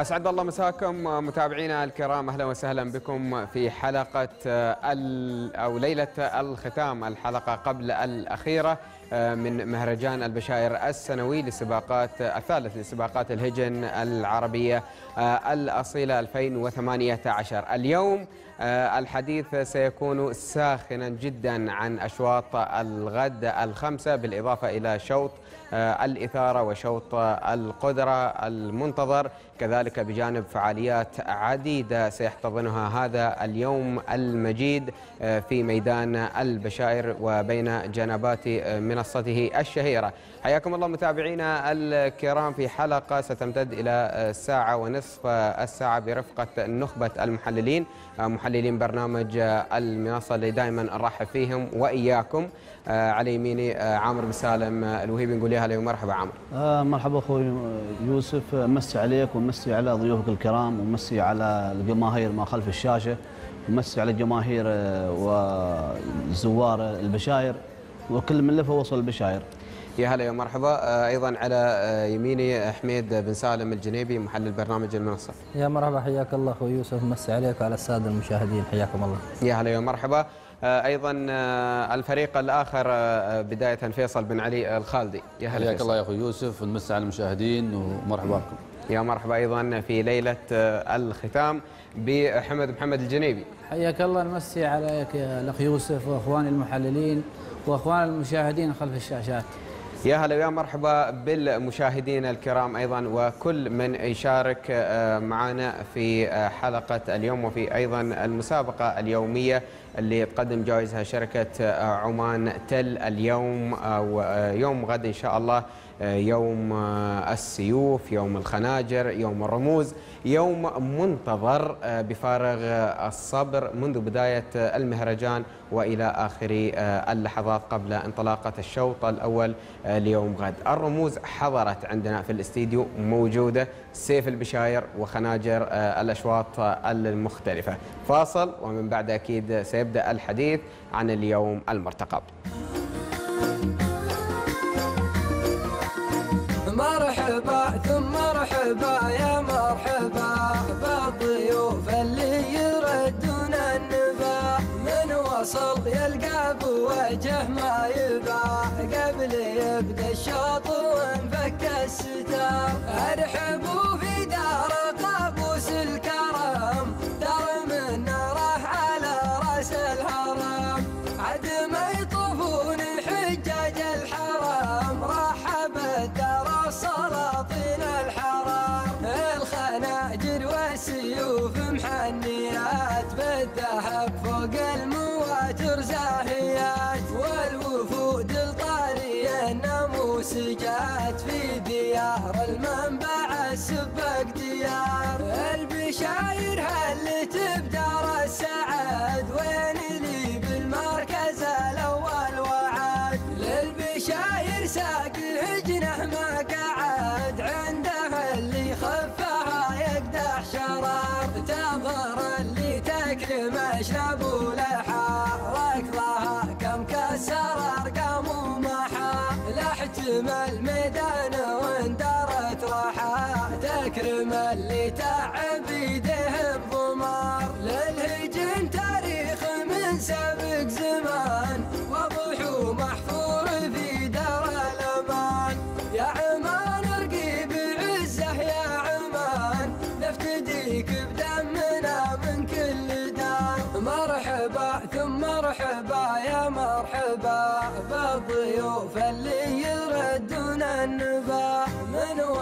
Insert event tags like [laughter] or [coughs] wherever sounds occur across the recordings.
أسعد الله مساكم متابعينا الكرام أهلا وسهلا بكم في حلقة ال- أو ليلة الختام الحلقة قبل الأخيرة من مهرجان البشاير السنوي لسباقات الثالث لسباقات الهجن العربية الأصيلة 2018 اليوم الحديث سيكون ساخنا جدا عن أشواط الغد الخمسة بالإضافة إلى شوط الإثارة وشوط القدرة المنتظر كذلك بجانب فعاليات عديدة سيحتضنها هذا اليوم المجيد في ميدان البشائر وبين جنبات منصته الشهيرة. حياكم الله متابعينا الكرام في حلقة ستمتد إلى ساعة ونصف الساعة برفقة نخبة المحللين محللين برنامج المنصة اللي دائما نرحب فيهم وإياكم. على يميني عامر بن سالم الوهيبي نقول يا هلا ومرحبا عامر. آه مرحبا أخوي يوسف. مسي عليك ومسي على ضيوفك الكرام ومسي على الجماهير ما خلف الشاشة ومسي على الجماهير آه، وزوار البشاير وكل من لف وصل البشاير. يا هلا ومرحبا أيضا على يميني حميد بن سالم الجنيبي محلل برنامج المنصه يا مرحبا حياك الله أخوي يوسف. مسي عليك وعلى السادة المشاهدين حياكم الله. يا هلا ومرحبا أيضا الفريق الآخر بداية فيصل بن علي الخالدي. يا هلا حياك. الله يا أخوي يوسف ونمسي على المشاهدين ومرحبا بكم. يا مرحبا أيضا في ليلة الختام بحمد محمد الجنيبي. حياك الله نمسي عليك يا الأخ يوسف وأخواني المحللين وأخوان المشاهدين خلف الشاشات. يا هلا ويا مرحبا بالمشاهدين الكرام أيضا وكل من يشارك آه، معنا في آه، حلقة اليوم وفي أيضا المسابقة اليومية. اللي تقدم جوائزها شركة آه، عمان تل اليوم أو آه، يوم غد إن شاء الله. آه، يوم السيوف يوم الخناجر يوم الرموز يوم منتظر آه، بفارغ الصبر منذ بداية آه، المهرجان وإلى آخر آه، اللحظات قبل انطلاقة الشوط الأول آه، ليوم غد. الرموز حضرت عندنا في الاستديو موجودة سيف البشاير وخناجر الأشواط آه، المختلفة. فاصل ومن بعد أكيد سيبدأ الحديث عن اليوم المرتقب. مرحبا ثم مرحبا يا مرحبا. بالضيوف اللي يردون النبا. من وصل يلقى بوجه ما يباع قبل يبدأ الشوط وانفك الستار أرحبوا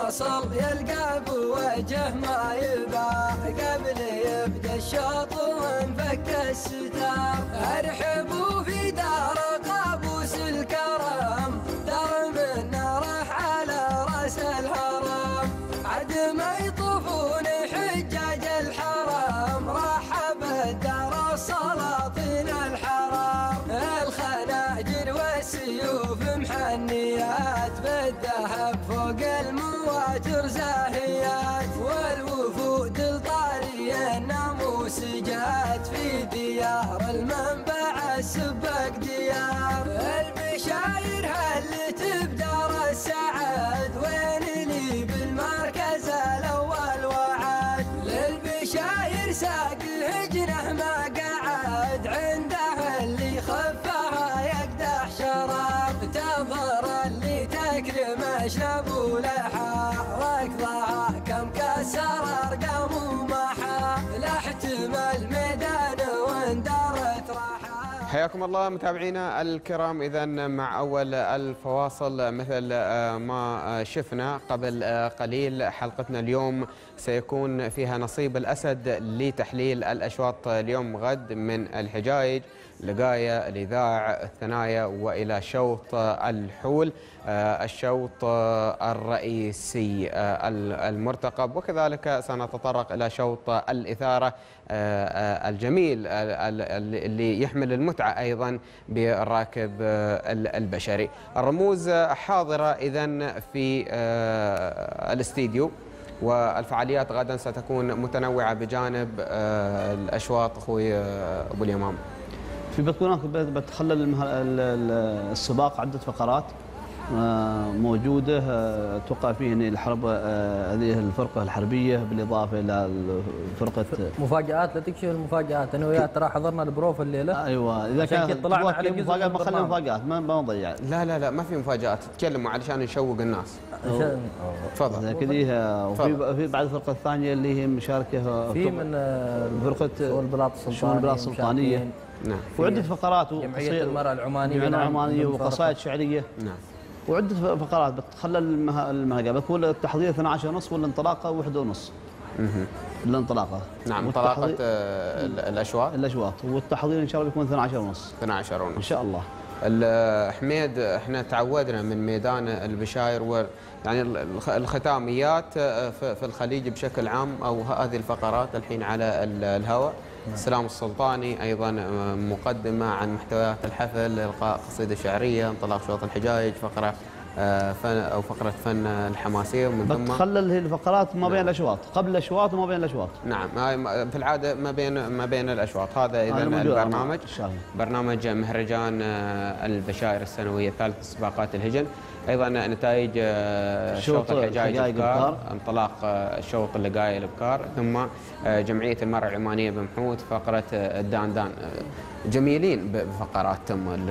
وصل يلقى بوجه ما يباع قبل يبدأ الشوط وانفك الستار ارحبوا في دار قابوس الكرم. دار من راح على رأس الهرم عد ما يطوفون حجاج الحرم. رحب الدار السلاطين الحرام الخناجر والسيوف محنيات بالذهب فوق الماء. المواتر زاهيات والوفود الطارية الناموس جات في ديار المنبع السبق ديار. البشاير كم كسر ارقام ومحى لا احتمال ميدان واندرت راحة. حياكم الله متابعينا الكرام. اذا مع أول الفواصل مثل آه، ما شفنا قبل آه، قليل حلقتنا اليوم سيكون فيها نصيب الأسد لتحليل الأشواط اليوم غد من الحجايج لقاية الاذاع الثنايا وإلى شوط الحول آه، الشوط الرئيسي آه، ال- المرتقب وكذلك سنتطرق إلى شوط الإثارة آه، الجميل ال- ال- اللي يحمل المتعة أيضا بالراكب ال- البشري. الرموز حاضرة اذا في الاستديو والفعاليات غدا ستكون متنوعة بجانب الأشواط أخوي آه، أبو اليمام. في بتكون بتخلل السباق عدة فقرات آه، موجودة آه، أتوقع فيه ان الحرب آه، هذه الفرقة الحربية بالإضافة إلى فرقة مفاجآت لا تكشف المفاجآت أنا وياه ترى حضرنا البروف الليلة أيوه إذا كان طلعنا على مفاجآت البرنامج. مفاجآت ما ما نضيع لا لا لا ما في مفاجآت تكلموا علشان نشوق الناس. تفضل. آه، وفي بعد الفرقه الثانية اللي هي مشاركة في من فرقة شؤون البلاط السلطاني شؤون البلاط السلطانية. نعم. وعدة فقرات جمعية وقصير- المرأة العمانية جمعية نعم، العمانية. وقصائد شعرية نعم. وعدة فقرات بتخلل المه- المهرجان بتكون التحضير 12 ونص والانطلاقه واحدة ونص. الانطلاقه نعم انطلاقة آه، ال- الأشواط الأشواط والتحضير إن شاء الله بيكون 12 ونص 12 ان ونص. شاء الله ال- حميد إحنا تعودنا من ميدان البشاير و يعني ال- الخ- الختاميات آه، في الخليج بشكل عام أو هذه الفقرات الحين على ال- الهواء السلام السلطاني أيضا آه، مقدمة عن محتويات الحفل إلقاء قصيدة شعرية انطلاق شوط الحجايج فقرة آه، فن أو فقرة فن الحماسية ومن ثم بتخلل الفقرات ما بين نعم. الأشواط قبل الأشواط وما بين الأشواط. نعم م- في العادة ما بين ما بين الأشواط. هذا اذا البرنامج. برنامج مهرجان آه، البشائر السنوية ثالث سباقات الهجن. أيضا نتائج آه، شوط الحجاج البكار. انطلاق آه، شوط اللقايه الابكار ثم آه، جمعية المراه العمانية بمحوت فقرة الدان دان آه، جميلين بفقراتهم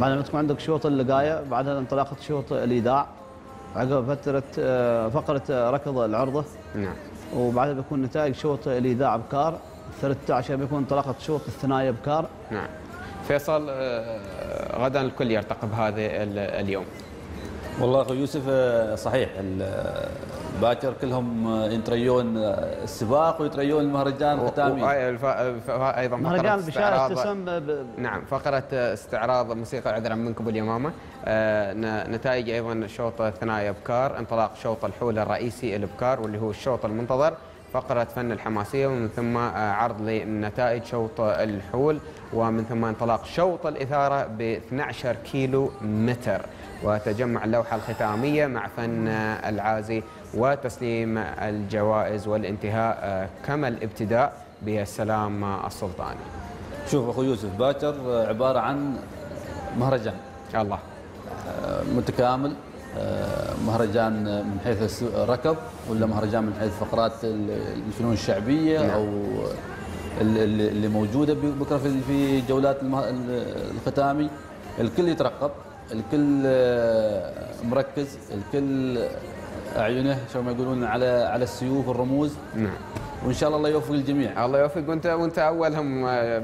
بعد ما تكون عندك شوط اللقايه بعدها انطلاقة شوط الإيداع عقب فترة فقرة ركض العرضة. نعم. وبعدها بيكون نتائج شوط الإيداع بكار. 13 بيكون انطلاقة شوط الثنايا بكار. نعم. فيصل غدا الكل يرتقب هذا ال- اليوم. والله اخو يوسف آه، صحيح ال- آه، باكر كلهم آه، يتريون السباق ويتريون المهرجان الختامي وهاي الف- الف- أيضا مهرجان استعراض- اتسم ب- نعم فقرة استعراض موسيقى عذرا منكم اليمامة ن- نتائج أيضا شوط الثنايا بكار انطلاق شوط الحول الرئيسي البكار واللي هو الشوط المنتظر. فقرة فن الحماسية ومن ثم عرض لنتائج شوط الحول ومن ثم انطلاق شوط الإثارة ب 12 كيلو متر. وتجمع اللوحة الختامية مع فن العازي وتسليم الجوائز والانتهاء آه، كما الابتداء بالسلام السلطاني. شوف اخو يوسف باكر آه، عبارة عن مهرجان. الله. آه، متكامل. مهرجان من حيث الركب ولا مهرجان من حيث فقرات ال- الفنون الشعبية نعم. ال- اللي موجودة بكرة في جولات الختامي. الكل يترقب. الكل آه، مركز الكل أعينه شو ما يقولون على على السيوف والرموز. نعم. وإن شاء الله الله يوفق الجميع. الله يوفق. وأنت وأنت أولهم آه،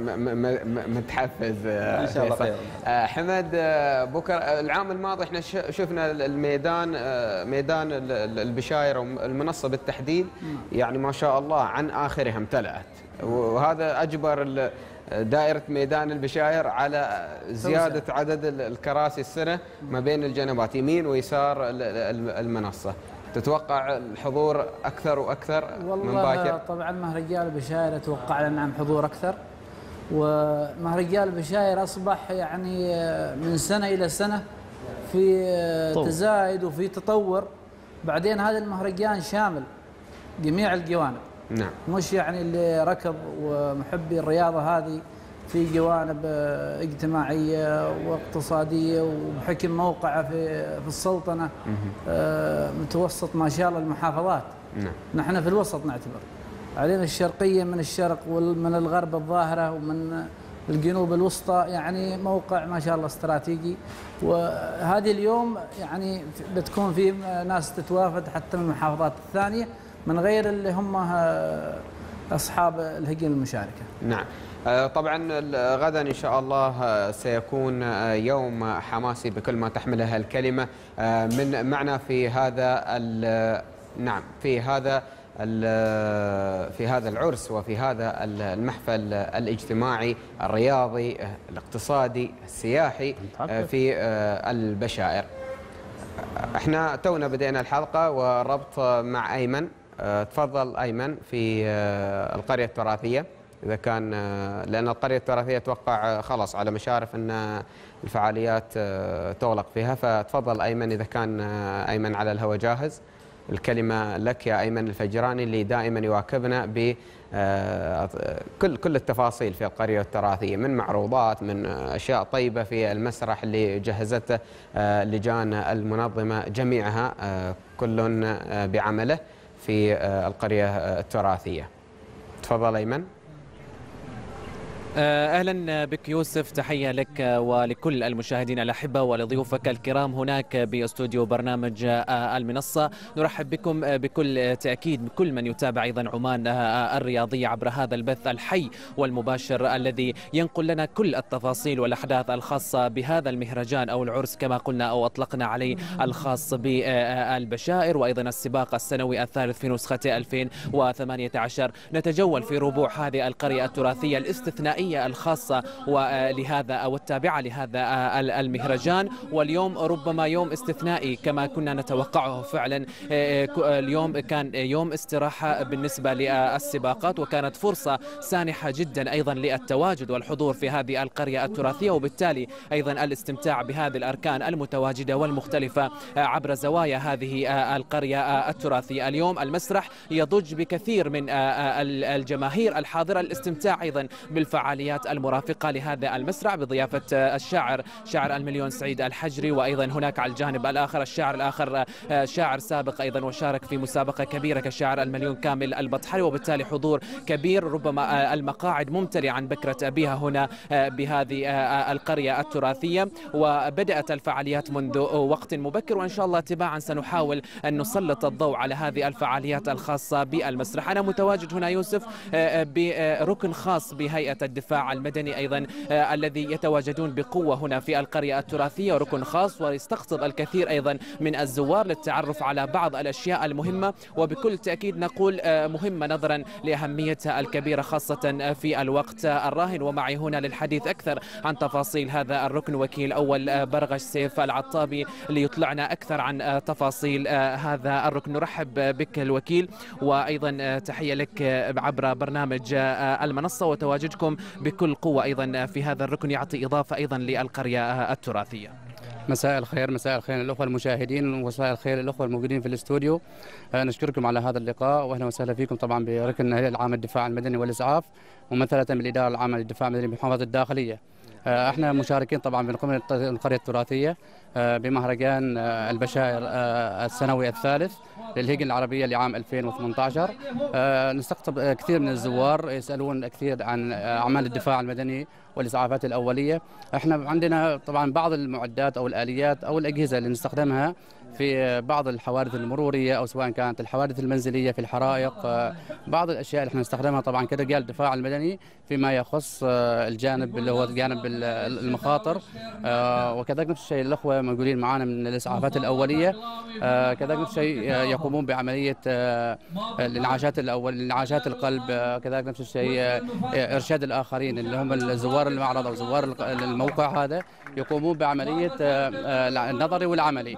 متحفز آه، إن شاء الله. خير. آه، حمد آه، بكرة آه، العام الماضي إحنا شفنا الميدان آه، ميدان ال- ال- البشاير والمنصة بالتحديد. يعني ما شاء الله عن اخرها امتلأت وهذا أجبر دائرة ميدان البشاير على زيادة عدد ال- الكراسي السنة ما بين الجنبات يمين ويسار ال- ال- المنصة. تتوقع الحضور أكثر وأكثر من والله باكر؟ طبعا مهرجان البشاير أتوقع له نعم حضور أكثر. ومهرجان البشاير أصبح يعني من سنة إلى سنة في. تزايد وفي تطور. بعدين هذا المهرجان شامل جميع الجوانب. نعم. مش يعني اللي ركض ومحبي الرياضة هذه في جوانب آه، اجتماعية واقتصادية وبحكم موقعه في في السلطنة آه، متوسط ما شاء الله المحافظات. نعم. نحن في الوسط نعتبر. علينا الشرقية من الشرق ومن الغرب الظاهرة ومن الجنوب الوسطى يعني موقع ما شاء الله استراتيجي. وهذه اليوم يعني بتكون في ناس تتوافد حتى من المحافظات الثانية. من غير اللي هم آه، أصحاب الهجن المشاركة. نعم. آه، طبعا غدا إن شاء الله آه، سيكون يوم حماسي بكل ما تحمله الكلمة. من معنا في هذا ال- نعم في هذا ال- في هذا العرس وفي هذا ال- المحفل الاجتماعي الرياضي الاقتصادي السياحي في البشائر. إحنا تونا بدينا الحلقة وربط مع أيمن. آه، تفضل أيمن في آه، القرية التراثية. إذا كان آه، لأن القرية التراثية أتوقع خلاص على مشارف أن الفعاليات تغلق فيها. فتفضل أيمن إذا كان أيمن على الهواء جاهز. الكلمة لك يا أيمن الفجراني اللي دائما يواكبنا ب آه، كل كل التفاصيل في القرية التراثية من معروضات من آه، أشياء طيبة في المسرح اللي جهزته آه، اللجان المنظمة جميعها آه، كل آه، بعمله. في آه، القرية آه، التراثية. تفضل أيمن. آه، أهلا بك يوسف تحية لك ولكل المشاهدين الأحبة ولضيوفك الكرام هناك بأستوديو برنامج آه، المنصة. نرحب بكم آه، بكل تأكيد بكل من يتابع أيضا عمان الرياضية عبر هذا البث الحي والمباشر الذي ينقل لنا كل التفاصيل والأحداث الخاصة بهذا المهرجان أو العرس كما قلنا أو أطلقنا عليه الخاص بالبشائر وأيضا السباق السنوي الثالث في نسخة 2018 نتجول في ربوع هذه القرية التراثية الاستثنائية الخاصة ولهذا أو التابعة لهذا المهرجان. واليوم ربما يوم استثنائي كما كنا نتوقعه فعلا. اليوم كان يوم استراحة بالنسبة للسباقات وكانت فرصة سانحة جدا أيضا للتواجد والحضور في هذه القرية التراثية وبالتالي أيضا الاستمتاع بهذه الأركان المتواجدة والمختلفة عبر زوايا هذه القرية التراثية. اليوم المسرح يضج بكثير من الجماهير الحاضرة. الاستمتاع أيضا بالفعاليات المرافقة لهذا المسرح بضيافة الشاعر شاعر المليون سعيد الحجري وأيضا هناك على الجانب الآخر الشاعر الآخر شاعر سابق أيضا وشارك في مسابقة كبيرة كشاعر المليون كامل البطحري وبالتالي حضور كبير ربما المقاعد ممتلئه عن بكرة أبيها هنا بهذه القرية التراثية. وبدأت الفعاليات منذ وقت مبكر وإن شاء الله تباعا سنحاول أن نسلط الضوء على هذه الفعاليات الخاصة بالمسرح. أنا متواجد هنا يوسف بركن خاص بهيئة الدفاع المدني أيضا الذي يتواجدون بقوة هنا في القرية التراثية ركن خاص ويستقطب الكثير أيضا من الزوار للتعرف على بعض الأشياء المهمة. وبكل تأكيد نقول مهمة نظرا لاهميتها الكبيرة خاصة في الوقت الراهن. ومعي هنا للحديث أكثر عن تفاصيل هذا الركن وكيل أول برغش سيف العطابي ليطلعنا أكثر عن تفاصيل هذا الركن. نرحب بك الوكيل وأيضا تحية لك عبر برنامج المنصة. وتواجدكم بكل قوة أيضا في هذا الركن يعطي إضافة أيضا للقرية التراثية. مساء الخير مساء الخير للأخوة المشاهدين ومساء الخير للأخوة الموجودين في الاستوديو نشكركم على هذا اللقاء واهلا وسهلا فيكم طبعا بركن العام الدفاع المدني والإسعاف ممثله بالاداره العامة للدفاع المدني بمحافظه الداخلية. إحنا مشاركين طبعا بنقوم القرية التراثية بمهرجان البشائر السنوي الثالث للهجن العربية لعام 2018 نستقطب كثير من الزوار يسألون كثير عن أعمال الدفاع المدني والإسعافات الأولية. إحنا عندنا طبعا بعض المعدات أو الآليات أو الأجهزة اللي نستخدمها في بعض الحوادث المرورية أو سواء كانت الحوادث المنزلية في الحرائق بعض الأشياء اللي إحنا نستخدمها طبعا كرجال الدفاع المدني فيما يخص الجانب اللي هو جانب المخاطر وكذلك نفس الشيء الأخوة موجودين معنا من الإسعافات الأولية كذلك نفس الشيء يقومون بعملية الانعاشات الأول انعاشات القلب كذلك نفس الشيء إرشاد الآخرين اللي هم زوار المعرض أو زوار الموقع هذا يقومون بعملية النظري والعملي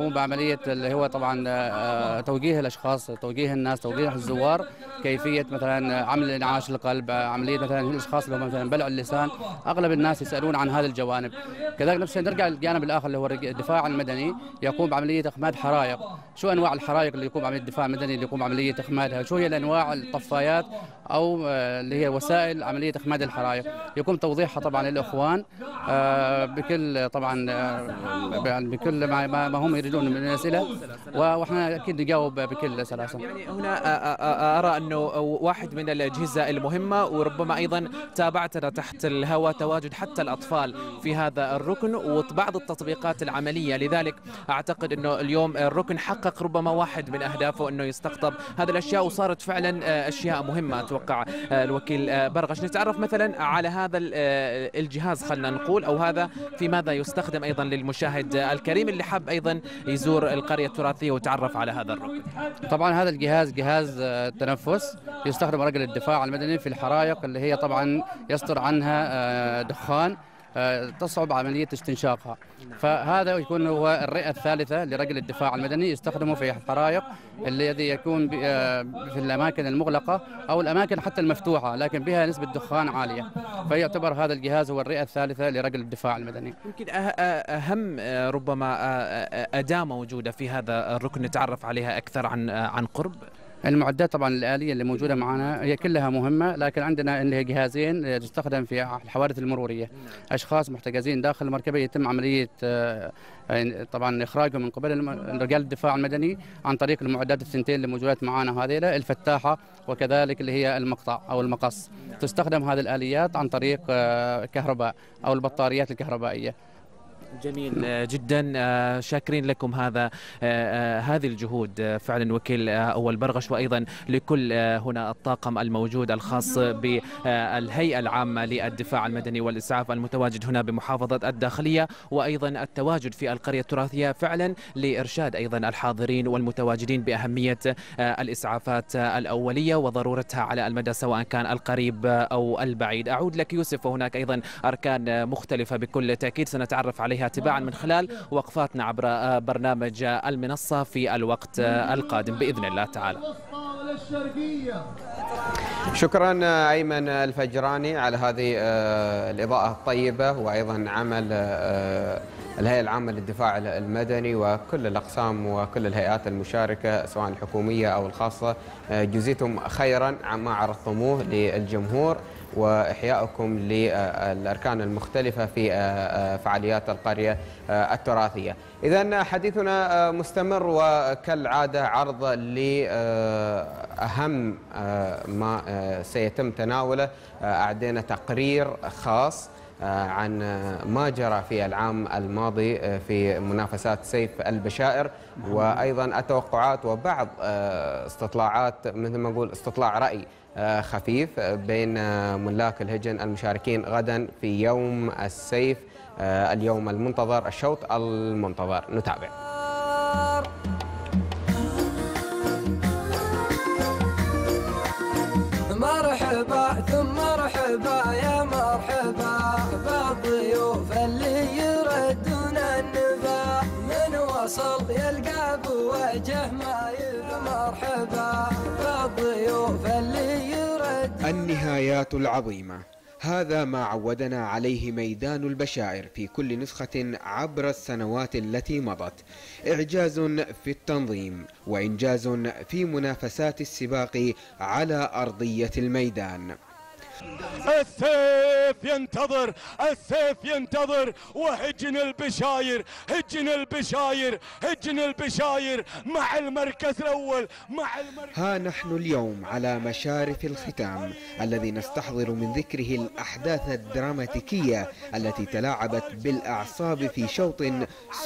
ويقوم بعملية اللي هو طبعا آه، توجيه الأشخاص توجيه الناس توجيه الزوار كيفية مثلا عمل انعاش القلب آه، عملية مثلا الأشخاص اللي هم مثلا بلع اللسان. أغلب الناس يسألون عن هذه الجوانب. كذلك نفس نرجع للجانب الآخر اللي هو الدفاع المدني. يقوم بعملية إخماد حرائق. شو أنواع الحرائق اللي يقوم بعملية الدفاع المدني اللي يقوم بعملية إخمادها؟ شو هي الأنواع الطفايات أو آه، اللي هي وسائل عملية إخماد الحرائق؟ يقوم توضيحها طبعا للإخوان آه، بكل طبعا آه، يعني بكل ما هم يريدون من الأسئلة. وإحنا أكيد نجاوب بكل سلاسة. يعني هنا آه، آه، آه، أرى أنه واحد من الأجهزة المهمة وربما أيضا تابعتنا تحت الهواء تواجد حتى الأطفال في هذا الركن وبعض التطبيقات العملية. لذلك أعتقد أنه اليوم الركن حقق ربما واحد من أهدافه أنه يستقطب هذه الأشياء وصارت فعلا أشياء مهمة أتوقع الوكيل برغش. نتعرف مثلا على هذا ال- الجهاز خلينا نقول أو هذا في ماذا يستخدم أيضا للمشاهد الكريم اللي حاب أيضا يزور القرية التراثية ويتعرف على هذا الركن طبعا هذا الجهاز جهاز آه، تنفس يستخدم رجل الدفاع المدني في الحرائق اللي هي طبعا يصدر عنها آه، دخان آه، تصعب عملية استنشاقها. فهذا يكون هو الرئة الثالثة لرجل الدفاع المدني يستخدمه في الحرائق الذي يكون آه، في الأماكن المغلقة أو الأماكن حتى المفتوحة لكن بها نسبة دخان عالية. فيعتبر هذا الجهاز هو الرئة الثالثة لرجل الدفاع المدني. يمكن أه- أه- أهم ربما أداة موجودة في هذا الركن نتعرف عليها أكثر عن عن قرب. المعدات طبعا الآلية اللي موجودة معنا هي كلها مهمة لكن عندنا اللي هي جهازين تستخدم في الحوادث المرورية. أشخاص محتجزين داخل المركبة يتم عملية آه، آه، طبعا إخراجهم من قبل رجال الدفاع المدني عن طريق المعدات الثنتين اللي موجودات معنا هذه الفتاحة وكذلك اللي هي المقطع أو المقص. تستخدم هذه الآليات عن طريق آه، كهرباء أو البطاريات الكهربائية. جميل آه، جدا آه، شاكرين لكم هذا آه، هذه الجهود فعلا وكيل اول برغش وأيضا لكل هنا الطاقم الموجود الخاص بالهيئه العامة للدفاع المدني والإسعاف المتواجد هنا بمحافظة الداخلية وأيضا التواجد في القرية التراثية فعلا لإرشاد أيضا الحاضرين والمتواجدين بأهمية الإسعافات الأولية وضرورتها على المدى سواء كان القريب أو البعيد. أعود لك يوسف وهناك أيضا أركان مختلفة بكل تأكيد سنتعرف عليها تباعا من خلال وقفاتنا عبر آه، برنامج آه، المنصة في الوقت آه، القادم. بإذن الله تعالى. شكرا أيمن الفجراني على هذه الإضاءة الطيبة وأيضا عمل الهيئة العامة للدفاع المدني وكل الأقسام وكل الهيئات المشاركة سواء الحكومية أو الخاصة. آه، جزيتم خيرا عما عرضتموه للجمهور. واحيائكم للأركان المختلفة في آه، آه، فعاليات القرية آه، التراثية. اذا حديثنا مستمر وكالعادة عرض لاهم ما سيتم تناوله أعدينا تقرير خاص عن آه، ما جرى في العام الماضي آه، في منافسات سيف البشائر. وأيضا التوقعات وبعض آه، استطلاعات مثل ما نقول استطلاع رأي آه، خفيف بين آه، ملاك الهجن المشاركين غدا في يوم السيف آه، اليوم المنتظر الشوط المنتظر. نتابع. مرحبا ثم مرحبا يا مرحبا. وصل يلقى بوجه ما مرحبا بالضيوف اللي يرد. النهايات العظيمة. هذا ما عودنا عليه ميدان البشائر في كل نسخة عبر السنوات التي مضت. إعجاز في التنظيم وإنجاز في منافسات السباق على أرضية الميدان. السيف ينتظر السيف ينتظر. وهجن البشاير هجن البشاير هجن البشاير مع المركز الأول مع المركز ها نحن اليوم على مشارف الختام الذي نستحضر من ذكره الأحداث الدراماتيكية التي تلاعبت بالأعصاب في شوط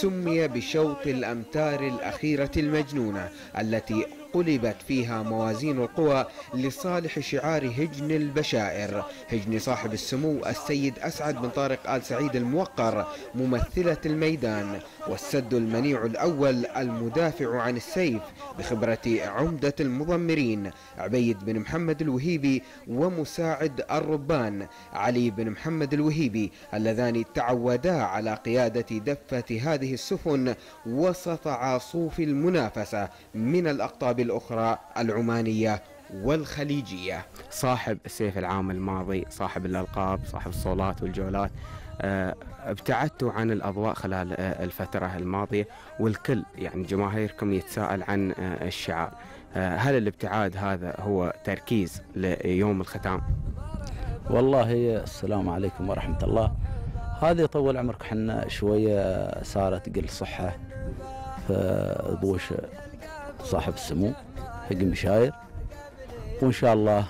سمي بشوط الأمتار الأخيرة المجنونة التي قلبت فيها موازين القوى لصالح شعار هجن البشائر. هجن صاحب السمو السيد أسعد بن طارق آل سعيد الموقر ممثلة الميدان. والسد المنيع الأول المدافع عن السيف بخبرة عمدة المضمرين عبيد بن محمد الوهيبي ومساعد الربان علي بن محمد الوهيبي اللذان تعودا على قيادة دفة هذه السفن وسط عاصوف المنافسة من الأقطاب الأخرى العمانية والخليجية. صاحب السيف العام الماضي صاحب الألقاب صاحب الصولات والجولات آه، ابتعدتوا عن الأضواء خلال آه، الفترة الماضية والكل يعني جماهيركم يتساءل عن آه، الشعار. آه، هل الابتعاد هذا هو تركيز ليوم الختام؟ والله السلام عليكم ورحمة الله. هذه طول عمرك حنا شوية صارت قل صحة في ضوش صاحب السمو حق المشاير وإن شاء الله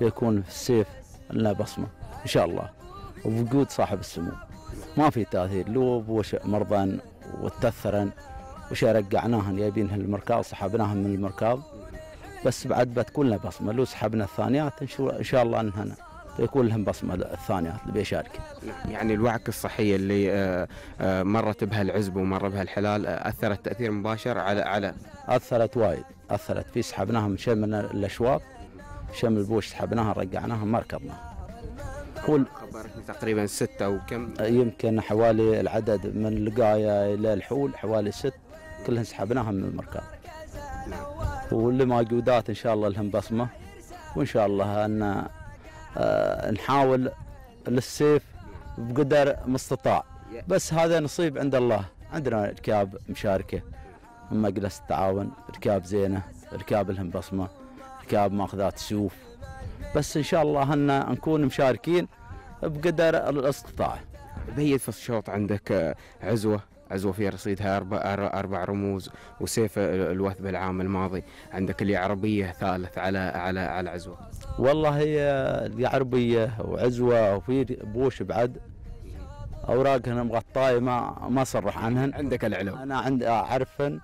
بيكون في السيف لنا بصمة إن شاء الله وبوجود صاحب السمو. ما في تأثير. لو بوش مرضى وتأثرن وش رجعناهن جايبين المركاض سحبناهم من المركاض بس بعد بتكون لنا بصمة. لو سحبنا الثانيات إن شاء- الله انهنا يكون لهم بصمة الثانيات اللي بيشارك يعني الوعكة الصحية اللي آه، آه، مرت بها العزب ومر بها الحلال آه، أثرت تأثير مباشر على على أثرت وايد. أثرت. في سحبناهم شيء من الأشواط شيء من البوش سحبناها رجعناهم ما ركضنا كل خبرتني تقريبا ستة وكم يمكن حوالي العدد من القاية إلى الحول حوالي ست كلهم سحبناهم من المركب. واللي موجودات إن شاء الله لهم بصمة وإن شاء الله أن آه، نحاول للسيف بقدر مستطاع. بس هذا نصيب عند الله. عندنا ركاب مشاركة مجلس التعاون ركاب زينة ركاب لهم بصمة ركاب ماخذات سيوف. بس إن شاء الله أن نكون مشاركين بقدر الاستطاعة بهي في الشوط عندك آه، عزوة عزوة في رصيدها أربع, أر- أربع رموز وسيف ال- الوثب العام الماضي. عندك اليعربية ثالث على على على عزوة. والله هي العربية وعزوة وفي بوش بعد. أوراقهن مغطاية ما ما صرح عنهن. عندك العلو. أنا عندي أعرفهن.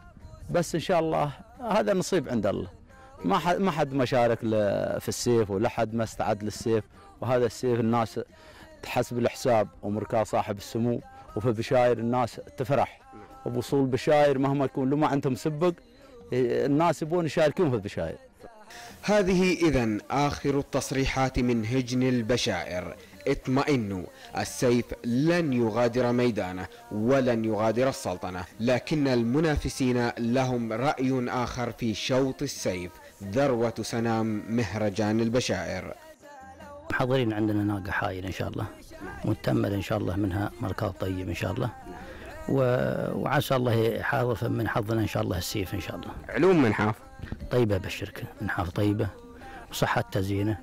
بس إن شاء الله هذا نصيب عند الله. ما حد ما حد ما شارك في السيف ولا حد ما استعد للسيف. وهذا السيف الناس تحسب الحساب ومركاه صاحب السمو. وفي بشاير الناس تفرح. وبوصول بشاير مهما يكون لو ما عندهم مسبق الناس يبون يشاركون في البشاير. هذه إذا آخر التصريحات من هجن البشائر اطمئنوا السيف لن يغادر ميدانه ولن يغادر السلطنة. لكن المنافسين لهم رأي آخر في شوط السيف. ذروة سنام مهرجان البشائر. محضرين عندنا ناقة حايل إن شاء الله. متمل إن شاء الله منها مركاض طيب إن شاء الله. و... وعسى الله حاضر من حظنا إن شاء الله السيف إن شاء الله. علوم منحاف. طيبة بالشركة منحاف طيبة. وصحتها زينة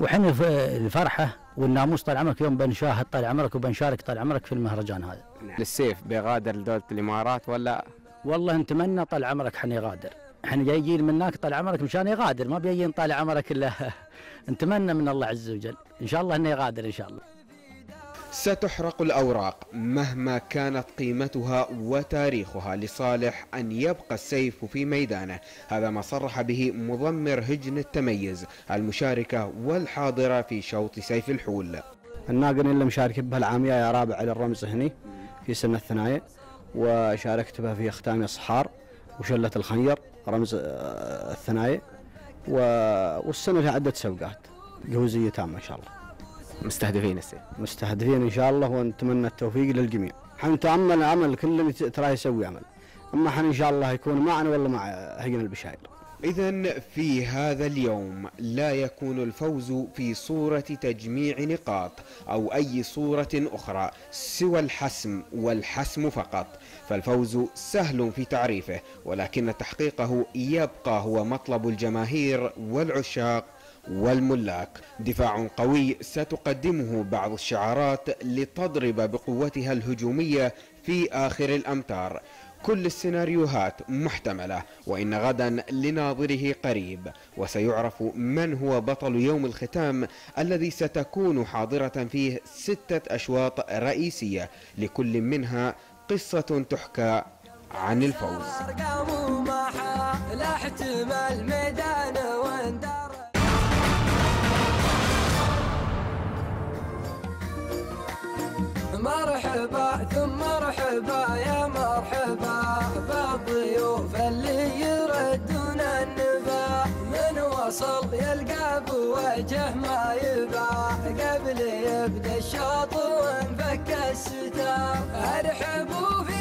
وحنا في الفرحة والناموس طال عمرك يوم بنشاهد طال عمرك وبنشارك طال عمرك في المهرجان هذا. للسيف بيغادر لدولة الإمارات ولا؟ والله نتمنى طال عمرك حنا يغادر. إحنا جايين من هناك طال عمرك مشان يغادر ما بيجين طال عمرك إلا [laughs] نتمنى من الله عز وجل. إن شاء الله إنه يغادر إن شاء الله. ستحرق الأوراق مهما كانت قيمتها وتاريخها لصالح أن يبقى السيف في ميدانه. هذا ما صرح به مضمر هجن التميز المشاركة والحاضرة في شوط سيف الحول. الناقل اللي مشارك بها العامية يا رابع على الرمز هني في سنة الثنايا وشاركت بها في أختام الصحار وشلة الخنجر. رمز آه، الثنايا و- والسنة في عدة سبقات جوزية تامة إن شاء الله. مستهدفين السيف مستهدفين إن شاء الله ونتمنى التوفيق للجميع. حنتأمل عمل كل ترى يسوي عمل. أما حن إن شاء الله يكون معنا ولا مع هجن البشاير إذا في هذا اليوم لا يكون الفوز في صورة تجميع نقاط أو أي صورة أخرى سوى الحسم والحسم فقط. فالفوز سهل في تعريفه ولكن تحقيقه يبقى هو مطلب الجماهير والعشاق والملاك. دفاع قوي ستقدمه بعض الشعارات لتضرب بقوتها الهجومية في آخر الأمتار. كل السيناريوهات محتملة وإن غدا لناظره قريب. وسيعرف من هو بطل يوم الختام الذي ستكون حاضرة فيه ستة أشواط رئيسية لكل منها قصة تحكى عن الفوز. مرحبا ثم مرحبا يا مرحبا بالضيوف اللي وصل يلقى بوجه ما يباع قبل يبدأ الشوط وانفك الستار ارحبوا في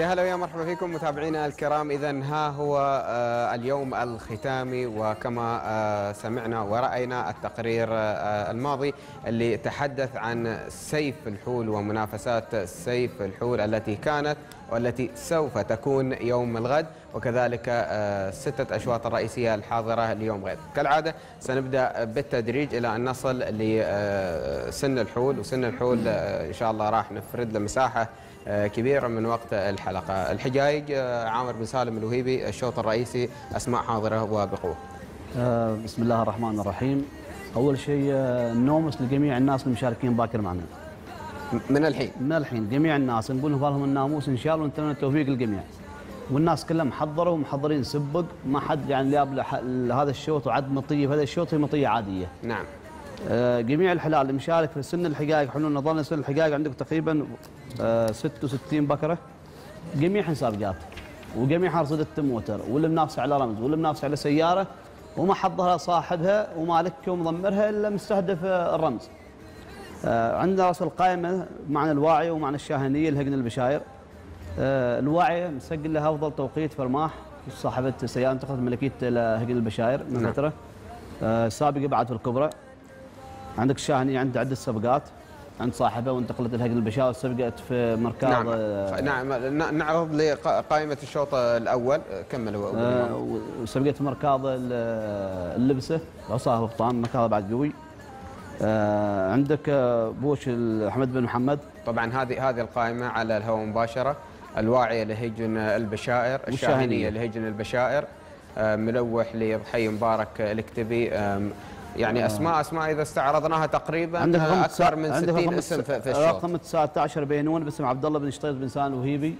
يا هلا ويا مرحبا فيكم متابعينا الكرام. اذا ها هو آه، اليوم الختامي وكما آه، سمعنا ورأينا التقرير آه، الماضي اللي تحدث عن سيف الحول ومنافسات سيف الحول التي كانت والتي سوف تكون يوم الغد وكذلك ستة أشواط الرئيسية الحاضرة اليوم غد. كالعادة سنبدأ بالتدريج إلى أن نصل لسن الحول وسن الحول إن شاء الله راح نفرد له مساحة آه، كبيرة من وقت الحلقة. الحجايج آه، عامر بن سالم الوهيبي الشوط الرئيسي أسماء حاضرة وبقوة آه، بسم الله الرحمن الرحيم. أول شيء نومس لجميع الناس المشاركين باكر معنا. من الحين؟ من الحين جميع الناس. نقول لهم الناموس إن شاء الله ونتمنى التوفيق للجميع. والناس كلهم محضروا ومحضرين سبق. ما حد يعني ح- هذا الشوط وعد مطية. هذا الشوط هي مطية عادية. نعم. جميع الحلال اللي مشارك في سن الحقائق إحنا نظلنا سن الحقائق عندك تقريبا آه، 66 بكرة جميع مسابقات وجميع ارصده موتر واللي منافس على رمز واللي منافس على سيارة وما حضها صاحبها ومالكها ومضمرها إلا مستهدف آه، الرمز. آه، عندنا رأس القائمة معنا الواعي ومعنا الشاهنية الهجن البشاير. آه، الواعي مسجل لها أفضل توقيت في رماح صاحبة سيارة انتقلت ملكية لهجن البشاير من نعم. فترة. آه، سابقه بعد في الكبرى. عندك الشاهنية عند عدة سبقات؟ عند صاحبه وانتقلت الهجن البشاوي سبقت في مركز نعم. آه، نعم. نعرض لقائمة الشوط الأول. آه، كمل أبو آه،. وسبقت في مركز ال- اللبسة. عصاه بطعم مركز بعد قوي. آه، عندك آه، بوش احمد بن محمد. طبعا هذه هذه القائمة على الهواء مباشرة. الواعية لهجن البشائر. الشاهنية لهجن البشائر. آه، ملوح لضحي مبارك الاكتبي آم، يعني أسماء أسماء إذا استعرضناها تقريبا عندك رقم أكثر من عندك 60 رقم اسم في, في الشوط. رقم 19 بينون باسم عبد الله بن شطيط بن سالم الوهيبي.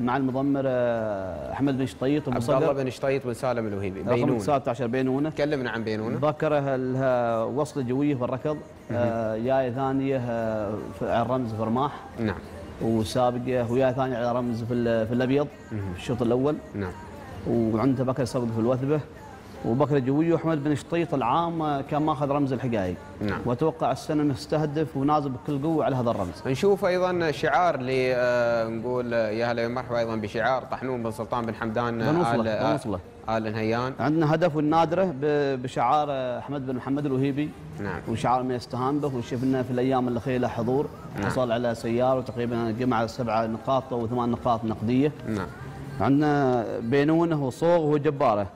مع المضمر آه، أحمد بن شطيط عبد. الله بن شطيط بن سالم الوهيبي رقم بينون. 19 بينونة. كلمنا عن بينونة. بكره لها وصله جويه في الركض آه، جاية ثانية آه، في- على الرمز في رماح. نعم. وسابقة ويا ثانية على رمز في الأبيض في الشوط الأول. نعم. وعنده بكر سبق في الوثبة. وبكر جوي وأحمد بن شطيط العام آه، كان ماخذ رمز الحقائق. نعم. وأتوقع السنة مستهدف ونازل بكل قوة على هذا الرمز. نشوف أيضا شعار ل آه، نقول يا هلا مرحبا أيضا بشعار طحنون بن سلطان بن حمدان آه، بنوصله آل بنوصله. آل نهيان عندنا هدف والنادره ب- بشعار آه، أحمد بن محمد الوهيبي. نعم. وشعار ما يستهان به وشفنا في الأيام الاخيره له حضور. نعم. حصل على سيارة وتقريبا جمع سبعه نقاط أو ثمان نقاط نقدية. نعم. عندنا بينونه وصوغ وجباره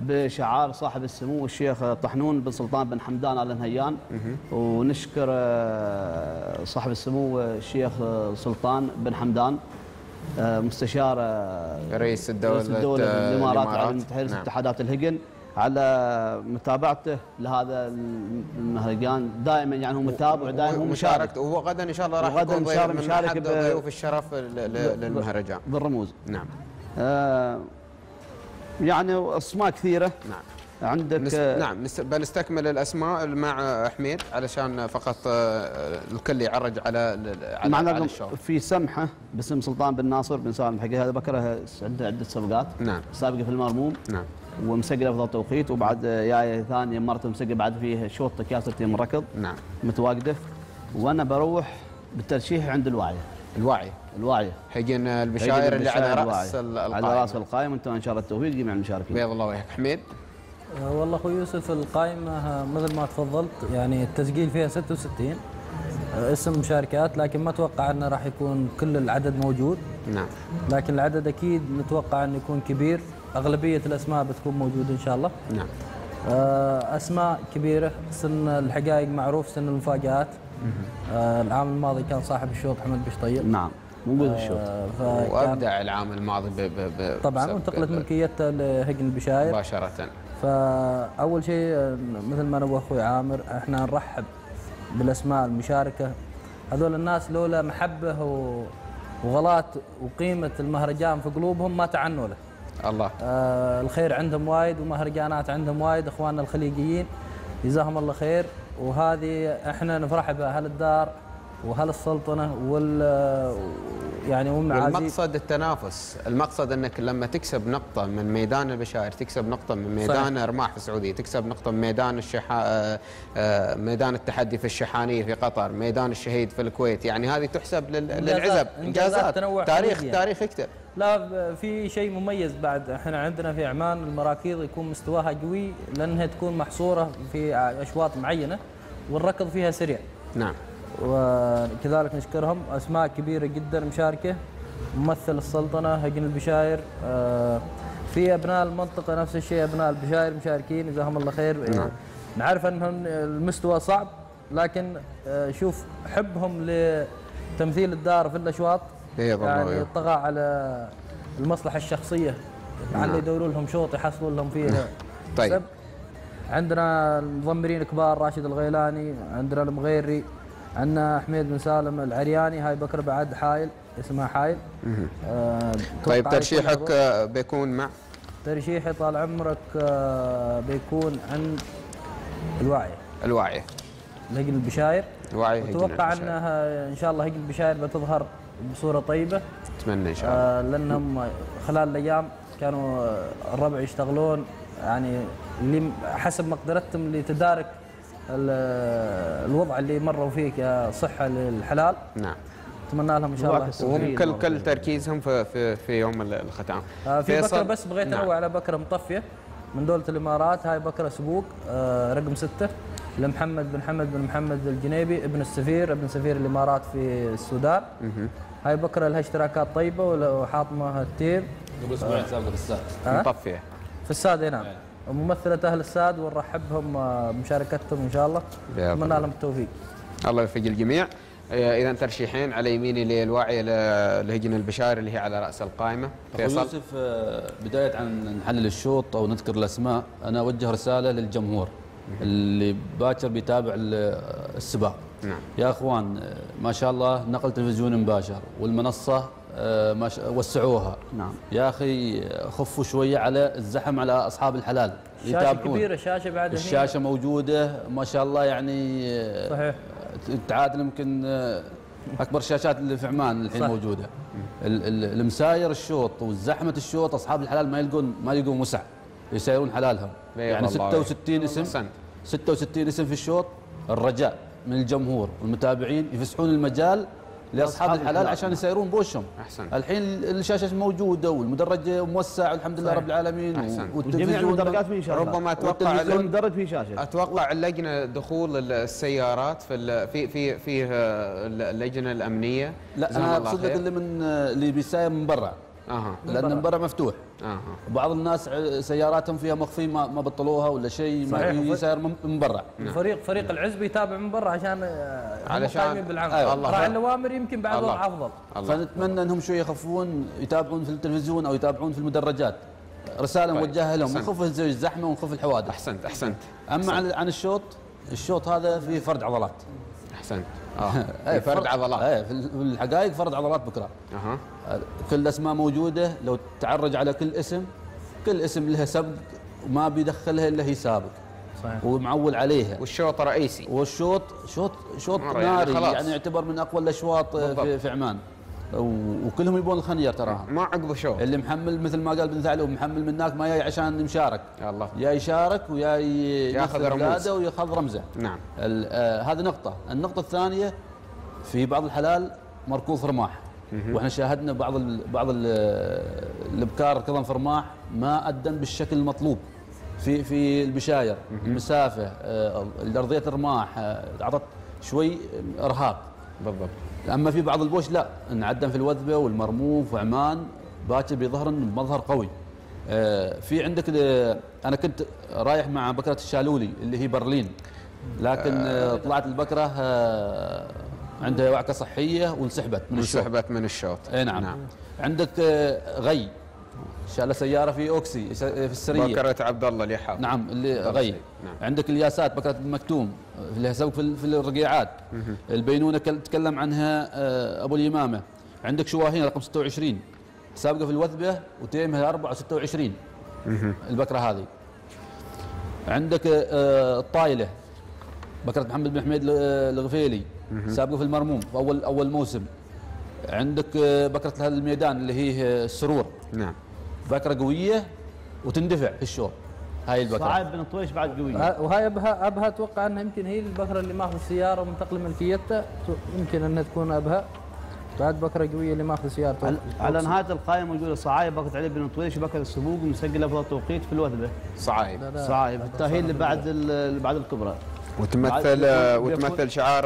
بشعار صاحب السمو الشيخ طحنون بن سلطان بن حمدان آل نهيان ونشكر آه، صاحب السمو الشيخ سلطان بن حمدان آه، مستشار آه، رئيس الدولة رئيس الدولة الامارات الإمارات. العربية المتحدة نعم. اتحادات الهجن على متابعته لهذا المهرجان دائما يعني هو متابع دائما هو مشارك. ومشاركته وغدا إن شاء الله راح يكون من مشارك ب- ضيوف الشرف للمهرجان. بالرموز. نعم. آه يعني أسماء كثيرة. نعم. عندك نس... نعم نس... بنستكمل الأسماء مع حميد علشان فقط آه، الكل يعرج على على, معنا على الشوط. في سمحة باسم سلطان بن ناصر بن سالم حقيقة هذا بكره عنده عدة سبقات نعم. سابقة في المرموم. نعم. ومسجل أفضل توقيت وبعد جاية ثانية مرته مسجل بعد فيه شوط كاسه تيم ركض نعم. متواجدة. وأنا بروح بالترشيح عند الواعية. الواعي الواعيه هيجن البشاير اللي على رأس الواعية. ال- على القائمة. رأس القائمة انت ان شاء الله التوفيق جميع المشاركين. بيض الله وجهك حميد؟ آه، والله أخوي يوسف القائمة آه، مثل ما تفضلت يعني التسجيل فيها 66 آه، اسم مشاركات لكن ما أتوقع إنه راح يكون كل العدد موجود. نعم. لكن العدد أكيد نتوقع إنه يكون كبير. أغلبية الأسماء بتكون موجودة إن شاء الله. نعم. أسماء كبيرة سن الحقائق معروف سن المفاجآت. آه، العام الماضي كان صاحب الشوط حمد بشطيب. نعم موجود الشوط. آه، فكان وابدع العام الماضي ب... ب... ب... طبعا وانتقلت ملكيته لهجن البشاير مباشرة. فأول شيء مثل ما نبغى أخوي عامر إحنا نرحب بالأسماء المشاركة. هذول الناس لولا محبة و وغلات وقيمة المهرجان في قلوبهم ما تعنوا له. الله. آه الخير عندهم وايد ومهرجانات عندهم وايد إخواننا الخليجيين جزاهم الله خير. وهذه إحنا نفرح باهل الدار وأهل السلطنة وال يعني والمقصد التنافس. المقصد إنك لما تكسب نقطة من ميدان البشائر تكسب نقطة من ميدان صحيح. أرماح في السعودية تكسب نقطة من ميدان الشحا آه، آه، ميدان التحدي في الشحانية في قطر ميدان الشهيد في الكويت. يعني هذه تحسب لل- إنجازات- للعزب. إنجازات. تنوع تاريخ. تاريخ يكتب. لا في شيء مميز بعد. إحنا عندنا في عمان المراكيض يكون مستواها قوي لأنها تكون محصورة في أشواط معينة والركض فيها سريع. نعم. وكذلك نشكرهم. أسماء كبيرة جدا مشاركة. ممثل السلطنة هجن البشاير. آه، في أبناء المنطقة نفس الشيء أبناء البشاير مشاركين. جزاهم الله خير. نعم. نعرف أنهم المستوى صعب لكن آه، شوف حبهم لتمثيل الدار في الأشواط. يعني وجهه. طغى على المصلحة الشخصية لعل نعم. يدوروا لهم شوط يحصلوا لهم فيه طيب. كسب. عندنا المضمرين كبار راشد الغيلاني عندنا المغيري عندنا حميد بن سالم العرياني هاي بكر بعد حايل اسمها حايل. آه طيب ترشيحك آه، بيكون مع ترشيحي طال عمرك آه بيكون عند الواعية الواعيه لهجن البشاير. هجن أتوقع. أنها إن شاء الله هجن البشاير بتظهر بصورة طيبة. أتمنى إن شاء الله. آه لأنهم خلال الأيام كانوا آه، الربع يشتغلون. يعني اللي حسب مقدرتهم لتدارك ال- الوضع اللي مروا فيه كصحة للحلال. نعم. أتمنى لهم إن شاء الله وهم كل كل تركيزهم في في, في يوم ال- الختام. آه في؟ بكرة بس بغيت نعم. انوه على بكرة مطفية من دولة الإمارات. هاي بكرة سبوق آه رقم ستة. لمحمد بن حمد بن محمد الجنيبي ابن السفير ابن سفير الامارات في السودان. هاي بكرة لها اشتراكات طيبة وحاطمه التير قبل أسبوعين سابقا في الساعة ها؟ مطفية. في الساد إي نعم. ممثلة أهل الساد ونرحبهم آه، بمشاركتهم إن شاء الله. الله. لهم التوفيق. الله يوفق الجميع. إذا ترشيحين على يميني للواعيه لهجن البشائر اللي هي على رأس القائمة. فيصل. يوسف آه، بداية عن نحلل الشوط أو نذكر الأسماء. أنا أوجه رسالة للجمهور. اللي باكر بيتابع ال- السباق. نعم. يا أخوان آه، ما شاء الله نقل تلفزيوني مباشر والمنصة آه، وسعوها. نعم. يا آه، خفوا شوية على الزحم على أصحاب الحلال. شاشة كبيرة شاشة بعد هني. الشاشة موجودة ما شاء الله يعني آه، صحيح. تعادل يمكن آه، أكبر الشاشات اللي في عمان الحين صح. موجودة. ال- ال- المساير الشوط والزحمه الشوط أصحاب الحلال ما يلقون ما يلقون وسع. يسيرون حلالهم يعني الله 66 اسم أحسنت. 66 اسم في الشوط الرجاء من الجمهور والمتابعين يفسحون المجال لأصحاب لأصحاب الحلال الحلال. عشان يسيرون بوشهم أحسن الحين الشاشة موجودة والمدرج موسع والحمد لله. رب العالمين أحسن. وجميع المدرجات فيه شاشات ربما أتوقع كل مدرج فيه شاشة أتوقع اللجنه دخول ال- السيارات في في في في اللجنة الأمنية لا أنا أقصد. اللي من اللي بيساير من برا أها. لأن من برا مفتوح أها. بعض الناس سياراتهم فيها مخفي ما, ما بطلوها ولا شيء ما. يسير من, من برا. فريق فريق العزب يتابع من برا عشان آه، علشان- بالعمل. أيوة. الله. راعي الاوامر يمكن بعد الله. وضع افضل الله. فنتمنى إنهم شوية يخفون يتابعون في التلفزيون أو يتابعون في المدرجات. رسالة طيب. موجهة لهم. أحسنت. نخف الزحمه ونخف الحوادث. أحسنت أحسنت. أما عن عن الشوط الشوط هذا فيه فرد عضلات. أحسنت. آه. [laughs] إيه، فرد عضلات إيه في ال- في الحقائق فرد عضلات بكرة. أها. كل الاسماء موجودة لو تعرج على كل اسم كل اسم لها سبق وما بيدخلها إلا هي سابق صحيح. ومعول عليها. والشوط رئيسي. والشوط شوط شوط يعني ناري خلاص. يعني, يعتبر من أقوى الأشواط في. في عمان. وكلهم يبون الخنير تراهم ما عقب شوط اللي محمل مثل ما قال بن ثعلب محمل من هناك ما جاي عشان يشارك يا الله يا يشارك ويا ياخذ. قاده وياخذ رمزة. نعم. آه هذه نقطة. النقطة الثانية في بعض الحلال مركوض رماح وإحنا شاهدنا بعض ال بعض ال الإبكار ركضا في رماح ما أدن بالشكل المطلوب. في في البشاير المسافة آه، ارضيه الرماح آه، أعطت شوي ارهاق بالضبط. أما في بعض البوش لا انعدم في الوثبه والمرموف وعمان باكر بيظهر بمظهر قوي. آه، في عندك أنا كنت رايح مع بكرة الشالولي اللي هي برلين لكن آه، طلعت البكرة آه، عندها وعكه صحية وانسحبت من الشوط. انسحبت من الشوط. اي نعم, نعم. عندك آه، غي. شال سيارة في أوكسي في السريه بكرة عبد الله اللي حاط نعم اللي. غي. نعم. عندك الياسات بكرة المكتوم اللي سبق في ال- في الرقيعات. البينونة كل- تكلم عنها آه، أبو اليمامة. عندك شواهين رقم 26 سابقة في الوثبة وتيمها 4 26 البكرة هذه. عندك آه، الطايلة. بكرة محمد بن حميد الغفيلي. سابقة في المرموم في اول أول موسم. عندك آه، بكرة الميدان اللي هي آه، السرور. نعم. بكرة قوية وتندفع في الشوط. هاي البكرة. صعب بن طويش بعد قوية. ها- وهاي أبها أبها أتوقع إنها يمكن هي البكرة اللي ماخذ سياره ومنتقل ملكيتها يمكن إنها تكون أبها. بعد بكرة قوية اللي ماخذ سيارته. على, على نهاية القائمة موجوده صعايب بكره علي بن طويش وبكره السبوق مسجله أفضل توقيت في الوثبة. صعايب. صعايب. التأهيل اللي بعد بعد الكبرى. وتمثل وتمثل شعار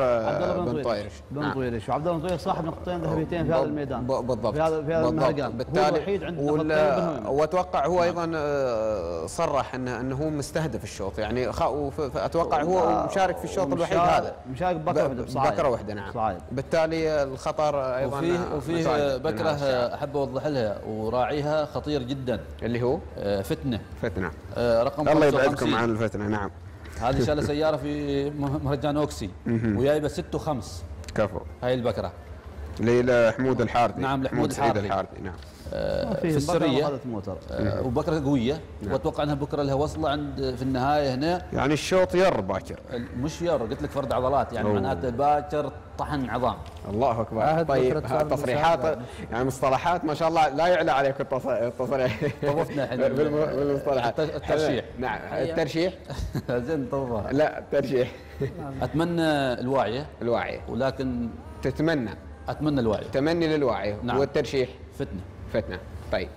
بن طايرش بن نعم. طويرش وعبد الله بن طويرش صاحب نقطتين ذهبيتين في هذا الميدان. بالضبط. في هذا في هذا. المهرجان. هو بالتالي الوحيد عنده نقطتين بالمهم. وأتوقع هو أيضا آه، صرح انه إنه هو مستهدف الشوط. يعني أتوقع هو مشارك في الشوط الوحيد هذا. مشارك ببكره واحدة بصعايب بكره واحدة نعم. صعايب بالتالي الخطر أيضا وفيه وفيه بكرة. أحب أوضح لها وراعيها خطير جدا. اللي هو؟ آه، فتنة. فتنة. آه، رقم الله 55. يبعدكم عن الفتنة نعم. هذه شاله سيارة في مهرجان أوكسي. وجايبة 6 و5 كفو. هاي البكرة. لحمود الحاردي نعم، لحمود سعيد الحاردي. الحاردي نعم. في السرية. آه، وبكره قوية. نعم. وأتوقع أنها بكره لها وصلة عند في النهاية هنا. يعني الشوط ير باكر. مش ير قلت لك فرد عضلات. يعني. معناته باكر طحن عظام. الله أكبر. طيب تصريحات. يعني مصطلحات ما شاء الله لا يعلى عليك التص- التصريح. طوفنا [laughs] بالم- بالمصطلحات. الت- الترشيح. نعم. الترشيح؟ [laughs] زين طوفها لا الترشيح. أتمنى الواعيه الواعي ولكن تتمنى. أتمنى الواعيه تمني للواعي نعم. والترشيح. فتنة. فتنة. طيب.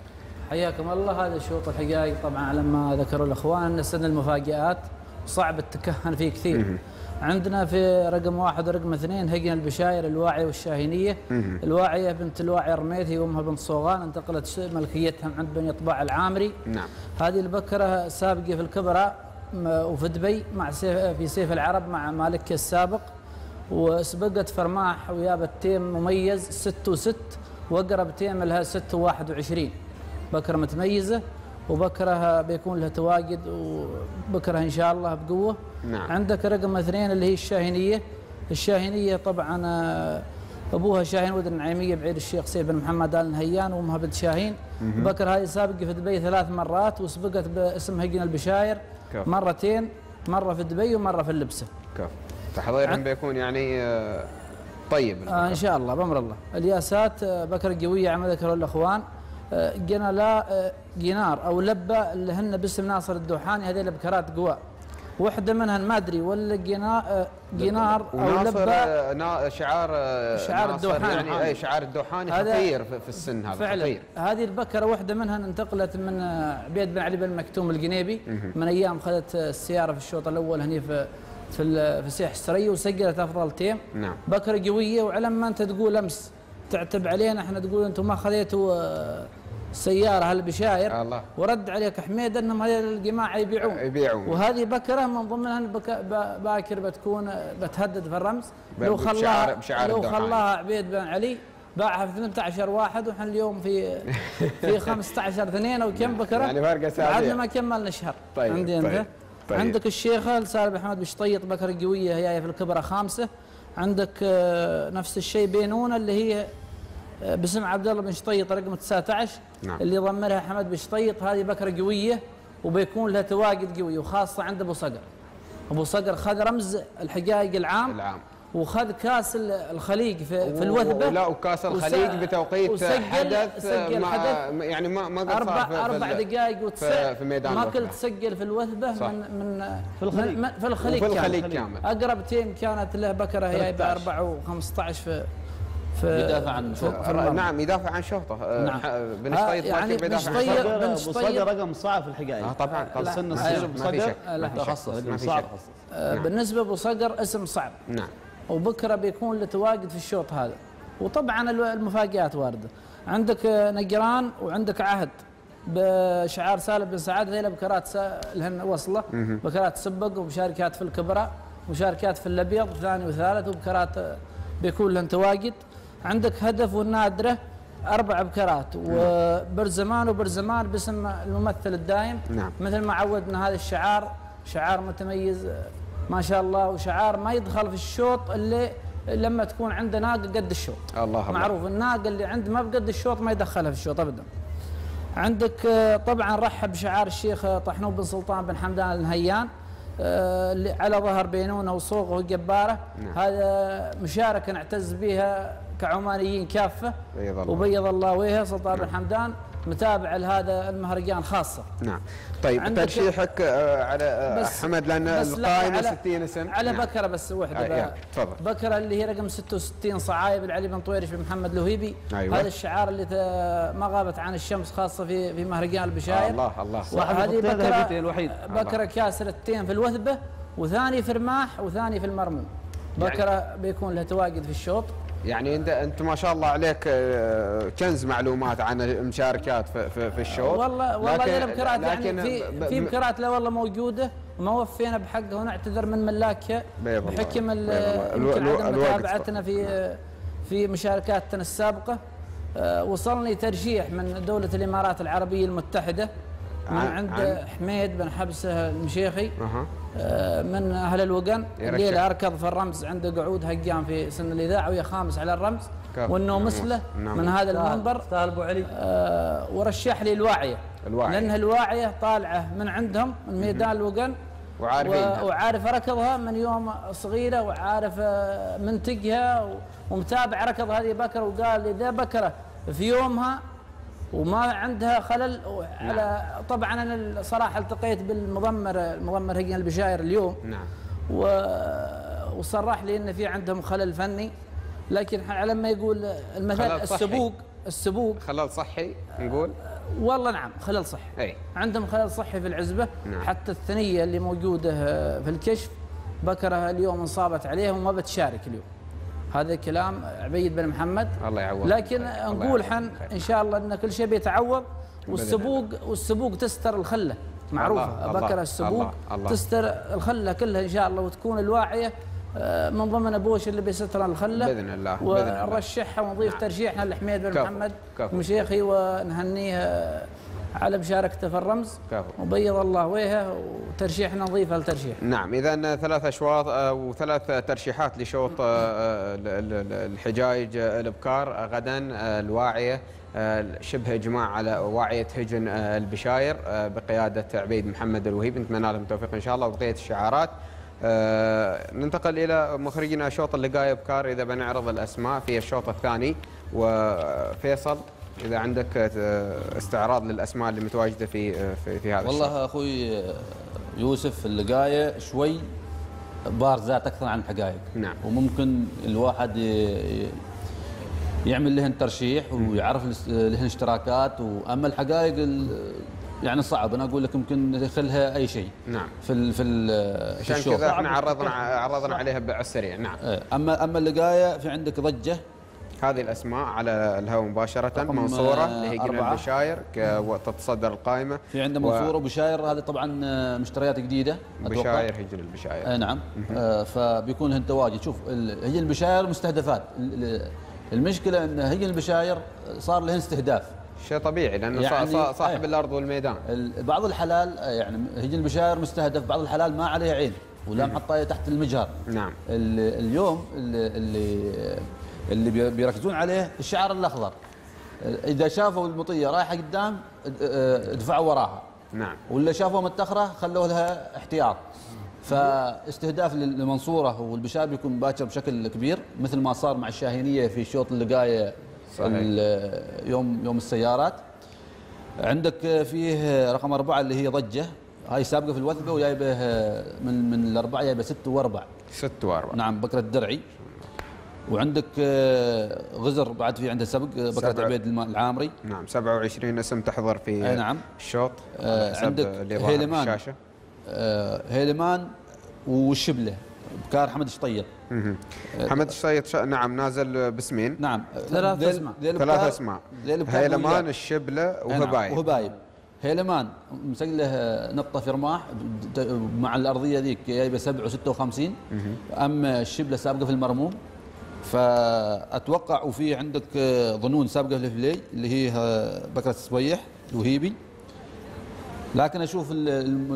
حياكم الله. هذا الشوط الحقائق طبعا على ما ذكروا الأخوان. ان سن المفاجآت. صعب التكهن فيه كثير. عندنا في رقم واحد ورقم اثنين هجن البشاير الواعية والشاهينية. الواعية بنت الواعي رميثي وأمها بنت صوغان. انتقلت ملكيتها من عند بني طباع العامري. نعم. هذه البكرة سابقة في الكبرى وفي دبي مع سيف في سيف العرب مع مالك السابق. وسبقت فرماح ويابت time مميز ست وست وأقرب time لها ست وواحد وعشرين. بكرة متميزة وبكرة بيكون لها تواجد وبكرة إن شاء الله بقوة. نعم. عندك رقم اثنين اللي هي الشاهينية. الشاهينية طبعا آه، أبوها شاهين ولد النعيمية بعيد الشيخ سيف بن محمد آل نهيان وأمها بنت شاهين. بكر هذه سابقة في دبي ثلاث مرات وسبقت باسم هجن البشاير كفو. مرتين مرة في دبي ومرة في اللبسة. كف تحضيرهم بيكون يعني آه، طيب آه إن شاء الله بأمر الله. الياسات آه، بكر قوية على ما ذكروا الاخوان قنا لا آه، جينار أو لبة اللي هن باسم ناصر الدوحاني هذه البكرات قوى. واحدة منها ما أدري ولا جينار أو لبة. نا- شعار شعار الدوحاني. يعني أي شعار الدوحاني خطير في السن هذا فعلا. خطير. هذه البكرة واحدة منها انتقلت من عبيد بن علي بن مكتوم القنيبي من أيام خذت السيارة في الشوط الأول هني في في ال- في سيح السريه وسجلت أفضل تيم. نعم. بكرة قوية وعلى ما أنت تقول أمس. تعتب علينا إحنا تقول أنتم ما خذيتوا آه، سيارة هالبشاير الله. ورد عليك حميد أنهم هذه الجماعة يبيعون. يبيعون. وهذه بكرة من ضمنها باكر بتكون آه، بتهدد في الرمز. لو خلاها بشعار لو. خلاها عبيد بن علي باعها في 18 واحد وإحنا اليوم في [laughs] في 15 اثنين أو كم بكرة؟ يعني فرق أسابيع. بعدنا ما كملنا شهر. طيب، عندي أنت؟ طيب،. عندك الشيخة لسالم احمد بشطيط بكر قويه هي في الكبرى خامسة. عندك آه، نفس الشيء بينونه اللي هي آه، باسم عبد الله بن شطيط رقم 19 نعم. اللي ضمرها حمد بن شطيط هذه بكره قوية وبيكون لها تواجد قوي وخاصة عند أبو صقر. أبو صقر خذ رمز الحقائق العام. العام. وخذ كاس ال- الخليج في, في الوثبة لا وكاس وس- الخليج بتوقيت وسجل- حدث سجل ما حدث يعني ما ما أربع في- في أربع دقائق وتسع في ميدان ما الوثبة. كنت تسجل في الوثبة صح. من من في الخليج. من في الخليج وفي الخليج كامل. كامل. أقرب تيم كانت له بكرة هي ب 13. 4 و15 في في يدافع عن في- شوطه. في. نعم يدافع عن شوطه آه، نعم. بن آه، شطيط يعني بن عن شطيط- بن شطيط- رقم صعب في الحقائق آه طبعا طبعا سن في ما في شك. تخصص. في صعب. آه، بالنسبة ابو صقر اسم صعب نعم وبكره بيكون له تواجد في الشوط هذا. وطبعا المفاجآت واردة. عندك نجران وعندك عهد بشعار سالم بن سعاد هذه بكرات لهن وصلة. بكرات سبق ومشاركات في الكبرى مشاركات في الأبيض ثاني وثالث وبكرات بيكون لهن تواجد. عندك هدف والنادرة أربع بكرات. وبرزمان وبرزمان باسم الممثل الدائم نعم. مثل ما عودنا هذا الشعار شعار متميز ما شاء الله وشعار ما يدخل في الشوط اللي لما تكون عنده ناقه قد الشوط. الله الله. معروف الناقه اللي عنده ما بقد الشوط ما يدخلها في الشوط ابدا. عندك آه، طبعا رحب بشعار الشيخ آه، طحنون بن سلطان بن حمدان النهيان آه، اللي على ظهر بينونه وصوغه وجباره نعم. هذا مشاركة نعتز بها كعمانيين كافة. بيض الله. وبيض الله وجهه سلطان بن حمدان. متابع لهذا المهرجان خاصة. نعم. طيب ترشيحك آه، على آه، بس- حمد لأن القائمة على- 60 اسم. على نعم. بكرة بس وحده آه، تفضل. بكرة اللي هي رقم 66 صعايب العلي بن طويرش بن محمد لهيبي أيوة. هذا الشعار اللي ما غابت عن الشمس خاصة في في مهرجان البشاير. الله الله. صاحب الخطين بكره الوحيد. بكرة كاسر التين في الوثبة وثاني في رماح وثاني في المرموم بكرة بيكون له تواجد في الشوط. يعني انت انت ما شاء الله عليك آه، كنز معلومات عن المشاركات في, في, في الشوط. والله والله لكن- يعني لكن في ب- في ب- بكرات لا والله موجودة وما وفينا بحقها ونعتذر من ملاكها. بحكم عدم متابعتنا في في مشاركاتنا السابقة. آه، وصلني ترشيح من دولة الإمارات العربية المتحدة. من عن- عند عن- حميد بن حبسة المشيخي آه، من أهل الوقن. الليلة أركض في الرمز عنده قعود هقان في سن الإذاعة وهي خامس على الرمز. وانه نعم. مثله نعم. من هذا المنبر استاهل أبو علي آه، ورشح لي الواعيه الواعية. لانها الواعيه طالعة من عندهم من ميدان الوقن وعارفينها. وعارف ركضها من يوم صغيرة وعارف آه، منتجها ومتابع ركض هذه بكرة وقال لي ذا بكرة في يومها وما عندها خلل على طبعا أنا الصراحة التقيت بالمضمر المضمر هجن البشاير اليوم. نعم. و... وصرح لي إن في عندهم خلل فني. لكن على ما يقول المثل. السبوق السبوق. خلل صحي نقول؟ والله نعم خلل صحي. أي. عندهم خلل صحي في العزبة. نعم. حتى الثنية اللي موجودة آه، في الكشف بكره اليوم انصابت عليهم وما بتشارك اليوم. هذا كلام عبيد بن محمد الله يعوض لكن الله نقول حن. إن شاء الله إن كل شيء بيتعوض والسبوق والسبوق تستر الخلة معروفة بكره السبوق الله، الله. تستر الخلة كلها إن شاء الله وتكون الواعية آه، من ضمن أبوش اللي بيستر الخلة بإذن الله،. ونرشحها ونضيف نعم. ترشيحنا لحميد بن محمد. مشيخي ونهنيه على مشاركته في الرمز كفو. وبيض الله وجهه وترشيحنا نضيفه لترشيح نعم إذا ثلاث أشواط آه، وثلاث ترشيحات لشوط ال- ال- ال- الحجايج آه، الابكار آه، غدا الواعية آه، شبه إجماع على واعية هجن البشاير بقيادة عبيد محمد الوهيب. نتمنى لهم التوفيق إن شاء الله وبقية الشعارات. ننتقل إلى مخرجنا شوط اللقاء ابكار إذا بنعرض الأسماء في الشوط الثاني وفيصل. إذا عندك آه، استعراض للأسماء اللي متواجدة في آه، في, في هذا. والله أخوي يوسف اللقاية شوي بارزات أكثر عن الحقائق نعم. وممكن الواحد يعمل لهن ترشيح ويعرف لهن اشتراكات. وأما الحقائق ال- يعني صعب. أنا أقول لك يمكن يدخلها أي شيء نعم. في ال في ال عشان كذا إحنا عرضنا عرضنا عليها على السريع نعم أما أما اللقاية في عندك ضجة هذه الأسماء على الهواء مباشرة منصورة آه، اللي هي قلنا ك- وتتصدر القائمة. في عنده منصورة وبشاير هذه طبعا آه، مشتريات جديدة. بشاير هجن البشاير اي نعم. آه فبيكون هن تواجد. شوف هي البشاير مستهدفات. ال- ال- المشكلة إن هي البشاير صار لهن استهداف. شيء طبيعي لأنه يعني- صا- صاحب أي. الأرض والميدان. ال- بعض الحلال آه، يعني هي البشاير مستهدف بعض الحلال ما عليه عين ولا محطة تحت المجهر. نعم. ال- اليوم اللي اللي, اللي بي- بيركزون عليه الشعار الأخضر. إذا شافوا المطية رايحة قدام آه، دفعوا وراها. نعم. ولا شافوا متأخرة خلوا لها احتياط. فاستهداف للمنصوره والبشار بيكون باكر بشكل كبير مثل ما صار مع الشاهينية في شوط اللقاية يوم يوم السيارات. عندك فيه رقم أربعة اللي هي ضجة. هاي سابقة في الوثبة وجايبة من من الأربعة جايبة ست وأربع ست واربع نعم بكرة الدرعي. وعندك آه، غزر بعد في عنده سبق آه، بكرة. عبيد العامري نعم 27 اسم تحضر في أي نعم. الشوط آه، عندك هيلمان. هيلمان والشبله بكار حمد شطيط مهم. حمد الشيط ش- نعم نازل باسمين نعم ثلاث. ذيل ثلاث أسماء هيلمان. الشبلة أي نعم، وهبايب وهبايب هيلمان مسجله نقطة في رماح مع الأرضية ذيك جايبة 7 و56 أما الشبلة سابقة في المرموم فأتوقع وفي عندك آه، ظنون سابقة في اللي هي آه، بكرة السويح وهيبي. لكن أشوف ال- الم-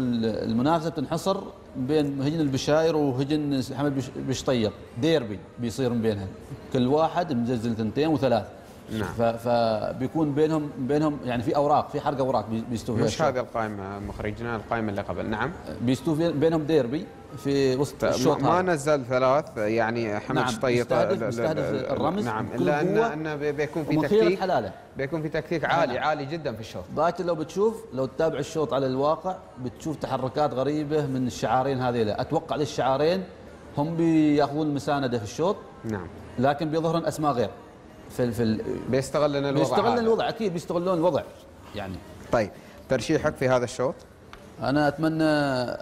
المنافسة بتنحصر بين هجن البشاير وهجن حمد بش- بشطيط ديربي بيصير من بينهم كل واحد مزلزل ثنتين وثلاث. نعم. فبيكون بينهم بينهم يعني في أوراق في حرق أوراق بي- بيستوي فيها مش. هذه القائمة مخرجنا القائمة اللي قبل. نعم. بيستوي في- بينهم ديربي. في وسط الشوط ما, هذا. نزل ثلاث يعني حمد نعم، شطيط مستهدف- ل- الرمز نعم إلا انه بيكون في تكتيك حلاله. بيكون في تكتيك عالي نعم. عالي جدا في الشوط. باكر لو بتشوف لو تتابع الشوط على الواقع بتشوف تحركات غريبة من الشعارين هذيلا أتوقع للشعارين هم بياخذون مساندة في الشوط نعم. لكن بيظهرون أسماء غير. في في بيستغلون الوضع بيستغلون. الوضع أكيد بيستغلون الوضع يعني. طيب ترشيحك في هذا الشوط؟ أنا اتمنى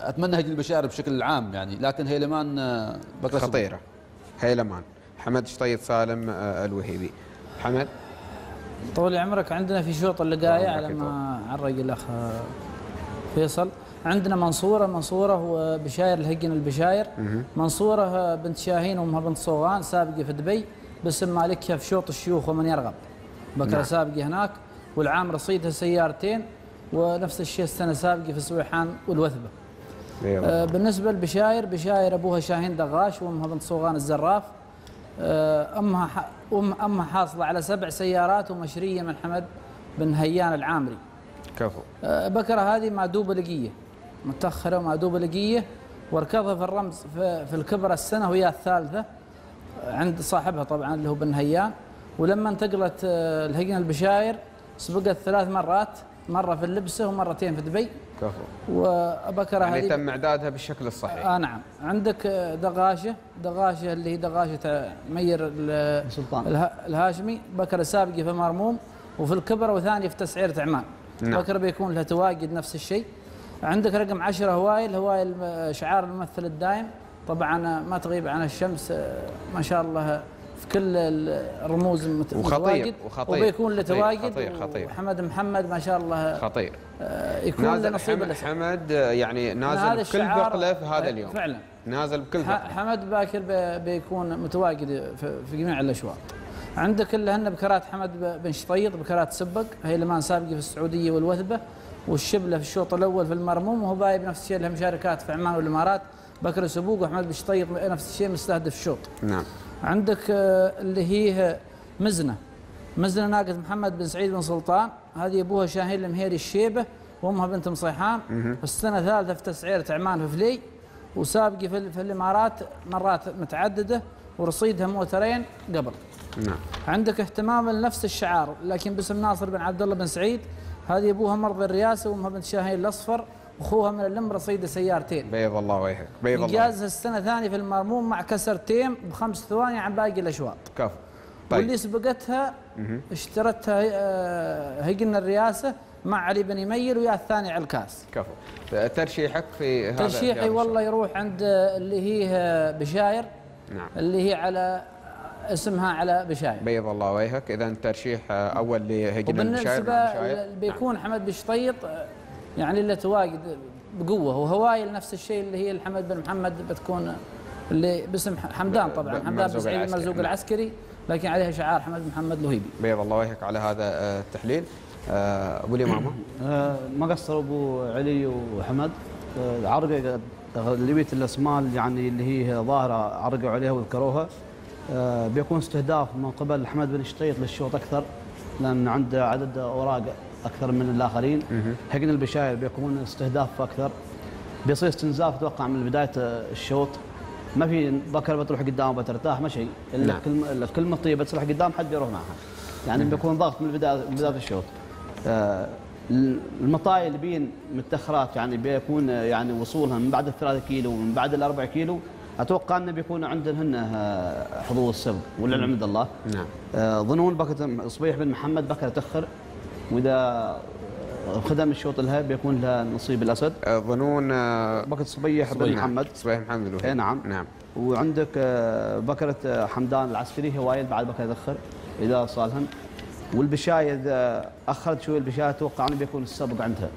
أتمنى هجن البشائر بشكل عام يعني لكن هيلمان آه، بكرة خطيرة. هيلمان. حمد شطيط سالم آه، الوهيبي. حمد؟ طول عمرك عندنا في شوط اللقاية على ما عرق الاخ فيصل. عندنا منصورة منصورة وبشاير الهجن البشاير. منصورة بنت شاهين وأمها بنت صوغان سابقة في دبي باسم مالكها في شوط الشيوخ ومن يرغب. بكرة نعم. سابقة هناك والعام رصيدها سيارتين. ونفس الشيء السنة سابقه في سويحان والوثبة. آه، بالنسبة لبشاير بشاير أبوها شاهين دغاش وأمها بنت صوغان الزراف. آه، أمها أم أمها حاصلة على سبع سيارات ومشرية من حمد بن هيان العامري. كفو. آه، بكرة هذه معدوبه لقية. متأخرة ومعدوبه لقية. وركضها في الرمز في, في الكبرى السنة وهي الثالثة عند صاحبها طبعا اللي هو بن هيان. ولما انتقلت آه، الهجن البشاير سبقت ثلاث مرات. مرة في اللبسة ومرتين في دبي. كفو. وبكره يعني هذه. تم إعدادها بالشكل الصحيح. آه نعم. عندك آه، دغاشة. دغاشة اللي هي دغاشة مير سلطان. اله- الهاشمي. بكره سابقه في مرموم. وفي الكبر وثانية في تسعير عمان نعم. بكره بيكون لها تواجد نفس الشيء. عندك رقم 10 هوايل. هوايل آه، شعار الممثل الدائم. طبعا آه، ما تغيب عن الشمس ما شاء الله في كل الرموز مت- وخطير- وخطير. وبيكون له خطير- تواجد. وحمد محمد ما شاء الله خطير. آه، يكون له نازل نصيب حمد. حمد آه، يعني نازل بكل ثقله في هذا اليوم. فعلا. نازل بكل ثقله. حمد باكر بي- بيكون متواجد في, جميع الأشواط. عندك اللي هن بكرات حمد بن شطيط بكرات سبق هي لمان سابقة في السعودية والوثبة والشبلة في الشوط الأول في المرموم وهو بايب نفس الشيء له مشاركات في عمان والإمارات بكر سبوق واحمد بن شطيط نفس الشيء مستهدف الشوط. نعم. عندك آه، اللي هي مزنة. مزنة ناقة محمد بن سعيد بن سلطان. هذه أبوها شاهين المهيري الشيبة وأمها بنت مصيحان. مهم. السنة الثالثه في تسعير عمان في فلي وسابقة في, ال- في الإمارات مرات متعددة ورصيدها موترين قبل. نعم. عندك اهتمام لنفس الشعار لكن باسم ناصر بن عبد الله بن سعيد. هذه أبوها مرضى الرئاسة وأمها بنت شاهين الأصفر. واخوها من الأم رصيده سيارتين. بيض الله وجهك بيض الله. انجازها السنة الثانية في المرموم مع كسر تيم بخمس ثواني عن باقي الأشواط. كفو. واللي طيب سبقتها مهم. اشترتها آه، هجن الرئاسة مع علي بن يميل ويا الثاني على الكاس كفو. ترشيحك في هذا ترشيحي والله يروح عند آه، اللي هي آه، بشاير. نعم. اللي هي على اسمها على بشاير. بيض الله وجهك. اذا ترشيح أول لهجن وبالنسبة بشاير. اللي بيكون حمد بشطيط يعني اللي تواجد بقوة. وهوايل نفس الشيء اللي هي الحمد بن محمد بتكون اللي باسم حمدان طبعا. حمدان بن سعيد العسكري، المرزوق نعم. العسكري لكن عليها شعار حمد محمد لهيبي بيض الله وجهك على هذا آه، التحليل. آه، أبو الامامه آه، ما قصر أبو علي وحمد. عرقه لبيت الأسماء يعني اللي هي ظاهرة عرقوا عليها وذكروها. بيكون استهداف من قبل حمد بن شطيط للشوط أكثر لأن عنده عدد أوراق أكثر من الآخرين. حقن البشاير بيكون استهداف أكثر. بيصير استنزاف أتوقع من بداية الشوط. ما في بكر بتروح قدام بترتاح ما شيء. إلا نعم. كل إلا كل ما تطيب بتروح قدام حد بيروح معها. يعني بيكون ضغط من بدايه من بداية الشوط. آه، المطاي اللي بين متأخرات يعني بيكون يعني وصولها من بعد الثلاثة كيلو ومن بعد الأربع كيلو. أتوقع إنه بيكون عندهن آه، حظوظ السبق ولا العمد الله. نعم. آه، ظنون بكر صبيح بن محمد بكر تأخر. وإذا خدم الشوط لها بيكون لها نصيب الأسد. آه، ظنون آه، بكر صبيح بن. محمد. صبيح محمد أي نعم. نعم. وعندك آه، بكرة حمدان العسكري هوايل بعد بكرة يدخل إذا صالهن والبشاية إذا أخرت شوي البشاية أتوقع أنه بيكون السبق عندها.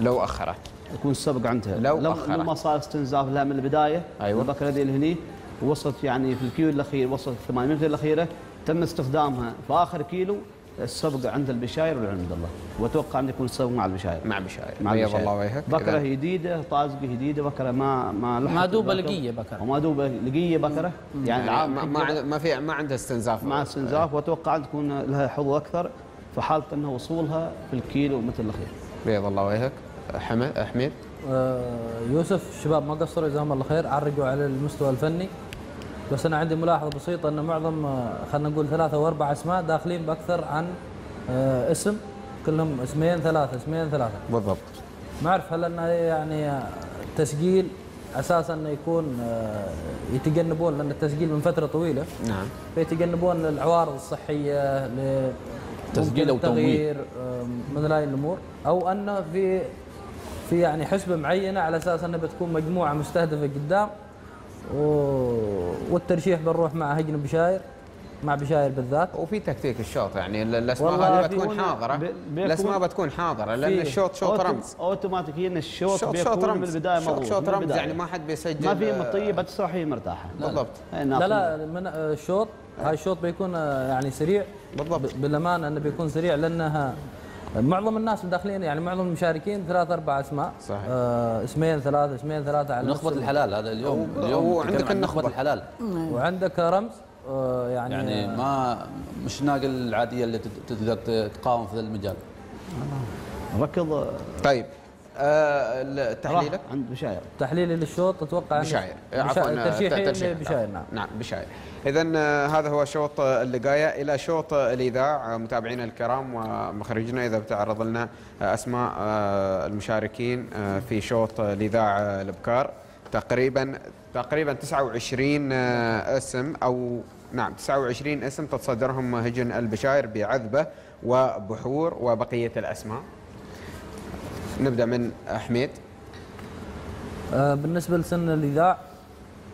لو أخرت. يكون السبق عندها. لو لو, أخرت. لو ما صار استنزاف لها من البداية أيوة. البكرة دي اللي هني وصلت يعني في الكيلو الأخير وصلت 800 متر الأخيرة تم استخدامها. في آخر كيلو السبق عند البشاير ولا عند الله. وأتوقع أن يكون السبق مع البشاير. مع بشاير مع بيض البشاير. الله وجهك. بكرة جديده طازقة جديده بكرة ما ما ما دوبه. لقية بكرة. وما دوبه لقية بكرة. يعني يعني ما ما, ما في ما عنده استنزاف. مع استنزاف. وأتوقع أن تكون لها حظوظ أكثر في حالة انه وصولها في الكيلو مثل الأخير. بيض الله وجهك. حمد حميد آه، يوسف الشباب ما قصروا جزاهم الله خير. عرقوا على المستوى الفني. بس أنا عندي ملاحظة بسيطة إن معظم آه، خلينا نقول ثلاثة واربع أسماء داخلين بأكثر عن آه، اسم كلهم اسمين ثلاثة اسمين ثلاثة. بالضبط. ما أعرف هل إنه يعني تسجيل أساسا إنه يكون آه، يتجنبون لأن التسجيل من فترة طويلة. نعم. فيتجنبون العوارض الصحية ل تسجيل. التغيير آه، مثل هاي الأمور. أو إنه في في يعني حسبة معينة على أساس إنها بتكون مجموعة مستهدفة قدام. والترشيح بنروح مع هجن بشاير مع بشاير بالذات. وفي تكتيك الشوط يعني ال- الأسماء هذه بتكون حاضرة. الأسماء بتكون حاضرة لأن الشوط شوط رمز. اوتوماتيكيا الشوط شوط بيكون شوط من رمز. البدايه شوط شوط من رمز. يعني ما حد بيسجل ما في آه، مطيه بتروح هي مرتاحة. بالضبط. لا ناخذ- لا من آه، الشوط هاي الشوط بيكون آه، يعني سريع. بالضبط. بالأمانة إنه بيكون سريع لأنها معظم الناس داخلين يعني معظم المشاركين ثلاث أربع أسماء. صحيح. آه اسمين ثلاثة اسمين ثلاثة على نخبة نفس الحلال هذا اليوم اليوم وعندك نتكلم عن النخبة. نخبة الحلال وعندك رمز آه يعني, يعني ما مش ناقل العادية اللي تقدر تقاوم في المجال. ركض طيب. آه تحليلك عند بشاير. تحليلي للشوط أتوقع إنه- بشاير. بشا- عفوا ترشيحي ترشيح. بشاير نعم. نعم بشاير. اذا هذا هو شوط آه، اللقاية. إلى شوط آه، الإذاعة آه، متابعينا الكرام ومخرجنا إذا بتعرض لنا آه، أسماء آه، المشاركين آه، في شوط آه، الإذاعة آه، الأبكار. تقريبا تقريبا 29 آه، اسم أو نعم 29 اسم تتصدرهم هجن البشاير بعذبة وبحور وبقية الأسماء. نبدأ من حميد. آه بالنسبة لسن الاذاع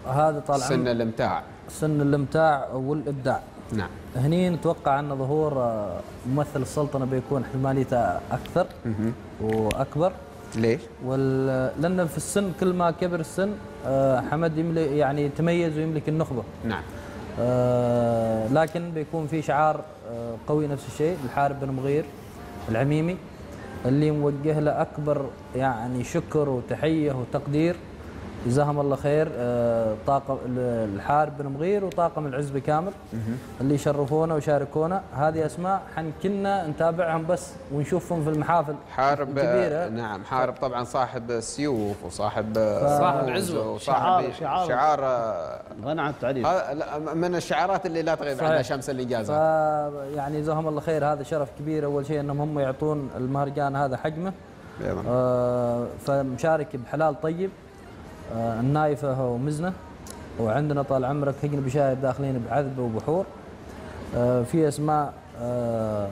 هذا طال سن عمر الامتاع. سن الامتاع والإبداع. نعم. هني نتوقع أن ظهور آه، ممثل السلطنة بيكون احتماليته أكثر. وأكبر. ليش؟ وال... لأن في السن كل ما كبر السن آه، حمد يملك يعني يتميز ويملك النخبة. نعم. لكن بيكون في شعار قوي نفس الشيء الحارب بن مغير العميمي. اللي موجه له أكبر يعني شكر وتحية وتقدير. جزاهم الله خير آه، طاقم الحارب بن مغير وطاقم العزبه كامل اللي يشرفونا ويشاركونا. هذه أسماء حن كنا نتابعهم بس ونشوفهم في المحافل حارب الكبيرة. نعم حارب طبعا صاحب سيوف وصاحب صاحب عزوة. وصاحب شعار- شعار. شعار. آه، غنى عن التعريف. من الشعارات اللي لا تغيب. عنها شمس الإنجاز. ف يعني جزاهم الله خير هذا شرف كبير. أول شيء إنهم هم يعطون المهرجان هذا حجمه. آه، فمشارك بحلال طيب. آه، النايفه ومزنه وعندنا طال عمرك هجن بشاير داخلين بعذبه وبحور. آه، في أسماء آه،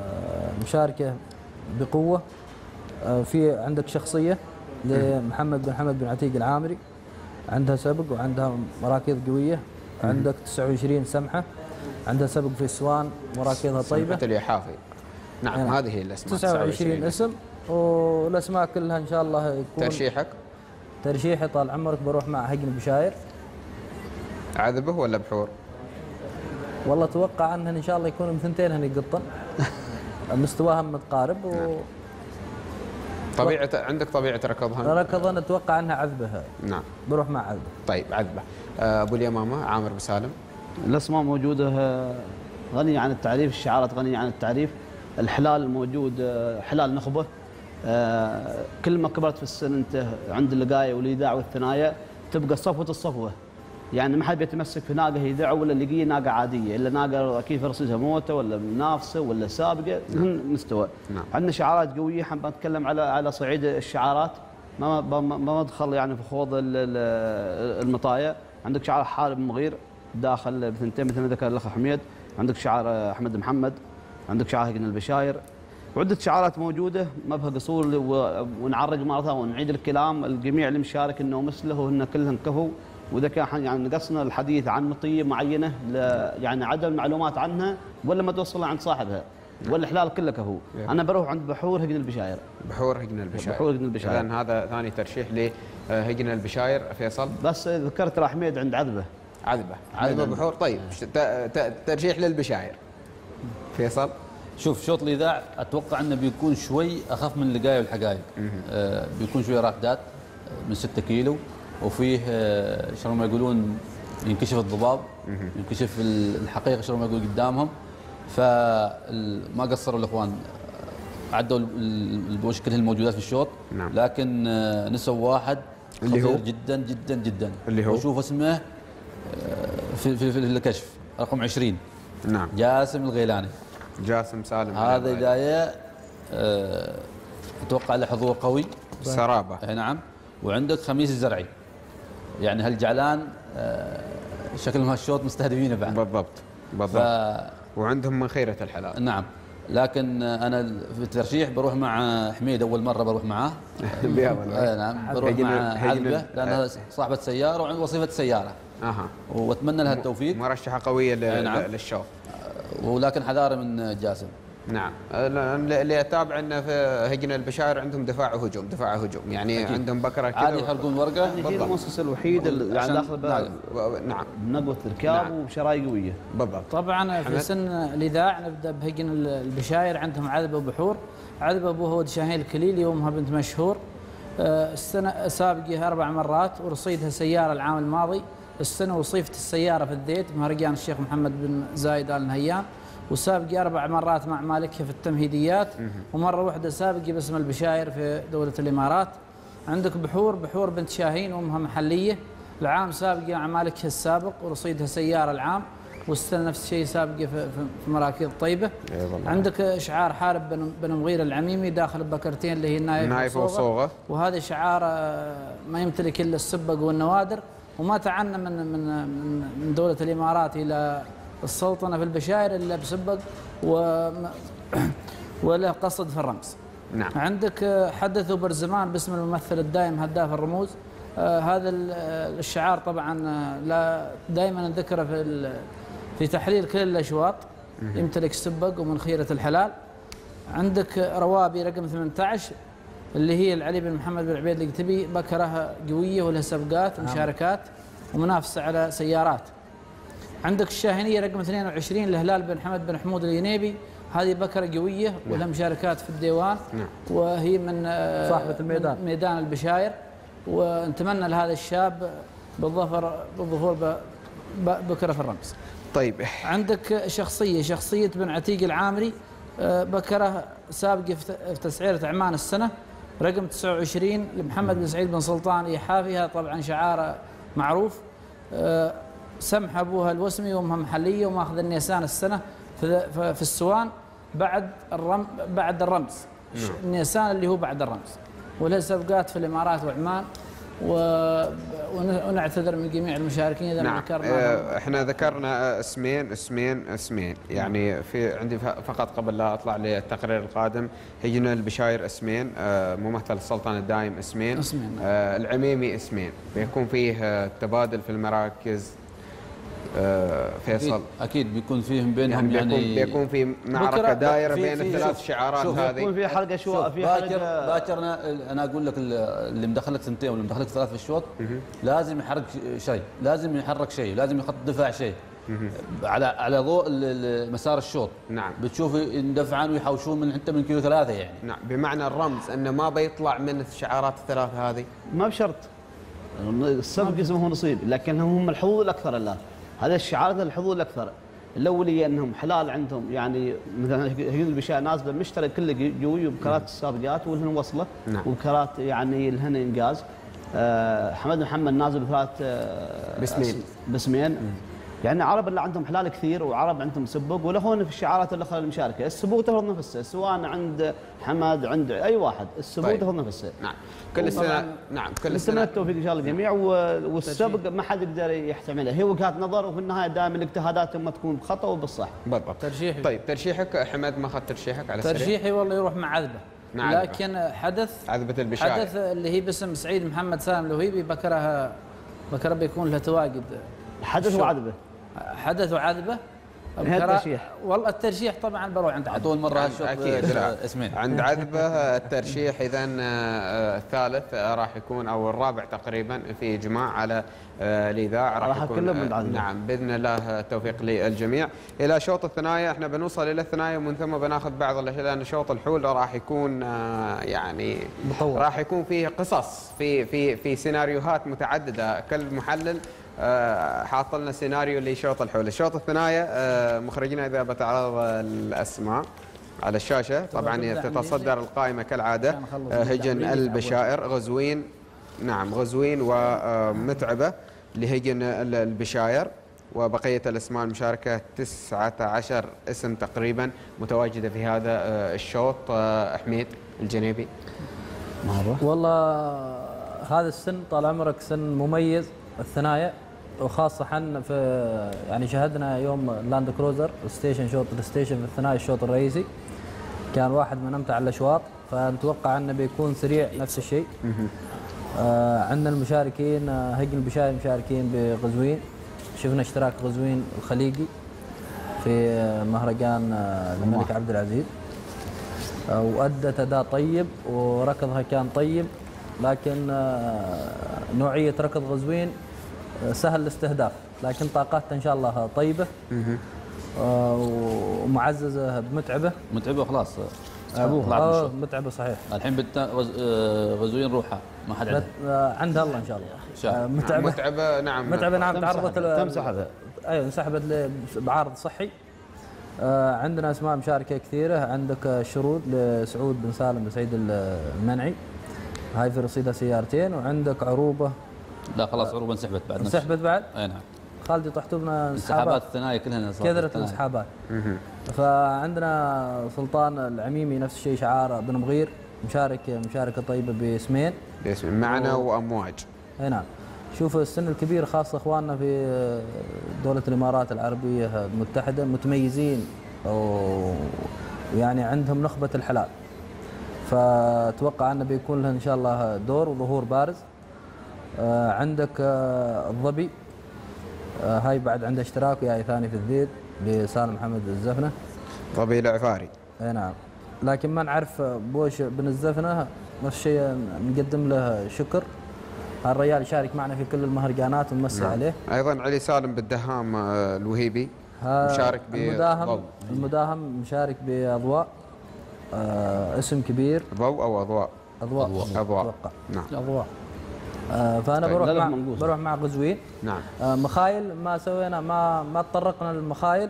مشاركة بقوة. آه، في عندك شخصية لمحمد بن حمد بن عتيق العامري. عندها سبق وعندها مراكز قوية. عندك 29 سمحة. عندها سبق في السوان مراكزها طيبة. سمحة اليحافي نعم نعم. هذه هي الأسماء 29 اسم والأسماء كلها إن شاء الله يكون ترشيحك؟ ترشيحي طال عمرك بروح مع هجن بشاير. عذبه ولا بحور؟ والله أتوقع أنهن إن شاء الله يكونوا ثنتين هني قطن [laughs] مستواهم متقارب و طبيعه عندك طبيعة ركضها ركضا أتوقع أنها عذبه. نعم. بروح مع عذبه طيب عذبه. آه، أبو اليمامة عامر بسالم الأسماء موجودة آه، غنيه عن التعريف الشعارات غنية عن التعريف. الحلال موجود آه، حلال نخبة. كل ما كبرت في السن انت عند اللقايه والايداع والثنايا تبقى صفوة الصفوة. يعني ما حد بيتمسك في ناقة يدع ولا لقيه ناقة عادية إلا ناقة أكيد رصيدها موتة ولا منافسة ولا سابقة من مستوى. نعم. عندنا شعارات قوية حاب نتكلم على على صعيد الشعارات. ما ما ما ندخل يعني في خوض ال- ال- المطايا. عندك شعار حارب مغير داخل بثنتين مثل ما ذكر الأخ حميد. عندك شعار أحمد محمد. عندك شعار هجن البشاير. وعدة شعارات موجودة ما بها قصور ونعرج ثانية ونعيد الكلام. الجميع اللي مشارك إنه مثله وهن كلهم كفوا وإذا كان يعني نقصنا الحديث عن مطية معينة ل- يعني عدم المعلومات عنها ولا ما توصلها عند صاحبها ولا الحلال كله كفو. أنا بروح عند بحور هجن البشاير. بحور هجن البشاير. بحور هجن البشاير. اذا هذا ثاني ترشيح لهجن البشاير. فيصل؟ بس ذكرت حميد عند عذبة. عذبة. عذبة. بحور. طيب ترشيح للبشاير. فيصل؟ شوف شوط الاذاع أتوقع إنه بيكون شوي أخف من اللقايه والحقائق آه بيكون شوي راكدات آه، من 6 كيلو. وفيه آه شلون ما يقولون ينكشف الضباب. ينكشف ال- الحقيقة شلون ما يقول قدامهم. فما قصروا الإخوان. عدوا ال- ال- البوش كلها الموجودات في الشوط. نعم. لكن آه، نسوا واحد اللي هو؟ جدا جدا جدا. اللي هو؟ وشوف اسمه آه، في, في, في الكشف. رقم 20 نعم. جاسم الغيلاني. جاسم سالم هذا بدايه آه، أتوقع له حضور قوي. سرابة. اي نعم. وعندك خميس الزرعي. يعني هالجعلان آه، شكلهم هالشوط مستهدفينه بعد؟ بالضبط ف... بالضبط وعندهم من خيرة الحلال. نعم. لكن آه، أنا في الترشيح بروح مع حميد أول مرة بروح معاه. [laughs] اي نعم. بروح مع عذبه لانها صاحبة سيارة وعنده وظيفه سيارة. أها. وأتمنى لها التوفيق. مرشحة قوية أي نعم. للشوط. ولكن حذاري من جاسم. نعم. اللي اتابع انه في هجن البشاير عندهم دفاع وهجوم دفاع وهجوم يعني أكيد. عندهم بكرة كذا عادي يحرقون ورقة؟ يعني هي. المؤسسة الوحيدة اللي يعني عشان داخل بلد نعم. بنقوة ركاب نعم. وبشراي قوية. بالضبط. طبعا حمد؟ في سن الاذاع نبدأ بهجن البشاير عندهم عذبه وبحور عذبه ابوها ولد شاهين الكليل يومها بنت مشهور. آه، السنة سابقه أربع مرات ورصيدها سيارة العام الماضي. السنة وصيفة السيارة في الذيت مهرجان الشيخ محمد بن زايد آل نهيان وسابقه أربع مرات مع مالكها في التمهيديات ومرة واحدة سابقه باسم البشاير في دولة الإمارات. عندك بحور بحور بنت شاهين أمها محلية. العام سابقه مع مالكها السابق ورصيدها سيارة العام والسنة نفس الشيء سابقه في, مراكز والله. عندك اشعار حارب بن, بن مغير العميمي داخل بكرتين اللي هي النايف والصوغة. وصوغة. وهذا شعار ما يمتلك إلا السبق والنوادر. وما تعنا من من من, دولة الإمارات إلى السلطنة في البشاير إلا بسبق و [clears throat] وله قصد في الرمز. نعم. عندك آه، حدث برزمان باسم الممثل الدائم هداف الرموز. آه، هذا آه، الشعار طبعا لا دائما نذكره في في تحليل كل الأشواط يمتلك السبق ومن خيرة الحلال. عندك روابي رقم 18 اللي هي العلي بن محمد بن عبيد القتبي بكره قوية ولها سبقات ومشاركات ومنافسة على سيارات. عندك الشاهنيه رقم 22 الهلال بن حمد بن حمود الينيبي. هذه بكرة قوية ولها مشاركات في الديوان. نعم. وهي من آه، صاحبة الميدان. من ميدان البشاير. ونتمنى لهذا الشاب بالظفر بالظهور ب- ب- بكرة في الرمز. طيب. عندك شخصية شخصية بن عتيق العامري. آه، بكرة سابقة في ت- في تسعيرة عمان السنة. رقم 29 لمحمد بن سعيد بن سلطان ايحافي طبعا شعار معروف. آه، سمح أبوها الوسمي وأمها محلية وماخذ النيسان السنة في السوان بعد الرم بعد الرمز. نعم. النيسان اللي هو بعد الرمز. وله سبقات في الإمارات وعمان. ونعتذر من جميع المشاركين إذا نعم. ذكرنا آه، إحنا ذكرنا اسمين اسمين اسمين. يعني في عندي فقط قبل لا أطلع للتقرير القادم هيجينا البشاير اسمين. آه، ممثل السلطان الدايم اسمين. اسمين. آه، العميمي اسمين. بيكون فيه تبادل في المراكز فيصل أكيد, أكيد بيكون فيهم بينهم يعني يعني, بيكون بيكون في معركة دايره في- بين الثلاث شعارات شوف، هذه. في حلقة شو في باكر حلقه باكر أنا أنا أقول لك اللي مدخلك سنتين واللي مدخلك ثلاث في الشوط لازم يحرك شيء لازم يحرك شيء لازم يخط دفاع شيء. على على ضوء ال- ال- مسار الشوط. نعم. بتشوف يندفعون ويحوشون من حتى من كيلو ثلاثة يعني. نعم بمعنى الرمز إنه ما بيطلع من الشعارات الثلاث هذه. ما بشرط. السبق اسمه نصيب لكن هم الحظوظ الأكثر الآن. هذا الشعار الحظوظ الأكثر. الاوليه إنهم حلال عندهم. يعني مثلا هي البشاء نازلة مشترك كله قوي وبكرات السابقات والهن وصله نعم. وبكرات يعني الهن إنجاز. آه حمد محمد نازل بثلاث آه باسمين. باسمين يعني عرب اللي عندهم حلال كثير وعرب عندهم سبق ولهون في الشعارات الاخرى المشاركة. السبوق تفرض نفسه سواء عند حمد عند أي واحد. السبوق طيب. تفرض نفسه. نعم. كل سنه نعم كل سنة. التوفيق إن شاء الله للجميع و- والسبق ما حد يقدر يحتملها هي وجهات نظر وفي النهاية دائما الاجتهادات ما تكون بخطأ وبالصح. بالضبط. ترشيحي. طيب ترشيحك حمد ما اخذت ترشيحك على السريع؟ ترشيحي والله يروح مع عذبة. مع عذبة. لكن حدث عذبة البشاير حدث اللي هي باسم سعيد محمد سالم الوهيبي بكرها بكره بيكون له تواجد. حدث؟ وعذبه حدث وعذبه الترشيح. والله الترشيح طبعا بروح عند عدن طول مرة عند- هالشوط أكيد. آه،. اسمين. عند عذبه الترشيح اذا الثالث آه، راح يكون أو الرابع تقريبا في إجماع على آه، الإذاعة. راح راح يكون كلهم عند آه، عذبة. نعم بإذن الله التوفيق للجميع. إلى شوط الثنايا إحنا بنوصل إلى الثنايا ومن ثم بناخذ بعض الاشياء لأن شوط الحول راح يكون آه، يعني. راح يكون فيه قصص في في في سيناريوهات متعددة. كل محلل آه، حاط لنا سيناريو لشوط الحول الشوط الثنايا آه، مخرجنا اذا بتعرض الأسماء على الشاشة طبعا. تتصدر القائمة كالعادة آه،. هجن. البشائر غزوين نعم غزوين ومتعبه لهجن ال- البشاير وبقية الأسماء المشاركة 19 اسم تقريبا متواجدة في هذا آه، الشوط آه، حميد الجنيبي والله هذا السن طال عمرك سن مميز الثنايا وخاصة في يعني شاهدنا يوم Land Cruiser station شوط ال station في الثنايا الشوط الرئيسي. كان واحد من أمتع الأشواط فنتوقع أنه بيكون سريع نفس الشيء. آه عندنا المشاركين آه هجن البشاير مشاركين بغزوين. شفنا اشتراك غزوين الخليجي في آه، مهرجان آه، الملك عبد العزيز آه، وأدت أداء طيب وركضها كان طيب لكن آه، نوعية ركض غزوين آه، سهل الاستهداف لكن طاقاتها إن شاء الله طيبة. آه، ومعززة بمتعبة. متعبة خلاص. آه، من آه، الشوط. متعبة صحيح. الحين. آه، غزوين روحها ما حد عندها. آه، عند الله إن شاء الله. آه، متعبة. متعبة نعم. متعبة نعم. تعرضت تم سحبها. أيوه انسحبت ل- بعارض صحي. آه، عندنا أسماء مشاركة كثيرة. عندك آه، شرود لسعود بن سالم بن سعيد المنعي. هاي في رصيدها سيارتين وعندك عروبة لا خلاص عروبة انسحبت بعد انسحبت بعد؟ أي نعم. خالدي طحتوبنا انسحابات انسحابات الثنايا كلها الثنايا. الانسحابات. فعندنا سلطان العميمي نفس الشيء شعار بن مغير مشارك مشاركة طيبة باسمين. باسم معنا وأمواج. أي نعم. شوف السن الكبير خاصة إخواننا في دولة الإمارات العربية المتحدة متميزين و- ويعني عندهم نخبة الحلال. فأتوقع أنه بيكون له إن شاء الله دور وظهور بارز. عندك آه، الظبي. آه، هاي بعد عنده اشتراك وياي ثاني في الذيد لسالم محمد الزفنة. طبيعي العفاري. إي نعم. لكن ما نعرف بوش بن الزفنة نفس الشيء نقدم له شكر. الرجال يشارك معنا في كل المهرجانات ونمسي نعم. عليه. أيضا علي سالم بالدهام آه، الوهيبي. مشارك المداهم بضوء المداهم مشارك بأضواء. آه اسم كبير. ضوء أو أضواء. أضواء. أضواء. أتوقع نعم. أضواء. آه فأنا طيب، بروح مع. بروح مع غزوين نعم آه مخايل ما سوينا ما ما تطرقنا للمخايل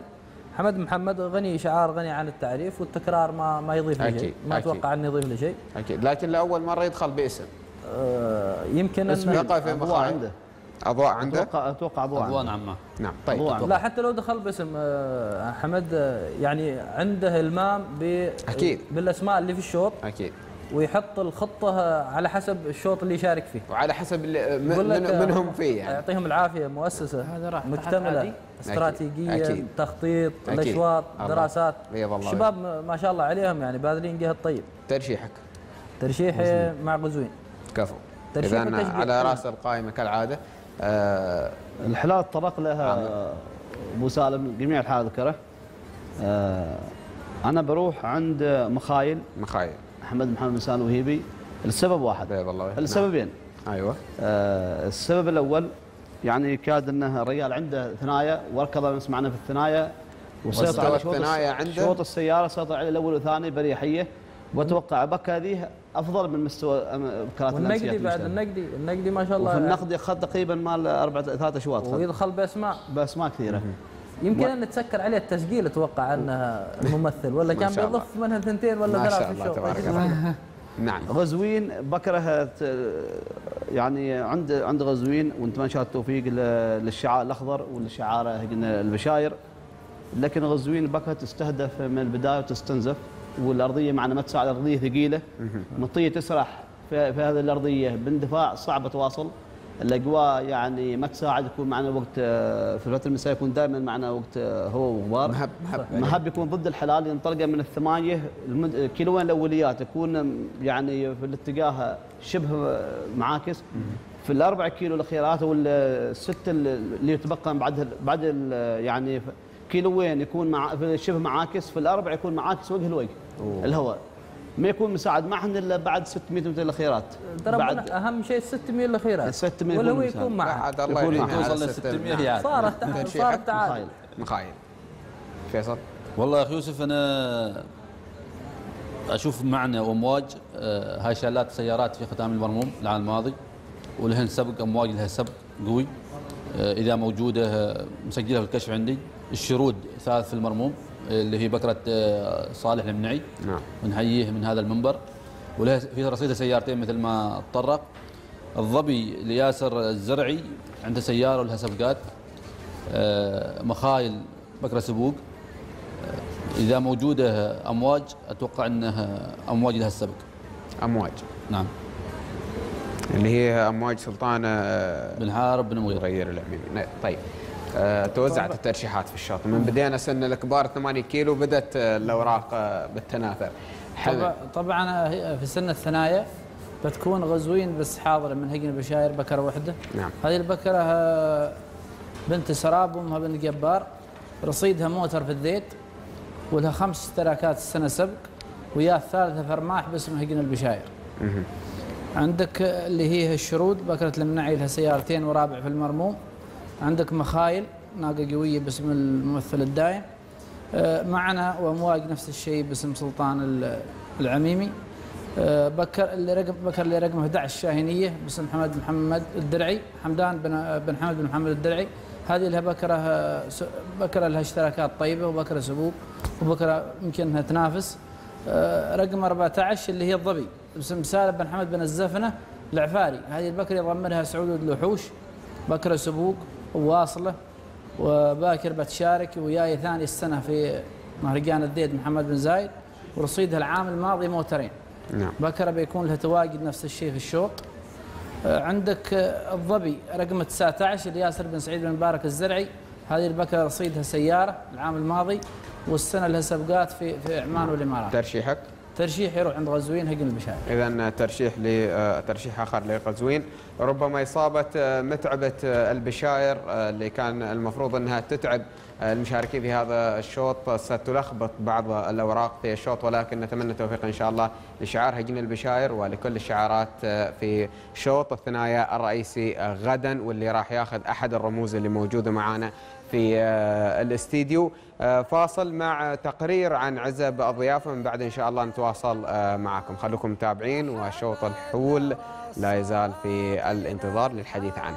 حمد محمد غني شعار غني عن التعريف والتكرار ما ما يضيف لي شيء ما. أتوقع انه يضيف لي شيء أكيد لكن لأول مرة يدخل باسم آه يمكن اسم بقى في أضواء مخايل. عنده أضواء عنده أتوقع أتوقع أضواء أضواء. نعم ما نعم طيب أضواء. لا حتى لو دخل باسم آه، حمد آه، يعني عنده المام ب أكيد. بالأسماء اللي في الشوط أكيد ويحط الخطة آه، على حسب الشوط اللي يشارك فيه. وعلى حسب من آه، منهم فيه يعني. يعطيهم العافية مؤسسة هذا راح مكتملة؟ استراتيجية أكيد. تخطيط أكيد. الأشواط. دراسات. بيض الله. الشباب م- ما شاء الله عليهم يعني باذلين جهد طيب. ترشيحك. ترشيح مع غزوين. كفو. اذا. على رأس القائمة كالعادة آه الحلال تطرق لها أبو سالم جميع الحال ذكره آه، أنا بروح عند مخايل. مخايل. احمد محمد بن سالم وهيبي السبب واحد بيض الله وجهك. السببين نعم. أيوه آه، السبب الأول يعني كاد أنه الرجال عنده ثنايا وركض امس معنا في الثنايا وسيطر مستوى على شوط عنده؟ شوط السيارة سيطر عليه الأول والثاني بريحية وأتوقع بكى هذه أفضل من مستوى أم- بكرات والنقدي بعد. النقدي النقدي ما شاء الله وفي يعني النقد أخذ تقريبا مال أربع ثلاث اشواط. ويدخل بأسماء بأسماء كثيرة يمكن أن تسكر عليه التسجيل أتوقع أنه الممثل ولا ما كان شاء الله. بيضيف منها ثنتين ولا ما ثلاث شاء في الله الشوط تبارك الله. يسوي؟ نعم. غزوين بكره يعني عند عند غزوين ونتمنى شاء التوفيق للشعار الأخضر وللشعار قلنا البشاير. لكن غزوين بكره تستهدف من البداية وتستنزف والأرضية معنا ما تساعد ارضيه ثقيلة. مطية تسرح في, في هذه الأرضية باندفاع صعب تواصل. الأجواء يعني ما تساعد يكون معنا وقت آه، في الفترة المسائيه يكون دائما معنا وقت آه، هواء وغبار مهب مهب مهب يكون ضد الحلال ينطلقه من الثمانية المد... كيلوين الأوليات يكون يعني في الاتجاه شبه معاكس. في الأربع كيلو الأخيرات أو الست اللي يتبقى بعد بعد يعني كيلوين يكون مع شبه معاكس في الأربع يكون معاكس وجه لوجه. الهواء. ما يكون مساعد ما إحنا إلا بعد 600 متر الأخيرات ترى بعد أهم شيء 600 الأخيرات 600 ولا هو يكون. معه بعد الله يكون توصل الستة. 600 نعم. يعني. صارت؟ صارت تعادل مخايل. مخايل فيصل والله يا أخي يوسف أنا أشوف معنى وامواج آه، هاي شالات سيارات في ختام المرموم العام الماضي ولهن سبق أمواج لها سبق قوي آه، إذا موجودة آه، مسجلها في الكشف عندي الشرود ثالث في المرموم اللي هي بكرة آه، صالح المنعي. نعم. ونحييه من هذا المنبر. ولها في رصيده سيارتين مثل ما تطرق. الظبي لياسر الزرعي عنده سيارة ولها سبقات. آه، مخايل بكرة سبوق. آه، إذا موجودة أمواج أتوقع إنها أمواج لها السبق. أمواج. نعم. اللي هي أمواج سلطانة آه، بن حارب بن مغير العميمي نعم، طيب. توزعت الترشيحات في الشوط من بدينا سن الكبار 8 كيلو بدأت آه، الأوراق آه، بالتناثر. طبعا هي- في سن الثنايا بتكون غزوين بس حاضره من هجن البشاير بكرة وحدة. نعم. هذه البكرة آه، بنت سراب وأمها بنت جبار. رصيدها موتر في الزيت ولها خمس اشتراكات السنة سبق ويا الثالثة فرماح باسم هجن البشاير. مهم. عندك اللي هي الشرود بكرة المنعي لها سيارتين ورابع في المرموم. عندك مخايل ناقة قوية باسم الممثل الدايم. آه، معنا وأمواج نفس الشيء باسم سلطان ال- العميمي. آه، بكر اللي رقم بكر اللي رقم 11 شاهينية باسم محمد محمد الدرعي. حمدان بن بن حمد بن محمد الدرعي. هذه لها بكرة س- بكرة لها اشتراكات طيبة وبكرة سبوق وبكرة يمكن انها تنافس. آه، رقم 14 اللي هي الظبي باسم سالم بن حمد بن الزفنة العفاري. هذه البكرة يضمنها سعود الوحوش بكرة سبوق وواصلة وباكر بتشارك وياي ثاني السنة في مهرجان الذيد محمد بن زايد ورصيدها العام الماضي موترين. نعم. بكرة بيكون لها تواجد نفس الشيء في الشوط آه، عندك الظبي رقم 19 اللي ياسر بن سعيد بن مبارك الزرعي. هذه البكرة رصيدها سيارة العام الماضي والسنة لها سبقات في في عمان والإمارات. ترشيحك؟ ترشيح يروح عند غزوين هجن البشاير اذا ترشيح ل آه، آخر لقزوين ربما إصابة آه، متعبة آه، البشاير اللي كان المفروض إنها تتعب المشاركين في هذا الشوط. ستلخبط بعض الأوراق في الشوط ولكن نتمنى التوفيق إن شاء الله لشعار هجن البشاير ولكل الشعارات في شوط الثنايا الرئيسي غدا واللي راح ياخذ أحد الرموز اللي موجودة معنا في آه، الاستديو. آه، فاصل مع تقرير عن عزب الضيافه من بعد إن شاء الله نتواصل آه، معكم. خليكم متابعين وشوط الحول لا يزال في الانتظار للحديث عنه.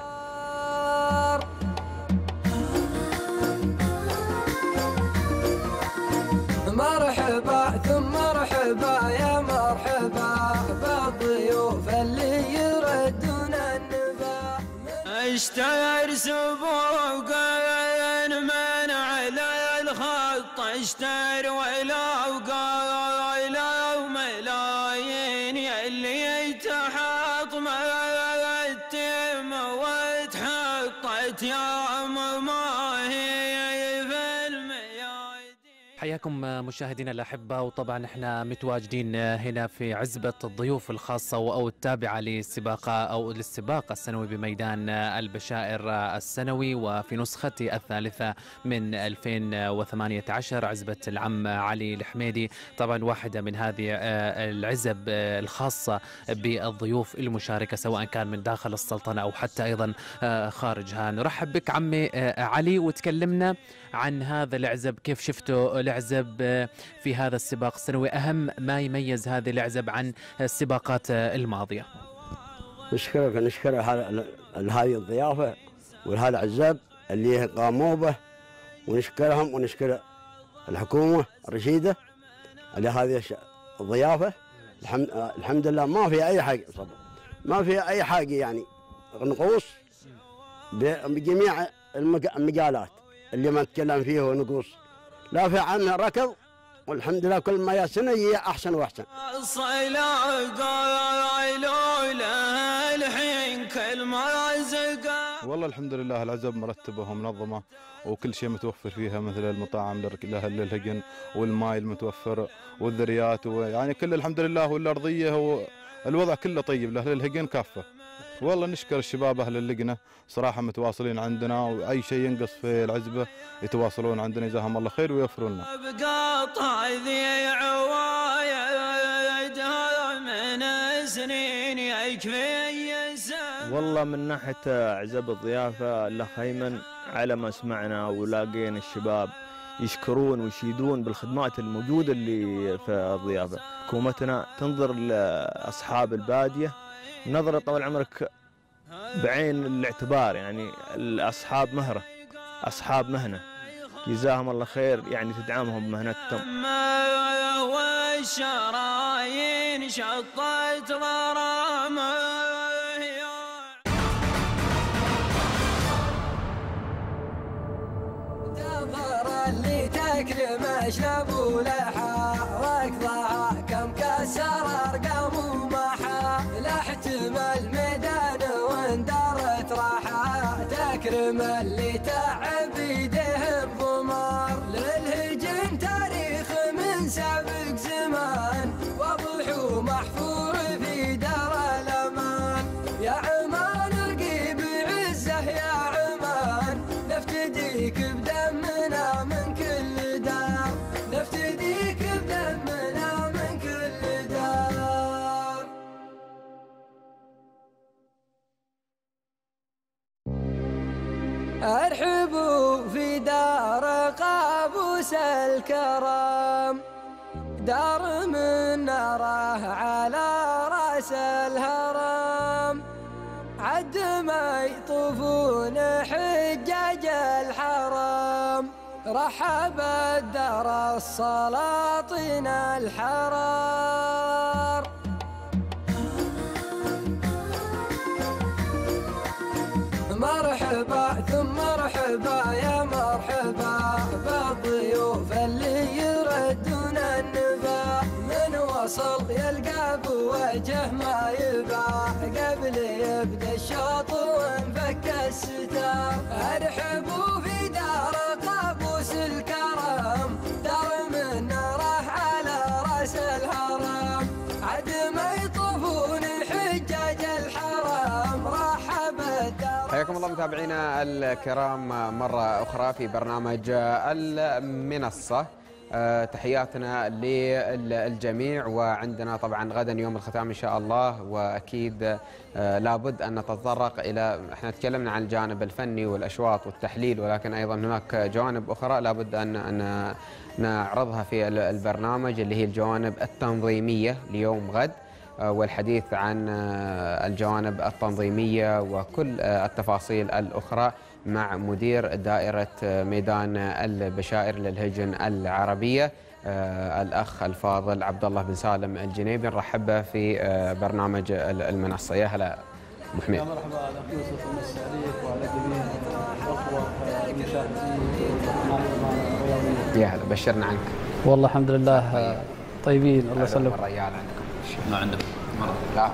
مرحبا ثم مرحبا يا مرحبا. بالضيوف اللي يردون النبا. أشتهر سبوقين حياكم مشاهدينا الاحباء وطبعا إحنا متواجدين هنا في عزبة الضيوف الخاصة أو التابعة للسباق أو للسباق السنوي بميدان البشائر السنوي وفي نسختي الثالثة من 2018 عزبة العم علي الحميدي. طبعا واحدة من هذه العزب الخاصة بالضيوف المشاركة سواء كان من داخل السلطنة أو حتى أيضا خارجها. نرحب بك عمي علي وتكلمنا عن هذا العزب كيف شفتوا العزب في هذا السباق السنوي؟ أهم ما يميز هذه العزب عن السباقات الماضية. نشكرك نشكر هذا- هذه الضيافة وهذا العزاب اللي قاموا به ونشكرهم ونشكر الحكومة الرشيدة على هذه الضيافة. الحمد, الحمد لله ما في أي حاجة صبر. ما في أي حاجة يعني نقوص بجميع المج- المجالات. اللي ما نتكلم فيه هو نقوص لا في عنا ركض والحمد لله كل ما يسنى هي أحسن وأحسن. والله الحمد لله العزب مرتبة ومنظمة وكل شيء متوفر فيها مثل المطاعم للهجن والماي المتوفر والذريات ويعني كل الحمد لله والأرضية والوضع كله طيب لأهل الهجن كافة. والله نشكر الشباب أهل اللجنة. صراحة متواصلين عندنا وأي شيء ينقص في العزبة يتواصلون عندنا. جزاهم الله خير ويوفرون لنا. بقطع ذي عوايدها من سنين يكفي والله من ناحية عزب الضيافة الأخ أيمن على ما سمعنا ولاقينا الشباب يشكرون ويشيدون بالخدمات الموجودة اللي في الضيافة. حكومتنا تنظر لأصحاب البادية نظرة طول عمرك بعين الاعتبار يعني الأصحاب مهرة أصحاب مهنة. جزاهم الله خير يعني تدعمهم بمهنتهم والشرايين شطت غرامه تكرم اشلب ولحى دار من ناره على رأس الهرم. عد ما يطوفون حجاج الحرم. رحب الدار السلاطين الحرار بوجه ما يباع قبل يبدأ الشوط وانفك الستار ارحبوا في دار قابوس الكرم دار من ناره على رأس الهرم عد ما يطوفون حجاج الحرم رحب الدار حياكم الله متابعينا الكرام مرة أخرى في برنامج المنصة. تحياتنا للجميع وعندنا طبعا غدا يوم الختام إن شاء الله وأكيد آه، لابد أن نتطرق إلى إحنا تكلمنا عن الجانب الفني والأشواط والتحليل ولكن أيضا هناك جوانب أخرى لابد أن أن نعرضها في البرنامج اللي هي الجوانب التنظيمية ليوم غد آه، والحديث عن آه، الجوانب التنظيمية وكل آه، التفاصيل الأخرى. مع مدير دائرة آه، ميدان البشائر للهجن العربية آه، الأخ الفاضل عبد الله بن سالم الجنيبي. نرحب به في آه، برنامج ال- المنصة. يا هلا يا مرحبا الاخ يوسف عليك وعلى جميع الأخوة المشاهدين. يا هلا بشرنا عنك. والله الحمد لله طيبين. الله يسلمك. الريال عندكم. ما عندك؟ مرة. لا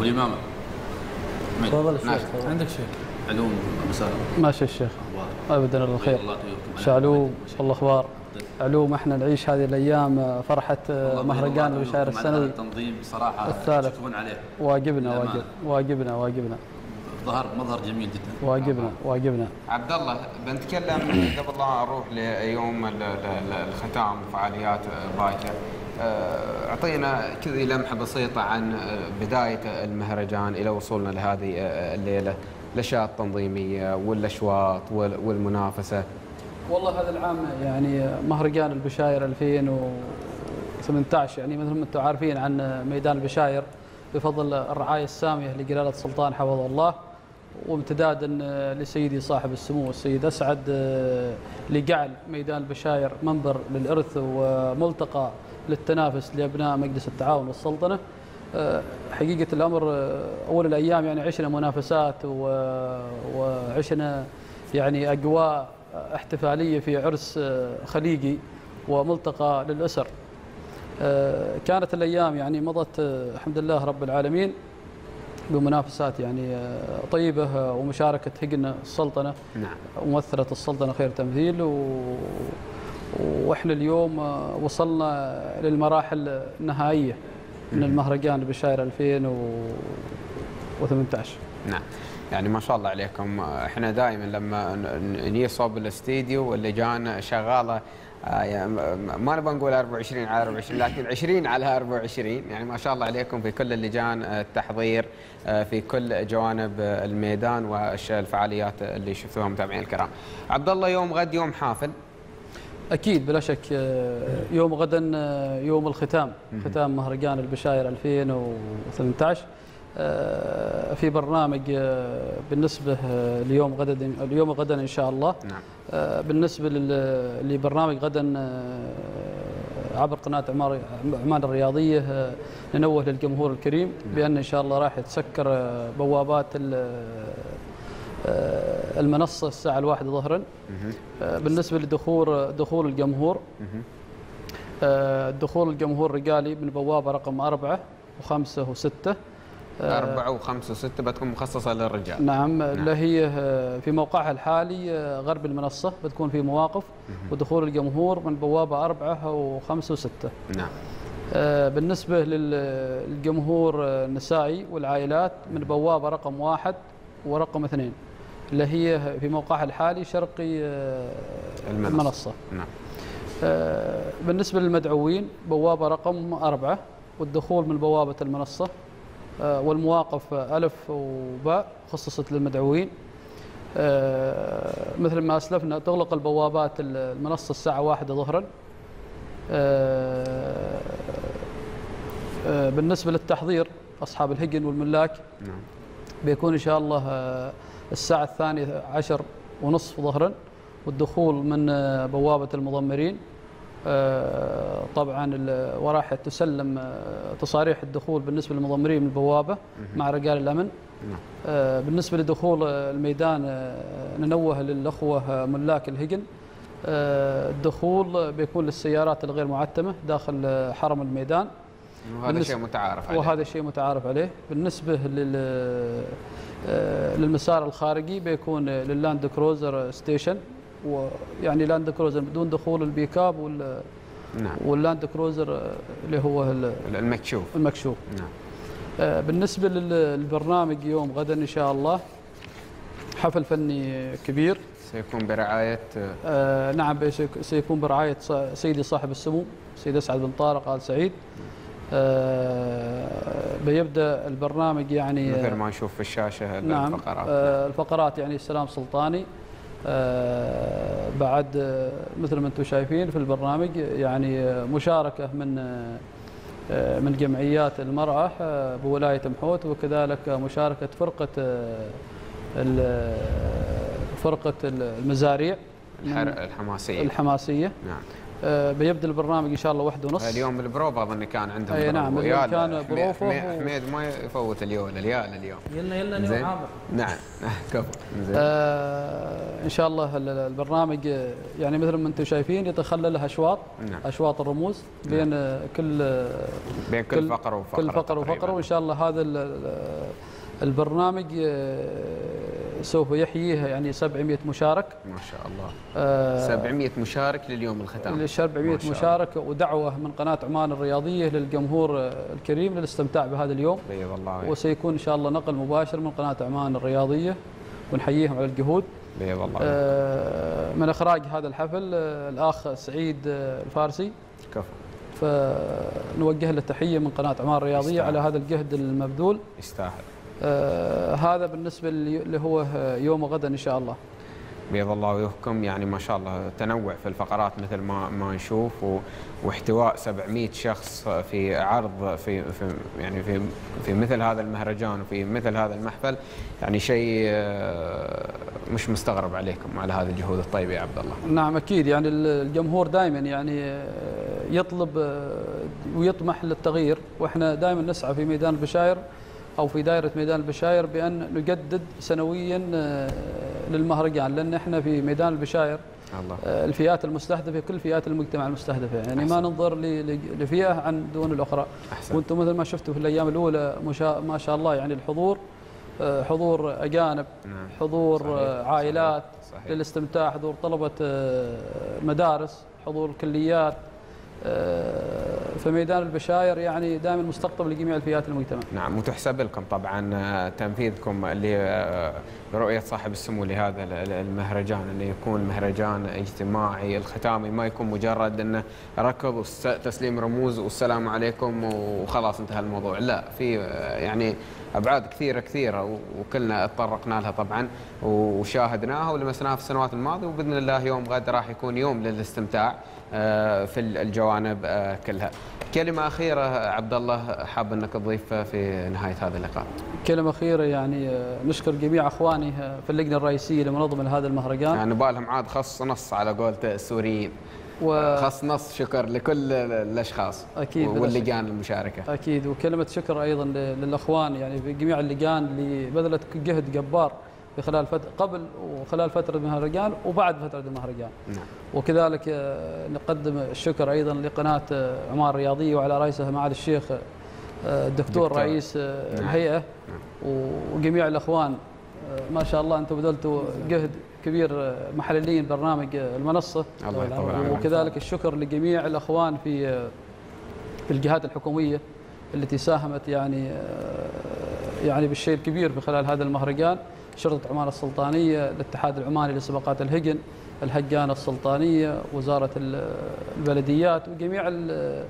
والإمامة. تفضل. عندك شيء علوم مسار ماشي الشيخ ابدا الله. خير الله يطيبكم. شو علوم والله أخبار. علوم إحنا نعيش هذه الأيام فرحة مهرجان البشائر السنوي التنظيم صراحة الثالث. عليه. واجبنا. واجب واجبنا واجبنا. ظهر مظهر جميل جدا. واجبنا واجبنا. عبد الله بنتكلم [coughs] قبل لا نروح ليوم ال- ال- الختام وفعاليات باكر. آه، أعطينا كذا لمحة بسيطة عن آه، بداية المهرجان إلى وصولنا لهذه آه، الليلة. الأشياء التنظيمية والأشواط وال- والمنافسة. والله هذا العام يعني مهرجان البشاير 2018 يعني مثل ما أنتم عارفين عن ميدان البشاير بفضل الرعاية السامية لجلاله السلطان حفظه الله وامتدادا لسيدي صاحب السمو السيد أسعد لجعل ميدان البشاير منبر للإرث وملتقى للتنافس لأبناء مجلس التعاون والسلطنة. آه، حقيقة الأمر آه، أول الأيام يعني عشنا منافسات وعشنا يعني أجواء احتفالية في عرس آه، خليجي وملتقى للأسر. آه، كانت الأيام يعني مضت الحمد لله رب العالمين بمنافسات يعني آه، طيبة آه، ومشاركة هجن السلطنة. نعم. وممثله السلطنة خير تمثيل و... وإحنا اليوم وصلنا للمراحل النهائية. من المهرجان البشاير 2018 نعم. يعني ما شاء الله عليكم. إحنا دائما لما ن- نيصب الاستديو واللجان شغاله آه، يعني ما نبغى نقول 24 على 24 لكن 20 على 24 يعني ما شاء الله عليكم في كل اللجان آه، التحضير آه، في كل جوانب الميدان والفعاليات اللي شفتوها متابعين الكرام. عبد الله يوم غد يوم حافل. أكيد بلا شك آه، يوم غدا آه، يوم الختام. ختام مهرجان البشاير 2018 آه، في برنامج بالنسبة ليوم غدا اليوم غدا إن شاء الله. نعم. بالنسبة لبرنامج غدا عبر قناة عمان الرياضية ننوه للجمهور الكريم بأن إن شاء الله راح يتسكر آه، بوابات آه، المنصة الساعة الواحدة ظهرا. آه، بالنسبة لدخول دخول الجمهور. آه، دخول الجمهور رجالي من بوابة رقم أربعة وخمسة وستة. أربعة وخمسة وستة بتكون مخصصة للرجال. نعم اللي هي آه، في موقعها الحالي غرب المنصة بتكون في مواقف. ودخول الجمهور من بوابة أربعة وخمسة وستة. نعم. بالنسبة لل- للجمهور النسائي والعائلات من بوابة رقم واحد ورقم اثنين. اللي هي في موقعها الحالي شرقي آه، المنصة. المنصة. نعم. آه، بالنسبة للمدعوين بوابة رقم أربعة والدخول من بوابة المنصة آه، والمواقف ألف وباء خصصت للمدعوين. مثل ما أسلفنا تغلق البوابات المنصة الساعة واحدة ظهرا. بالنسبة للتحضير أصحاب الهجن والملاك نعم. بيكون إن شاء الله الساعة الثانية عشر ونصف ظهرا والدخول من آه، بوابة المضمرين. آه، طبعا وراح تسلم آه، تصاريح الدخول بالنسبة للمضمرين من البوابة مع رجال الأمن. نعم. بالنسبة لدخول الميدان ننوه للأخوة ملاك الهجن. الدخول بيكون للسيارات الغير معتمة داخل حرم الميدان. وهذا شيء متعارف عليه. وهذا شيء متعارف عليه. بالنسبة لل آه، للمسار الخارجي بيكون لل Land Cruiser station. ويعني Land Cruiser بدون دخول البيكاب وال نعم. وال Land Cruiser آه، اللي هو ال- المكشوف. المكشوف. نعم. آه، بالنسبة لل- للبرنامج يوم غدا إن شاء الله حفل فني كبير. سيكون برعاية آه، نعم بيسيك- سيكون برعاية ص- سيدي صاحب السمو سيد أسعد بن طارق آل سعيد. آه، بيبدأ البرنامج يعني مثل ما نشوف في الشاشة نعم الفقرات. آه، الفقرات يعني السلام سلطاني. آه، بعد مثل ما أنتم شايفين في البرنامج يعني مشاركة من من جمعيات المرأة آه، بولاية محوت وكذلك آه، ال- فرقة المزاريع. الحماسية. الحماسية. نعم. آه، بيبدأ البرنامج إن شاء الله واحدة ونص اليوم البروفا أظن كان عندهم بروفا. نعم، اليوم كان بروفا حميد, ما يفوت اليوم اليال اليوم يلا يلا اليوم زين؟ عامر نعم [laughs] كفو زين آه إن شاء الله ال- البرنامج آه، يعني مثل ما أنتم شايفين يتخلل أشواط نعم. أشواط الرموز بين آه، كل بين كل فقرة وفقرة كل فقرة. وفقرة وإن شاء الله هذا البرنامج آه، سوف يحييه يعني 700 مشارك. ما شاء الله. آه، 700 مشارك لليوم الختام. ل 700 ما شاء الله. مشارك ودعوة من قناة عمان الرياضية للجمهور آه، الكريم للاستمتاع بهذا اليوم. بيض الله وجهك. وسيكون إن شاء الله نقل مباشر من قناة عمان الرياضية ونحييهم على الجهود. بيض الله. آه، من إخراج هذا الحفل آه، الأخ سعيد الفارسي. كفو. فنوجه له تحية من قناة عمان الرياضية يستاهل. على هذا الجهد المبذول. يستاهل. هذا بالنسبة اللي هو آه، يوم غدا إن شاء الله. بيض الله وجهكم يعني ما شاء الله تنوع في الفقرات مثل ما ما نشوف. واحتواء 700 شخص في عرض في, في يعني في في مثل هذا المهرجان وفي مثل هذا المحفل. يعني شيء آه، مش مستغرب عليكم على هذه الجهود الطيبة يا عبد الله. نعم أكيد. يعني الجمهور دائما يعني آه، يطلب آه، ويطمح للتغيير. وإحنا دائما نسعى في ميدان البشاير أو في دائرة ميدان البشاير بأن نجدد سنويا آه، للمهرجان لأن إحنا في ميدان البشاير الله آه، الفئات المستهدفة كل فئات المجتمع المستهدفة يعني ما ننظر لفئة عن دون الأخرى أحسن. وأنتم مثل ما شفتوا في الأيام الأولى مشا- ما شاء الله يعني الحضور آه، حضور أجانب نعم. حضور صحيح، عائلات صحيح. للاستمتاع حضور طلبة مدارس حضور الكليات آه، فميدان البشاير يعني دائما مستقطب لجميع الفئات المجتمع. نعم وتحسب لكم طبعا آه، تنفيذكم اللي آه، صاحب السمو لهذا ال- ال- المهرجان إنه يكون مهرجان اجتماعي الختامي ما يكون مجرد إنه ركض وتسليم رموز والسلام عليكم وخلاص انتهى الموضوع. لا في آه، يعني أبعاد كثيرة كثيرة وكلنا تطرقنا لها طبعا وشاهدناها ولمسناها في السنوات الماضية وبإذن الله يوم غد راح يكون يوم للاستمتاع. آه، في الجوانب آه، كلها. كلمة أخيرة عبد الله حاب أنك تضيف في نهاية هذا اللقاء. كلمة أخيرة يعني آه، نشكر جميع أخواني آه، في اللجنة الرئيسية لمنظمة لهذا المهرجان يعني بالهم عاد خص نص على قولة السوريين. و- خص نص شكر لكل الأشخاص أكيد بلا واللجان المشاركة. أكيد وكلمة شكر أيضا ل- للأخوان يعني في جميع اللجان اللي بذلت جهد جبار في خلال فترة قبل وخلال فترة المهرجان وبعد فترة المهرجان نعم. وكذلك آه، نقدم الشكر أيضا لقناة آه، عمان الرياضية وعلى رئيسها معالي الشيخ آه، الدكتور دكتور. رئيس آه، نعم. الهيئة وجميع الأخوان ما شاء الله أنتم بذلتوا جهد كبير محللين برنامج المنصة الله يطول. وكذلك الشكر لجميع الأخوان في في الجهات الحكومية التي ساهمت يعني يعني بالشيء الكبير في خلال هذا المهرجان شرطة عمان السلطانية الاتحاد العماني لسباقات الهجن الهجانة السلطانية وزارة ال- البلديات وجميع ال-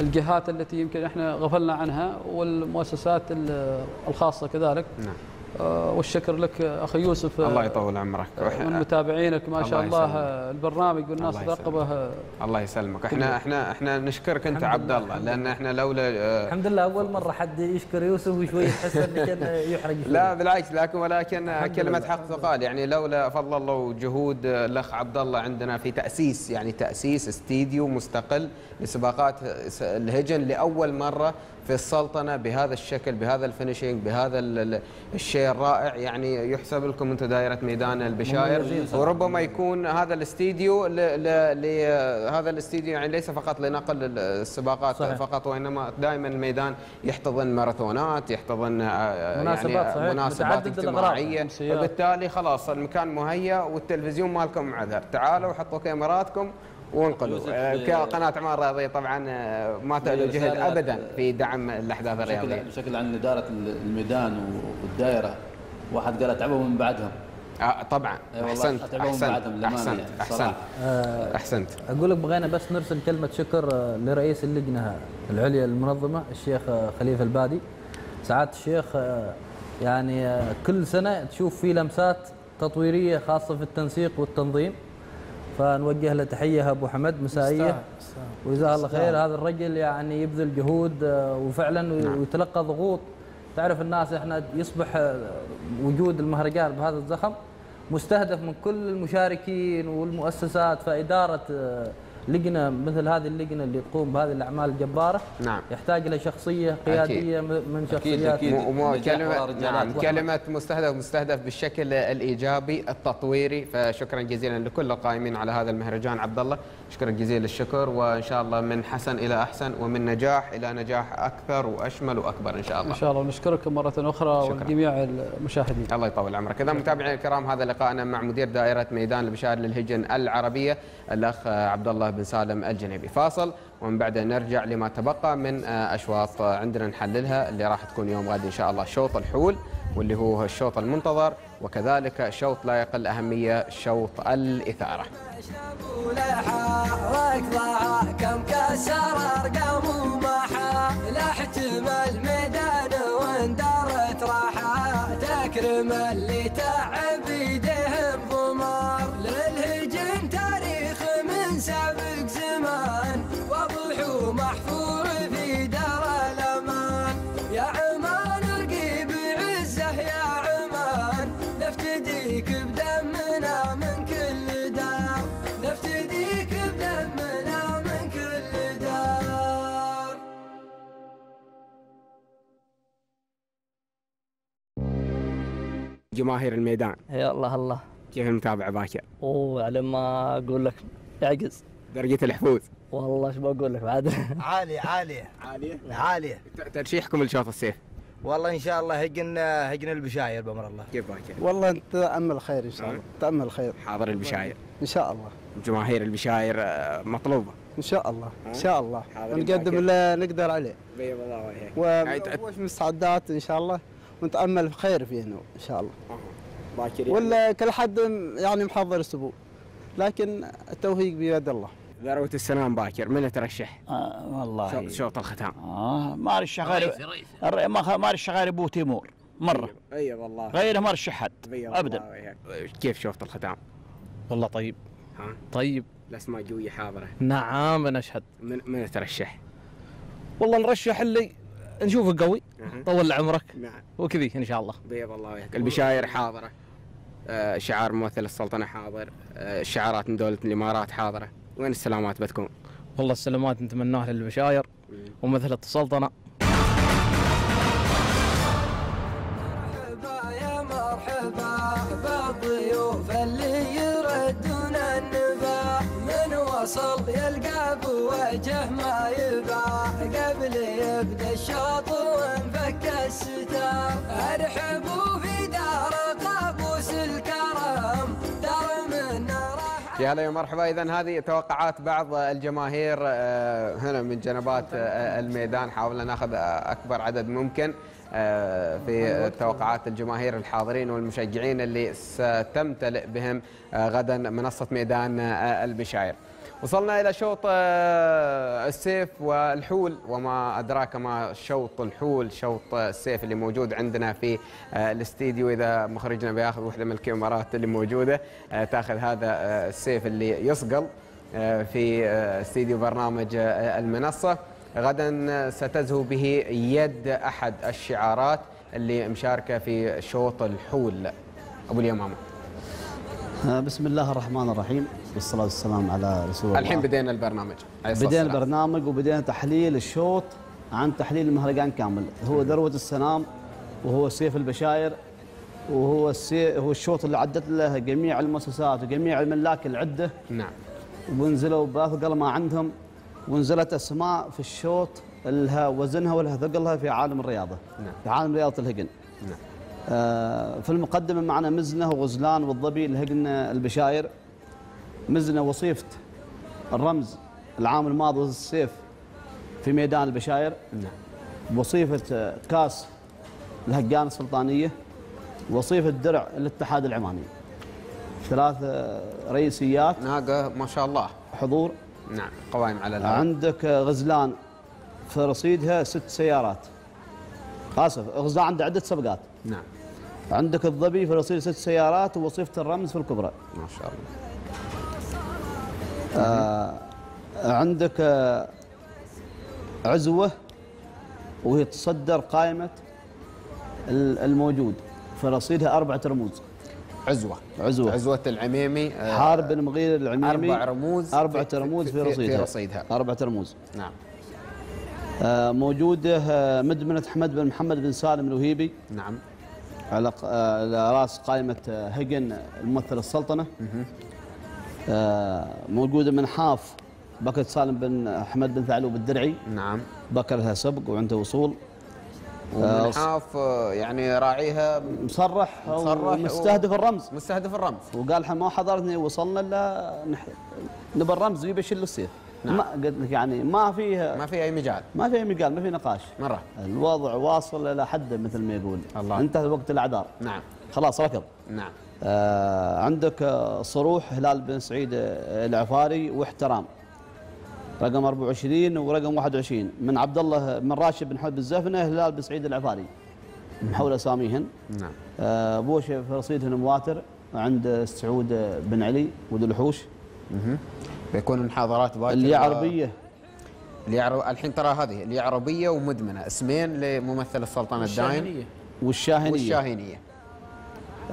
الجهات التي يمكن إحنا غفلنا عنها والمؤسسات ال- الخاصة كذلك نعم. آه، والشكر لك أخي يوسف آه، الله يطول عمرك. آه، من متابعينك ما شاء الله الله البرنامج والناس. ترقبه الله يسلمك إحنا إحنا إحنا نشكرك أنت عبد الله لأن إحنا لولا الحمد لله أول مرة حد يشكر يوسف وشوي تحس إنه كان يحرق شوي. لا بالعكس لكن ولكن لله. حق تقال يعني لولا فضل الله وجهود الأخ عبد الله عندنا في تأسيس يعني تأسيس استديو مستقل لسباقات الهجن لأول مرة في السلطنة بهذا الشكل بهذا الفينشينج بهذا ال- ال- الشيء الرائع يعني يحسب لكم أنتم دائرة ميدان البشاير. وربما يكون هذا الاستديو هذا الاستديو يعني ليس فقط لنقل السباقات صحيح. فقط وإنما دائما الميدان يحتضن ماراثونات يحتضن آه، مناسبات صحيح. يعني مناسبات. اجتماعية. وبالتالي خلاص المكان مهيأ والتلفزيون مالكم معذر تعالوا حطوا كاميراتكم وانقلوا. آه، آه، كقناة عمان الرياضيه طبعا آه، ما تألو جهد ابدا في دعم الأحداث الرياضية. بشكل عن إدارة الميدان والدائرة واحد قال أتعبوا من بعدهم. آه، طبعا. أحسنت أحسنت أحسنت يعني، أحسنت. آه، أحسنت. أقول لك بغينا بس نرسل كلمة شكر لرئيس اللجنة العليا المنظمة الشيخ خليفة البادي. سعاده الشيخ يعني كل سنة تشوف في لمسات تطويرية خاصة في التنسيق والتنظيم. فنوجه له تحية أبو حمد مسائيه. وجزاه الله خير. هذا الرجل يعني يبذل جهود آه، وفعلا وي- ويتلقى ضغوط تعرف الناس إحنا يصبح آه، وجود المهرجان بهذا الزخم مستهدف من كل المشاركين والمؤسسات فإدارة آه، لجنة مثل هذه اللجنة اللي تقوم بهذه الأعمال الجبارة نعم. يحتاج إلى شخصية قيادية م- من شخصيات ورجالات نعم. كلمة مستهدف مستهدف بالشكل الإيجابي التطويري فشكرا جزيلا لكل القائمين على هذا المهرجان عبد الله شكرا جزيلا الشكر وإن شاء الله من حسن إلى أحسن ومن نجاح إلى نجاح أكثر وأشمل وأكبر إن شاء الله. إن شاء الله ونشكركم مرة أخرى شكراً. ولجميع المشاهدين. الله يطول عمرك إذا متابعينا الكرام هذا لقاءنا مع مدير دائرة ميدان البشائر للهجن العربية الأخ عبد الله بن سالم الجنيبي. فاصل ومن بعده نرجع لما تبقى من أشواط عندنا نحللها اللي راح تكون يوم غد إن شاء الله. شوط الحول واللي هو الشوط المنتظر. وكذلك شوط لا يقل أهمية شوط الإثارة. كم كسر ارقام ومحا راحة تكرم اللي تعب يديهم ضمار للهجن تاريخ من سابق زمان واضح ومحفور في دار الامان يا جماهير الميدان. يا الله الله. كيف المتابعة باكر وعلى ما أقول لك اعجز درجة الحفوظ والله إيش بقول لك بعد عالية عالية. عالية؟ عالية. ترشيحكم لشوط السيف. والله إن شاء الله هجن هجن البشاير بأمر الله. كيف باكر والله أنت تامل خير إن شاء الله. تامل خير حاضر البشاير. إن شاء الله. جماهير البشاير آه، مطلوبة. إن شاء الله. إن شاء الله. نقدم. اللي نقدر عليه. بيض الله وجهك ومش مستعدات إن شاء الله؟ ونتامل بخير فيه إن شاء الله. باكر ولا كل حد يعني محضر أسبوع. لكن التوفيق بيد الله. ذروة السلام باكر. من ترشح؟ آه والله. شوط- شوط الختام. آه ما رشح غير ما ما رشح غير أبو تيمور. مرة. اي والله. غيره ما رشح حد ابدا. الله وجهك. كيف شفت الختام؟ والله طيب. ها؟ طيب. الأسماء قوية حاضرة. نعم نشهد من من ترشح؟ والله نرشح اللي نشوفه قوي. طول عمرك. نعم. وكذي إن شاء الله. بيض الله وجهك البشاير حاضرة. آه، شعار ممثل السلطنة حاضر. آه، الشعارات من دولة الإمارات حاضرة. وين السلامات بتكون؟ والله السلامات نتمناها للبشاير ومثل السلطنة. يا مرحبا بالضيوف اللي يردون النبا. من وصل يلقى بوجه ما الستار ارحبوا في دار قابوس الكرم دار من راح يا هلا يا مرحبا. اذا هذه توقعات بعض الجماهير آه، هنا من جنبات آه، الميدان. حاولنا ناخذ آه، أكبر عدد ممكن في توقعات الجماهير الحاضرين والمشجعين اللي ستمتلئ بهم غدا منصة ميدان البشاير. وصلنا إلى شوط آه، السيف والحول وما أدراك ما شوط الحول شوط السيف اللي موجود عندنا في آه، الاستديو. إذا مخرجنا بياخذ واحدة من الكاميرات اللي موجودة آه، تأخذ هذا آه، السيف اللي يصقل آه، في آه، استديو برنامج آه، المنصة. غدا ستزهو به يد أحد الشعارات اللي مشاركة في شوط الحول. أبو اليمامة. آه، بسم الله الرحمن الرحيم. والصلاة والسلام على رسول الله. الحين بدينا البرنامج. بدينا. البرنامج وبدينا تحليل الشوط عن تحليل المهرجان كامل. هو ذروة السنام وهو سيف البشاير وهو السي... هو الشوط اللي عدت له جميع المؤسسات وجميع الملاك العدة. نعم. ونزلوا بأثقل ما عندهم. ونزلت أسماء في الشوط لها وزنها ولها ثقلها في عالم الرياضة. نعم. في عالم رياضة الهجن. نعم. آه في المقدمه معنا مزنة وغزلان والظبي الهجن البشاير. مزنة وصيفه الرمز العام الماضي السيف في ميدان البشاير. نعم. وصيفة آه، كاس الهجان السلطانية. وصيفة درع الاتحاد العماني. ثلاث آه، رئيسيات. ناقة ما شاء الله. حضور. نعم قوائم على الهواء عندك غزلان في رصيدها ست سيارات. آسف غزلان عنده عدة سبقات. نعم. عندك الظبي في رصيد ست سيارات ووصيفة الرمز في الكبرى. ما شاء الله. آه عندك آه عزوة وهي تصدر قائمة ال- الموجود في رصيدها أربعة رموز. عزوة. عزوة. عزوة العميمي آه، حارب بن مغير العميمي أربع رموز في- رموز في, في- في رصيدها. رصيدها. أربعة رموز. نعم. آه موجودة آه مدمنة أحمد بن محمد بن سالم الوهيبي. نعم. على آه، راس قائمة آه، هجن الممثل السلطنة. آه، موجودة من حاف بكر سالم بن أحمد بن ثعلوب الدرعي. نعم. بكر لها سبق وعنده وصول. آه، ومن حاف آه، يعني راعيها مصرح مصرح مستهدف الرمز. مستهدف الرمز. وقال ما حضرتني وصلنا الا نح... نبى الرمز ويبشل السيف نعم. ما قلت لك يعني ما فيه ما في أي مجال. ما في مجال ما في نقاش. مرة. الوضع واصل إلى حده مثل ما يقول. الله. انتهى وقت الأعذار. نعم. خلاص ركض. نعم. آه عندك صروح هلال بن سعيد العفاري واحترام. رقم 24 ورقم 21 من عبد الله من راشد بن حمد الزفنه هلال بن سعيد العفاري. محول أساميهن. نعم. آه بوشه في رصيدهن مواتر عند سعود بن علي مهم. بيكون محاضرات باكر اللي عربية. اللي عرب... الحين ترى هذه اللي عربية ومدمنة. اسمين لممثل السلطنه الدايم والشاهنيه والشاهينية.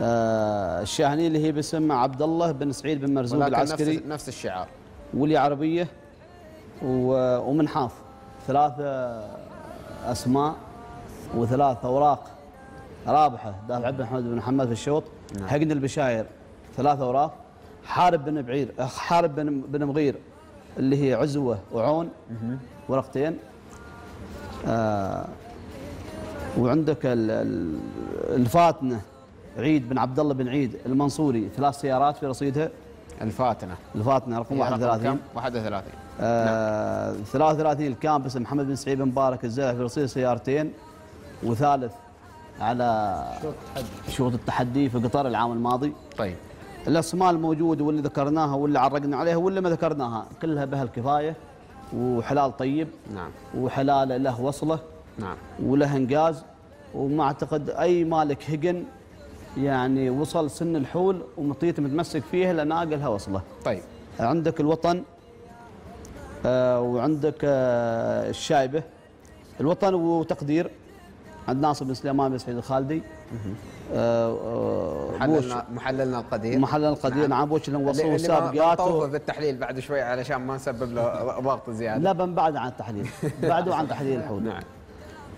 آه الشاهنيه اللي هي باسم عبد الله بن سعيد بن مرزوق العسكري نفس نفس الشعار. واللي عربية. و- ومنحاف. ثلاثة أسماء وثلاث أوراق رابحة. دافع عبد محمد بن محمد في الشوط. نعم. حقن البشاير. ثلاث أوراق. حارب بن بعير حارب بن, بن مغير اللي هي عزوة وعون. ورقتين. آه وعندك ال- ال- الفاتنة عيد بن عبد الله بن عيد المنصوري ثلاث سيارات في رصيدها الفاتنة. الفاتنة رقم هي رقم 31 كم؟ 31 آه 33 الكامبس محمد بن سعيد بن مبارك الزلح في رصيد سيارتين. وثالث على شوط التحدي. في قطر العام الماضي. طيب. الأسماء الموجودة واللي ذكرناها واللي عرقنا عليها واللي ما ذكرناها كلها بها الكفايه وحلال طيب نعم. وحلال له وصلة نعم. وله إنجاز وما أعتقد أي مالك هجن يعني وصل سن الحول ومطيته متمسك فيه لناقه لها وصلة. طيب. عندك الوطن آه وعندك آه الشايبة. الوطن وتقدير عند ناصر بن سليمان بن سعيد الخالدي. محللنا محللنا القدير. محلل القدير. نعم. وصلوا اللي ما- سابقات بنطوفه و... بالتحليل بعد شوي علشان ما نسبب له ضغط زيادة. لا بنبعد عن التحليل. [laughs] بعده عن تحليل الحول نعم.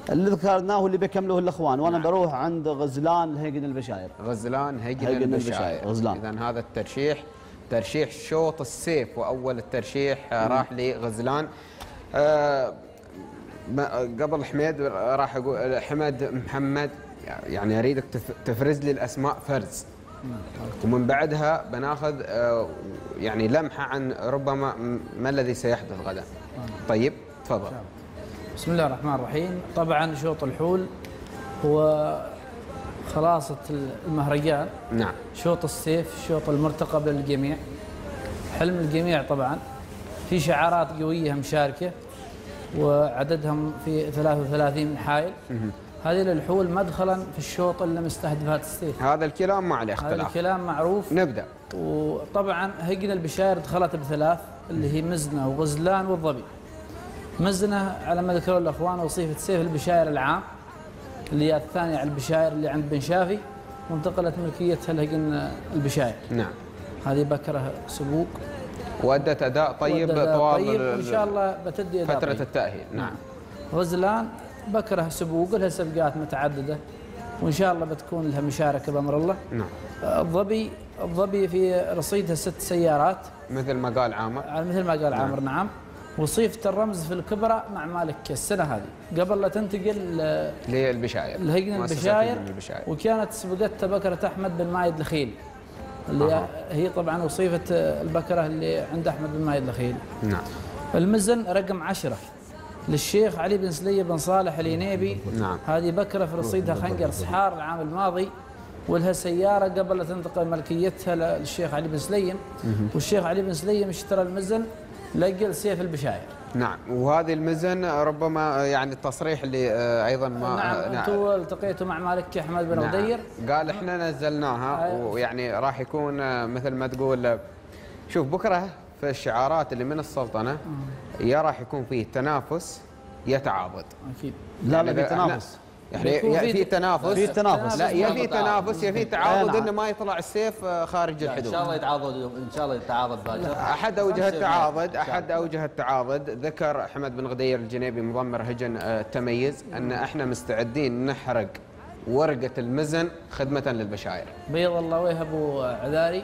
اللي ذكرناه اللي بيكملوه الأخوان. وأنا بروح عند غزلان هيجن البشاير. غزلان هيجن هيجن البشاير. غزلان. اذا هذا الترشيح ترشيح شوط السيف. وأول الترشيح آه، مم. راح لغزلان. آه، قبل حميد راح أقول حمد محمد يعني أريدك تف- تفرز لي الأسماء فرز. ومن بعدها بناخذ آه، يعني لمحة عن ربما ما الذي سيحدث غدا. طيب تفضل. بسم الله الرحمن الرحيم. طبعا شوط الحول هو خلاصة المهرجان. نعم. شوط السيف شوط المرتقب للجميع. حلم الجميع طبعا. في شعارات قوية مشاركة وعددهم في 33 حائل. هذه الحول مدخلا في الشوط اللي مستهدفات السيف هذا الكلام ما عليه هذا اختلاف الكلام معروف. نبدأ. وطبعا هجن البشاير دخلت بثلاث اللي هي مزنة وغزلان والظبي مزنة على ما ذكروا الأخوان وصيفة سيف البشاير العام اللي هي الثانية على البشاير اللي عند بن شافي وانتقلت ملكيتها لهجن البشاير. نعم. هذه بكرة سبوق وأدت أداء طيب أداء طوال طيب وإن شاء الله بتدي أداء فترة طيب. التأهيل. نعم. غزلان بكره سبوق لها سبقات متعدده وإن شاء الله بتكون لها مشاركة بأمر الله. نعم. الظبي الظبي في رصيدها ست سيارات. مثل ما قال عامر. مثل ما قال عامر نعم. وصيفة الرمز في الكبرى مع مالك السنة هذه. قبل لا تنتقل للبشاير لهجن مؤسسة البشاير. وكانت سبقتها بكرة أحمد بن مايد الخيل. اللي أها. هي طبعا وصيفة البكرة اللي عند أحمد بن مايد الخيل. نعم. المزن رقم عشرة. للشيخ علي بن سلية بن صالح الينيبي نعم. هذه بكرة في رصيدها خنجر صحار العام الماضي ولها سيارة قبل لا تنتقل ملكيتها للشيخ علي بن سليم. والشيخ علي بن سليم اشترى المزن لقل سيف البشاير. نعم. وهذه المزن ربما يعني التصريح اللي آه، أيضا ما نعم آه، أنتم التقيتوا مع مالك أحمد بن نعم. غدير قال إحنا نزلناها أيوة. ويعني راح يكون آه، مثل ما تقول آه، شوف بكرة في الشعارات اللي من السلطنة يا راح يكون فيه تنافس يا تعاضد أكيد. لا لا يعني في تنافس. يعني يا في- في تنافس. في تنافس. لا يا في تنافس يا في تعاضد نعم. إنه ما يطلع السيف آه، خارج إن الحدود. شاء الله يتعاضد إن شاء الله يتعاضد باكر. أحد أوجه التعاضد أحد أوجه التعاضد ذكر أحمد بن غدير الجنيبي مضمر هجن آه، التميز أن إحنا مستعدين نحرق ورقة المزن خدمة للبشاير. بيض الله وجه أبو عذاري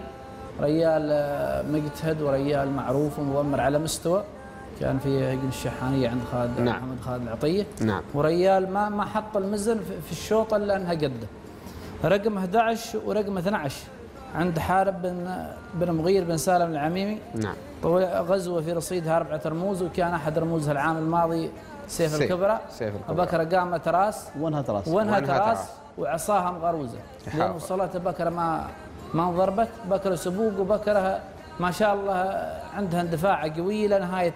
ريال آه، مجتهد وريال معروف ومضمر على مستوى. كان في هجن الشحانية عند خالد نعم. محمد خالد العطية نعم وريال ما ما حط المزن في- في الشوط إلا أنها قده رقم 11 ورقم 12 عند حارب بن بن مغير بن سالم العميمي نعم طول غزوة في رصيدها اربعه رموز وكان أحد رموزها العام الماضي سيف سيف. الكبرى سيف الكبرى. بكره قامت راس وانها تراس وانها تراس. وعصاها مغروزه. لأن وصلت بكره ما ما انضربت بكره سبوق وبكره ما شاء الله عندها اندفاع قوي لنهايه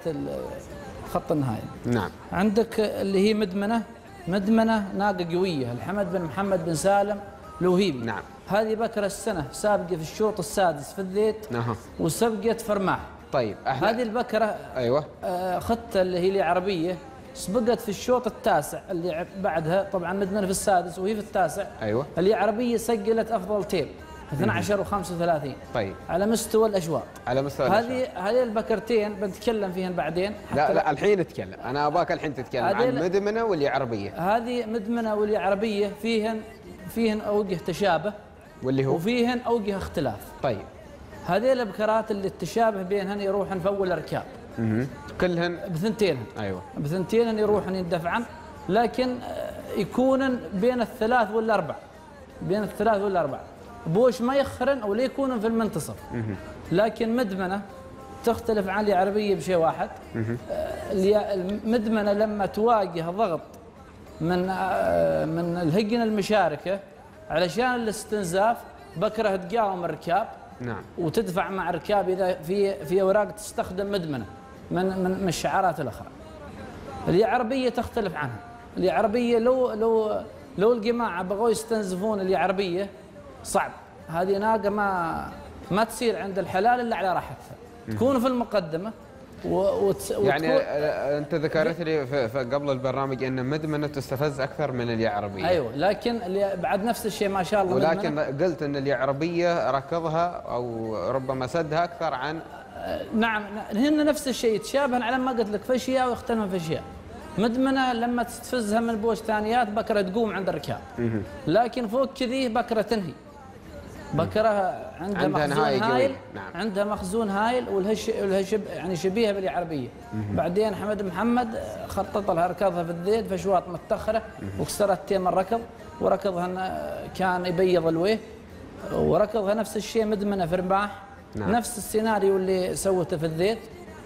خط النهايه نعم. عندك اللي هي مدمنة مدمنة ناقة قوية الحمد بن محمد بن سالم الوهيبي نعم. هذه بكرة السنة سابقة في الشوط السادس في الذيت نعم وسبقت فرماح. طيب إحنا هذه البكرة أيوه. آه، خطة اللي هي العربية سبقت في الشوط التاسع اللي بعدها طبعا مدمنة في السادس وهي في التاسع. أيوه. اللي عربية سجلت أفضل تيب 12 و35 طيب. على مستوى الاشواط على مستوى هذه هذه البكرتين بنتكلم فيهن بعدين. لا لا الحين نتكلم. أنا أباك الحين تتكلم عن مدمنة واللي عربية. هذه مدمنة واللي عربية فيهن فيهن أوجه تشابه واللي هو؟ وفيهن أوجه اختلاف. طيب. هذه الابكارات اللي التشابه بينهن يروحن في اول اركاب. كلهن؟ بثنتينهن أيوه. بثنتين يروحن يندفعن لكن آه، يكونن بين الثلاث والأربع. بين الثلاث والأربع. بوش ما يخرن أو لا يكونن في المنتصف. لكن مدمنة تختلف عن اليعربيه بشيء واحد. اليا- المدمنة لما تواجه ضغط من آه، من الهجنة المشاركة علشان الاستنزاف بكره تقاوم الركاب نعم وتدفع مع الركاب إذا في في أوراق تستخدم مدمنة من من, من الشعارات الأخرى. اليعربيه تختلف عنها، اليعربيه لو لو لو الجماعة بغوا يستنزفون اليعربيه صعب، هذه ناقة ما ما تصير عند الحلال إلا على راحتها، تكون في المقدمة و وت يعني آه، أنت ذكرت لي قبل البرنامج إن مدمنة تستفز أكثر من اليعربية. أيوه لكن اللي بعد نفس الشيء ما شاء الله ولكن مدمنة. قلت إن اليعربية ركضها أو ربما سدها أكثر عن نعم هن نفس الشيء يتشابهن على ما قلت لك في أشياء ويختلفن في أشياء. مدمنة لما تستفزها من بوستانيات بكرة تقوم عند الركاب. لكن فوق كذي بكرة تنهي. بكره عندها, عندها مخزون قوية، هايل نعم. عندها مخزون هايل والهش والهشب يعني شبيهة باليعربيه بعدين حمد محمد خطط لها ركضها في الذيل في أشواط متأخرة وكسرت تيم الركض وركضها كان يبيض الويه وركضها نفس الشيء مدمنة في رماح نعم. نفس السيناريو اللي سوته في الذيت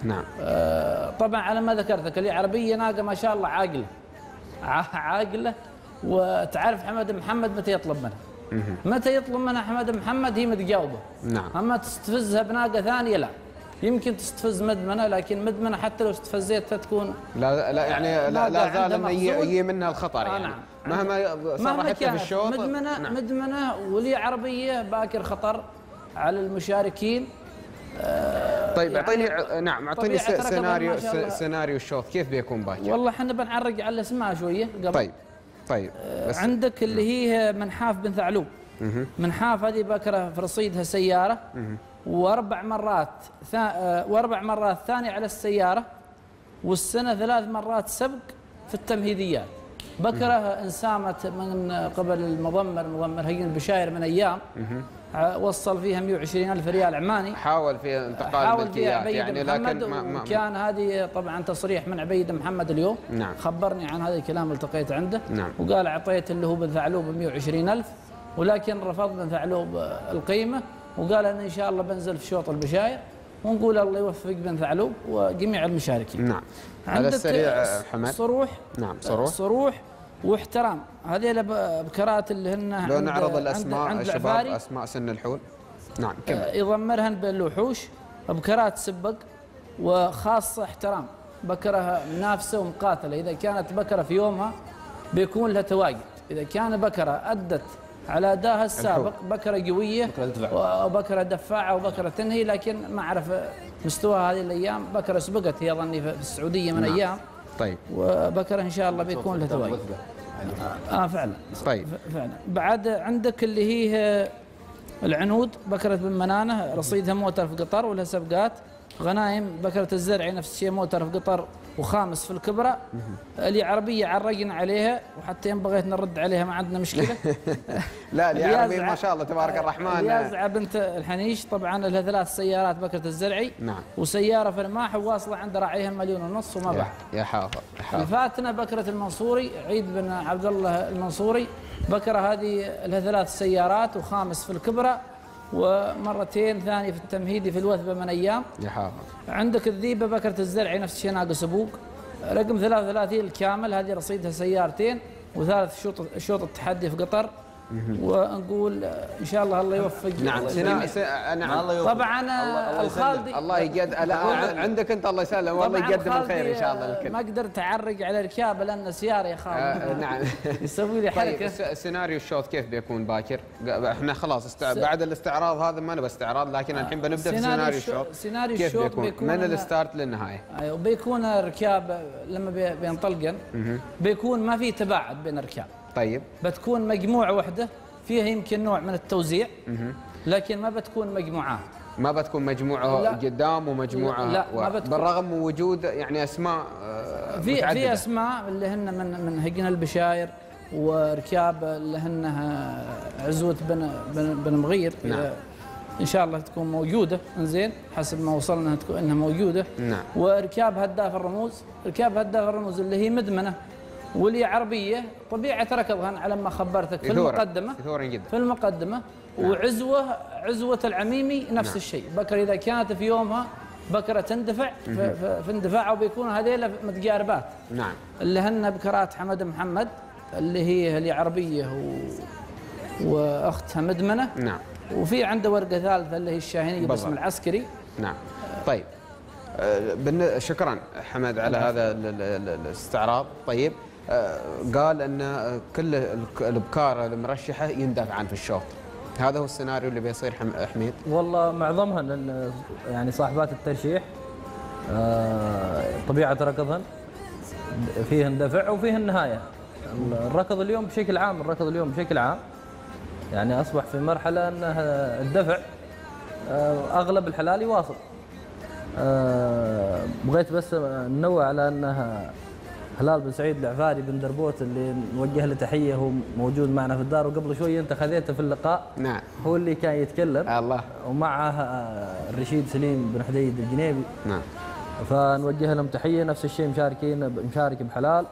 نعم. آه، طبعا على ما ذكرتك العربيه ناقة ما شاء الله عاقلة. عاقلة. وتعرف حمد محمد متى يطلب منها. متى يطلب منها حمد محمد؟ هي متجاوبه نعم. أما تستفزها بناقة ثانية لا. يمكن تستفز مدمنة لكن مدمنة حتى لو استفزيتها تكون لا لا يعني لا, لا زال يجي منها الخطر آه يعني نعم. مهما مهما في الشوط مدمنة نعم. مدمنة ولي عربية باكر خطر على المشاركين. طيب يعني اعطيني نعم اعطيني سيناريو. سيناريو الشوط. كيف بيكون باكر؟ والله إحنا بنعرق على اسمها شوية قبل. طيب. طيب بس عندك اللي هي منحاف بن ثعلوب. منحاف هذه بكره في رصيدها سيارة. وأربع مرات. آه، وأربع مرات ثانية على السيارة. والسنة ثلاث مرات سبق في التمهيديات. بكره انسامت من قبل المضمر مضمر هيئه البشاير من أيام. وصل فيها 120 ألف ريال عماني. حاول في انتقال حاول فيها عبيد يعني محمد لكن ما ما وكان هذه طبعا تصريح من عبيد محمد اليوم. نعم. خبرني عن هذا الكلام التقيت عنده نعم. وقال أعطيت اللي هو بن ثعلوب 120 ألف ولكن رفض بن ثعلوب القيمة وقال أنا إن شاء الله بنزل في شوط البشاير ونقول الله يوفق بن ثعلوب وجميع المشاركين. نعم. على السريع حمد؟ صروح؟ نعم صروح. صروح. واحترام. هذيلا ب- بكرات اللي هن لو نعرض الأسماء عند الشباب. أسماء سن الحول. نعم آه، كمل يضمرهن بالوحوش بكرات سبق وخاصة احترام. بكرة منافسة ومقاتلة. إذا كانت بكرة في يومها بيكون لها تواجد. إذا كان بكرة أدت على أداها السابق بكرة قوية وبكرة دفاعة وبكرة تنهي. لكن ما أعرف مستواها هذه الأيام. بكرة سبقت هي ظني في السعودية من نعم. أيام. طيب. وبكرة إن شاء الله بيكون لها تواجد. آه فعلا. طيب. فعلا. بعد عندك اللي هي العنود بكرة بن منانة رصيدها موتر في قطر ولها سبقات. غنايم بكرة الزرعي نفس الشيء موتر في قطر. وخامس في الكبرى. اللي عربية عرقنا عليها وحتى يوم بغيت نرد عليها ما عندنا مشكلة. [laughs] لا العربي اليازعة- ما شاء الله تبارك الرحمن. اليازعة بنت الحنيش. طبعا لها ثلاث سيارات بكرة الزرعي. نعم. وسيارة في رماح وواصلة عند راعيها مليون ونص وما بعد. يا حافظ فاتنا بكرة المنصوري عيد بن عبد الله المنصوري. بكرة هذه لها ثلاث سيارات وخامس في الكبرى. ومرتين ثانية في التمهيدي في الوثبة من أيام. يا حافظ عندك الذيبة بكرة الزرعي نفس الشيء ناقص أبوك رقم 33 الكامل هذه رصيدها سيارتين وثالث شوط شوط التحدي في قطر. ونقول إن شاء الله الله يوفق. نعم. سنا س... نعم. طبعا الخالدي الله يقد عندك أنت الله يسلم والله يقدم الخير إن شاء الله ما للكل قدرت أعرق على ركابه لأنه سياره يا خالد. آه، نعم. [laughs] يسوي لي طيب حركة. س- سيناريو الشوط كيف بيكون باكر؟ إحنا خلاص استع... س- بعد الاستعراض هذا ما نبى استعراض لكن الحين بنبدأ في سيناريو سيناريو الشو- الشوط سيناريو كيف الشوط بيكون؟ بيكون من ال start للنهاية؟ أيوه بيكون الركاب لما بي- بينطلقن. بيكون ما في تباعد بين الركاب طيب بتكون مجموعة واحدة فيها يمكن نوع من التوزيع. لكن ما بتكون مجموعات ما بتكون مجموعة لا. قدام ومجموعة لا، ما ورا. بتكون. بالرغم من وجود يعني أسماء آه، في. في أسماء اللي هن من من هجن البشاير وركاب اللي هن عزوة بن بن, بن مغير نعم. إن شاء الله تكون موجودة إنزين حسب ما وصلنا تكون إنها موجودة نعم وركاب هداف الرموز ركاب هداف الرموز اللي هي مدمنة واللي عربية طبيعة ركضها على ما خبرتك في. المقدمة جدا. في المقدمة. وعزوة عزوة العميمي نفس نعم. الشيء. بكر إذا كانت في يومها بكرة تندفع في اندفاعه وبيكون هذيلا متجاربات. نعم. اللي هن بكرات حمد محمد اللي هي اللي عربية و... واختها مدمنة. نعم. وفي عنده ورقة ثالثة اللي هي الشاهينية باسم. العسكري. نعم. طيب. آه، شكرا حمد على هذا ال- ال- ال- الاستعراض. طيب. قال إن كل الأبكار المرشحة يندفعن في الشوط. هذا هو السيناريو اللي بيصير حم- حميد. والله معظمها لل- يعني صاحبات الترشيح آه، طبيعة ركضهن فيه اندفع وفيه النهاية الركض اليوم بشكل عام الركض اليوم بشكل عام يعني أصبح في مرحلة أنه الدفع آه، أغلب الحلال يواصل. آه، بغيت بس ننوه على أنها هلال بن سعيد العفاري بن دربوت اللي نوجه له تحية هو موجود معنا في الدار. وقبل شوي أنت خذيته في اللقاء. نعم. هو اللي كان يتكلم. الله. ومعه آه، الرشيد سليم بن حديد الجنيبي. نعم. فنوجه لهم تحية نفس الشيء مشاركين مشارك بحلال.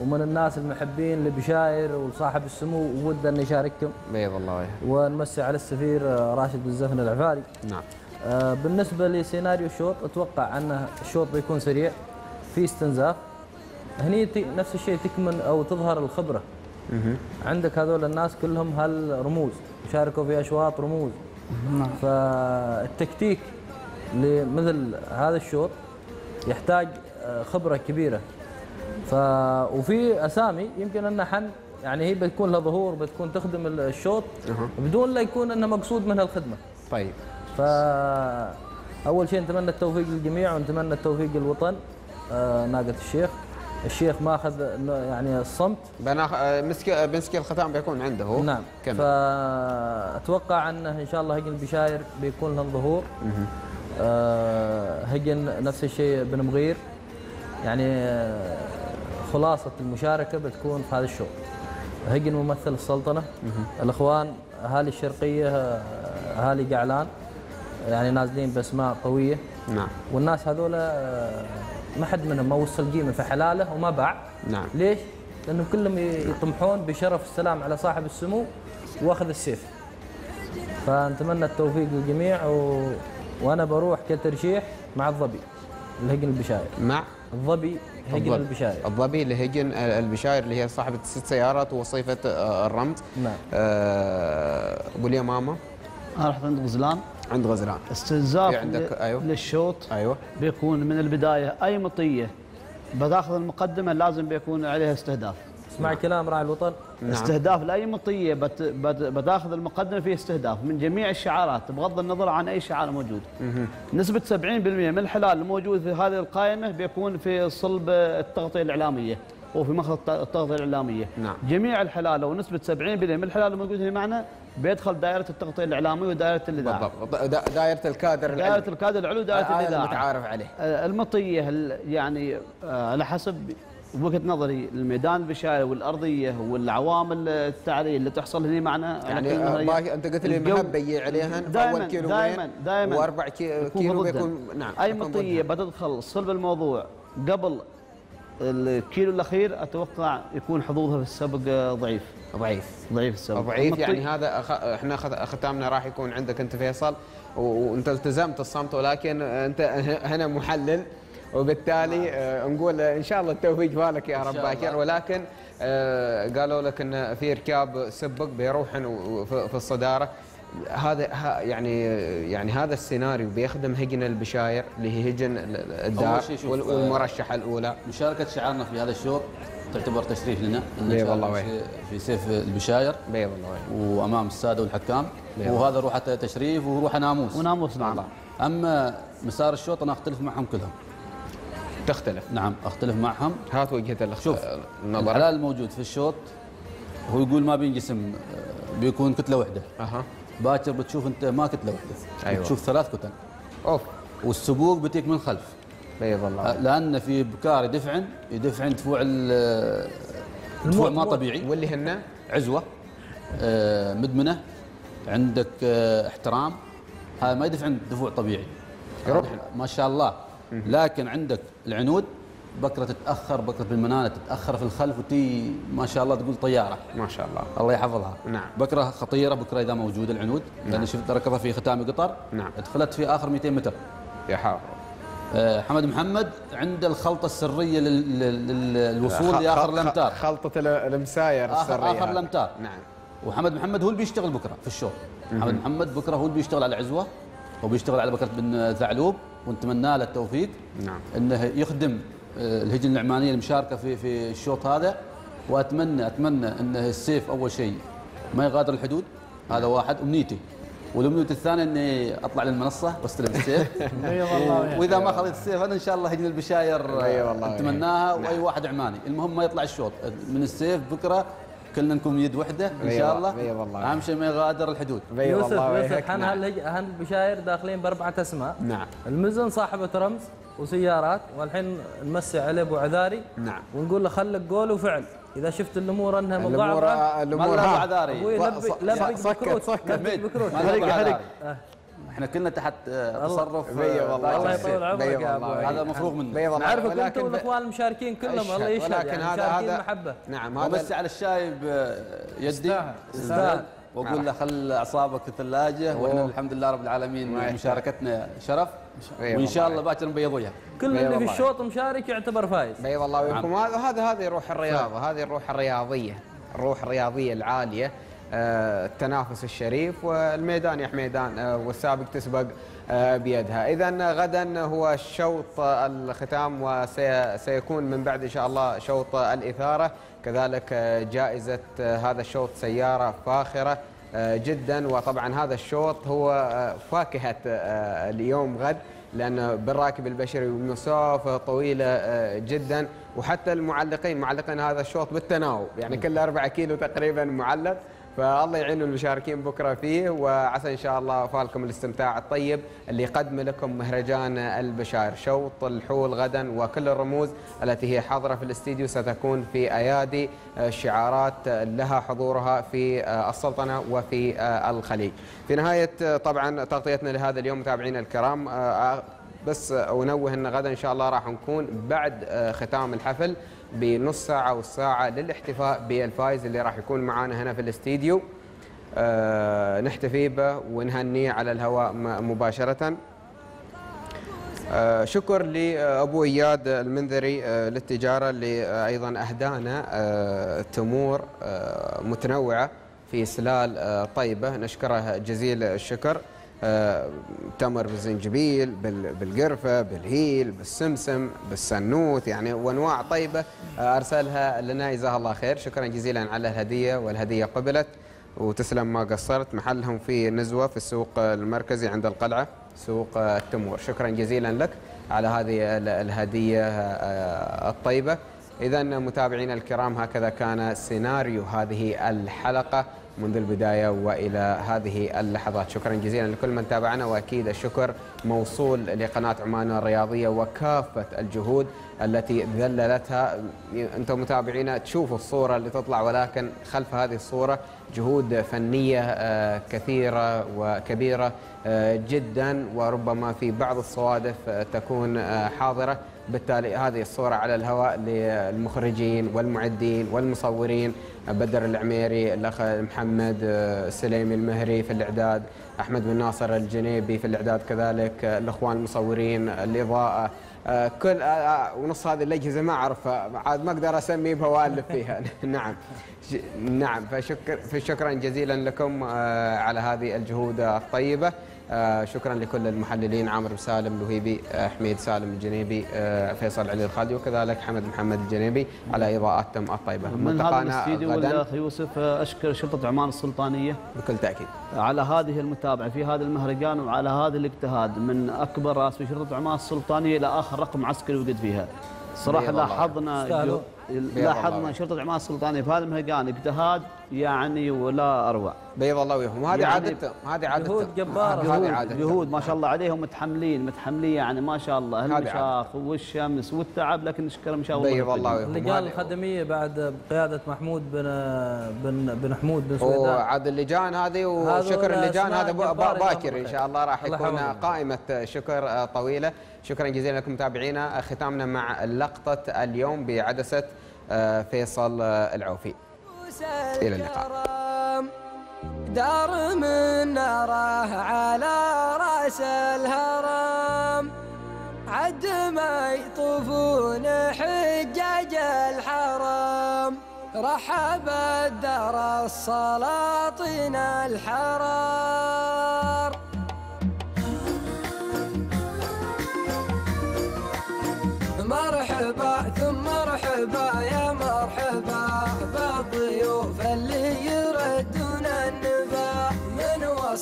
ومن الناس المحبين لبشاير وصاحب السمو وود أن يشارككم بيض الله. وجهك ونمسي على السفير آه، راشد بن زفن العفاري. نعم. آه، بالنسبة لسيناريو الشوط أتوقع أن الشوط بيكون سريع في استنزاف. هني ت- نفس الشيء تكمن أو تظهر الخبرة. مهم. عندك هذول الناس كلهم هالرموز شاركوا في أشواط رموز. نعم. فالتكتيك لمثل هذا الشوط يحتاج آه، خبرة كبيرة. ف وفي أسامي يمكن أن حن يعني هي بتكون لها ظهور بتكون تخدم الشوط. بدون لا يكون أنه مقصود منها الخدمة طيب. فأول شيء نتمنى التوفيق للجميع ونتمنى التوفيق للوطن آه، ناقة الشيخ. الشيخ ماخذ يعني الصمت. بناخ... آه، مسك مسك الختام بيكون عنده. هو نعم. كمل. فأتوقع أنه إن شاء الله هجن البشاير بيكون لهم ظهور. آه، هجن نفس الشيء بن مغير. يعني آه، خلاصة المشاركة بتكون في هذا الشوط هجن ممثل السلطنة. مهم. الأخوان أهالي الشرقية آه، أهالي قعلان. يعني نازلين بأسماء قوية. نعم. والناس هذول آه، ما حد منهم ما وصل قيمة في حلاله وما باع. نعم. ليش؟ لأنهم كلهم يطمحون بشرف السلام على صاحب السمو وأخذ السيف. فنتمنى التوفيق للجميع و... وأنا بروح كترشيح مع الظبي الهجن البشاير. مع؟ الظبي هجن. البشاير. الظبي اللي هجن البشاير اللي هي صاحبة ست سيارات ووصيفة آه، الرمز. نعم. آه، أبو اليمامة أنا رحت عند غزلان. عند غزلان استنزاف في عندك أيوه. للشوط أيوه. بيكون من البداية أي مطية. بتاخذ المقدمة لازم بيكون عليها استهداف. اسمع كلام راعي الوطن. نعم. استهداف لأي مطية بت بت بتاخذ المقدمة فيه استهداف من جميع الشعارات بغض النظر عن أي شعار موجود. مهم. نسبة 70% من الحلال الموجود في هذه القائمة بيكون في صلب التغطية الإعلامية وفي مخرج الت- التغطية الإعلامية. نعم. جميع الحلال لو نسبة 70% من الحلال الموجود هنا معنا بيدخل دائرة التغطية الإعلامية ودائرة الإذاعة بالضبط دا- دائرة الكادر دائرة العلمي. الكادر العلو دائره هذا الإذاعة المتعارف عليه آه، المطية ال- يعني آه، على حسب وجهة نظري الميدان البشاير والأرضية والعوامل التعريه اللي تحصل هنا معنا يعني كل آه،. باقي أنت قلت لي بيجي عليها دائما اول كيلو دائما دائما وأربع كيلو ضدها. بيكون نعم أي مطية. بتدخل صلب الموضوع قبل الكيلو الأخير أتوقع يكون حظوظها في السبق آه، ضعيف ضعيف. ضعيف السبق ضعيف يعني هذا أخ... إحنا ختامنا راح يكون عندك أنت فيصل و... وأنت التزمت الصمت ولكن أنت [laughs] هنا محلل وبالتالي آه، نقول إن شاء الله التوفيق بالك يا رب باكر. ولكن آه، قالوا لك إن في ركاب سبق بيروحن في الصدارة. هذا يعني يعني هذا السيناريو بيخدم هجن البشاير اللي هي هجن ال- ال- الدار آه، والمرشحه الأولى. مشاركة شعارنا في هذا الشوط تعتبر تشريف لنا بيض الله في- وجهك. في سيف البشاير. بيض الله وجهك. وأمام السادة والحكام. وهذا روحه تشريف وروحه ناموس. وناموس نعم. أما مسار الشوط أنا أختلف معهم كلهم. تختلف. نعم أختلف معهم. هات وجهة الأخ- شوف النظر. الحلال الموجود في الشوط. هو يقول ما بينقسم آه، بيكون كتلة واحدة أها. باكر بتشوف انت ما كتله واحدة أيوة. بتشوف ثلاث كتل. أوف. والسبوق بتيك من خلف. بيض الله آه، لأن في بكار يدفعن يدفعن دفوع ال- دفوع ما طبيعي. واللي هن؟ عزوة. آه، مدمنة. عندك آه، احترام. هذا ما يدفع عند دفوع طبيعي. ما شاء الله. لكن عندك العنود. بكرة تتأخر بكرة بالمنانة تتأخر في الخلف وتي ما شاء الله تقول طيارة. ما شاء الله. الله يحفظها. نعم. بكرة خطيرة بكرة إذا موجود العنود. نعم. لأن شفت ركضها في ختام قطر. نعم. دخلت في آخر 200 متر. يا حافظ آه، حمد محمد عنده الخلطة السرية لل- لل- للوصول لآخر الأمتار. خلطة ال- المساير اخر. الأمتار. نعم. وحمد محمد هو اللي بيشتغل بكرة في الشوط. حمد محمد بكرة هو اللي بيشتغل على عزوه وبيشتغل على بكرة بن ثعلوب ونتمنى له التوفيق. نعم. إنه يخدم الهجن النعمانيه المشاركة في في الشوط هذا. واتمنى أتمنى انه السيف أول شيء ما يغادر الحدود. هذا واحد. أمنيتي. والامنيه الثانية إني أطلع للمنصة وأستلم السيف. [laughs] والله. وإذا ما خذيت السيف أنا إن شاء الله هجن البشاير آه، والله. أتمناها. نعم. وأي واحد عماني. المهم ما يطلع الشوط. من السيف بكرة كلنا نكون يد وحدة إن شاء. الله. أهم شيء ما يغادر الحدود يوسف يوسف حنا هالهج- هالبشاير داخلين بأربعة أسماء نعم المزن صاحبه رمز وسيارات والحين نمسي عليه أبو عذاري نعم ونقول له خلك قول وفعل إذا شفت الأمور أنها الأمور- مضاعفة ما له ها. عذاري. أبوي لبق بكروت سكت. لبق بكروت إحنا كلنا تحت آه، تصرف بي آه، والله. الله يطول عمرك يا أبو. هذا مفروغ منه بي والله. نعرفك انت والاخوان المشاركين كلهم. الله يشهد ولكن يعني هذا هذا محبة نعم وبس هذا على الشايب آه، يدي. يستاهل. واقول له خل أعصابك ثلاجة وإحنا الحمد لله رب العالمين مشاركتنا شرف وإن شاء. الله باكر نبيض وجهك كل اللي في. الشوط مشارك يعتبر فايز بيض الله وجهكم نعم. هذا هذا هذه روح الرياضة هذه الروح الرياضية الروح الرياضية العالية التنافس الشريف والميدان يا حميدان آه، والسابق تسبق آه، بيدها. اذا غدا هو شوط الختام وسيكون من بعد إن شاء الله شوط الإثارة. كذلك آه، جائزة آه، هذا الشوط سيارة فاخرة آه، جدا. وطبعا هذا الشوط هو آه، فاكهة آه، اليوم غد لأن بالراكب البشري ومسافة طويلة آه، جدا. وحتى المعلقين معلقين هذا الشوط بالتناوب يعني كل أربعة كيلو تقريبا معلق. فالله يعين المشاركين بكرة فيه وعسى إن شاء الله فالكم الاستمتاع الطيب اللي يقدم لكم مهرجان البشائر شوط الحول غدا وكل الرموز التي هي حاضرة في الاستديو ستكون في أيادي آه، شعارات لها حضورها في السلطنة وفي الخليج. في نهاية آه، طبعا تغطيتنا لهذا اليوم متابعينا الكرام آه، بس أنوه أن غدا إن شاء الله راح نكون بعد آه، ختام الحفل. بنص ساعة أو ساعة للاحتفاء بالفائز اللي راح يكون معانا هنا في الاستديو. آه، نحتفي به ونهنيه على الهواء م- مباشرة. آه، شكر لأبو إياد المنذري آه، للتجارة اللي أيضا أهدانا آه، تمور آه، متنوعة في سلال آه، طيبة. نشكره جزيل الشكر. تمر بالزنجبيل بال- بالقرفة بالهيل بالسمسم بالسنوت يعني وأنواع طيبة. آه، أرسلها لنا. جزاه الله خير. شكرا جزيلا على الهدية والهدية قبلت. وتسلم ما قصرت. محلهم في نزوة في السوق المركزي عند القلعة سوق التمور. شكرا جزيلا لك على هذه ال- الهدية آه، الطيبة. إذا متابعينا الكرام هكذا كان سيناريو هذه الحلقة. منذ البداية وإلى هذه اللحظات شكرا جزيلا لكل من تابعنا وأكيد الشكر موصول لقناة عمان الرياضية وكافة الجهود التي ذللتها. أنتم متابعينا تشوفوا الصورة اللي تطلع ولكن خلف هذه الصورة جهود فنية آه، كثيرة وكبيرة آه، جدا. وربما في بعض الصوادف آه، تكون حاضرة. بالتالي هذه الصورة على الهواء للمخرجين والمعدين والمصورين. بدر العميري الأخ محمد آه، سليمي المهري في الإعداد أحمد بن ناصر الجنيبي في الإعداد كذلك آه، الأخوان المصورين الإضاءة آه، كل آه، آه، ونص هذه الأجهزة ما أعرفها عاد ما أقدر أسمي بها وألف فيها. [laughs] نعم. نعم. فشكر فشكرا جزيلا لكم على هذه الجهود الطيبة. آه، شكرا لكل المحللين عامر سالم الوهيبي آه، حميد سالم الجنيبي آه، فيصل علي الخالدي وكذلك حمد محمد الجنيبي على اضاءتهم الطيبة. من هذا الاستديو والأخ يوسف أشكر شرطة عمان السلطانية. بكل تأكيد. على هذه المتابعة في هذا المهرجان وعلى هذا الاجتهاد من أكبر راس في شرطه عمان السلطانية إلى آخر رقم عسكري وجد فيها. صراحة الله. لاحظنا لاحظنا الله. شرطة عمان السلطانيه في هذا المهرجان اجتهاد يعني ولا أروع. بيض الله وجههم وهذه يعني عادتهم. هذه عادتهم. جهود جبارة. هذه جهود, عادتهم. جهود ما شاء الله عليهم متحملين متحملين يعني ما شاء الله. المشاخ والشمس والتعب لكن نشكرهم إن شاء الله بيض الله. وجههم. اللجان الخدمية بعد بقياده محمود بن بن بن حمود بن سويدان. وعاد اللجان هذه وشكر اللجان. هذا باكر إن شاء الله راح يكون. قائمة شكر آه، طويلة. شكرا جزيلا لكم متابعينا. ختامنا مع لقطة اليوم بعدسة فيصل آه، العوفي. إلى اللقاء. دار من ناره على رأس الهرم. عد ما يطوفون حجاج الحرم رحب الدار السلاطين الحرار.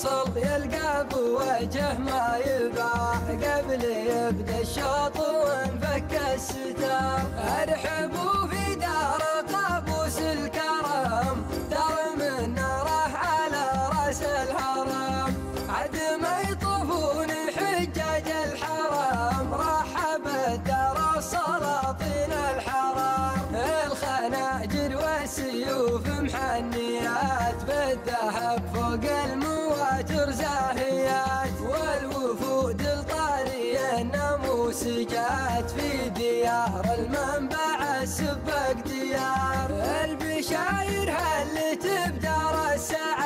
وصل يلقى بوجه ما يباع. قبل يبدأ الشوط وانفك الستار ارحبوا في دار قابوس الكرم. دار من راح على رأس الهرم عد ما يطوفون حجاج الحرم رحب الدار السلاطين الحرام. الخناجر والسيوف محنيات بالذهب فوق المواتر جات في ديار المنبع السبق ديار. البشاير هلت بدار السعد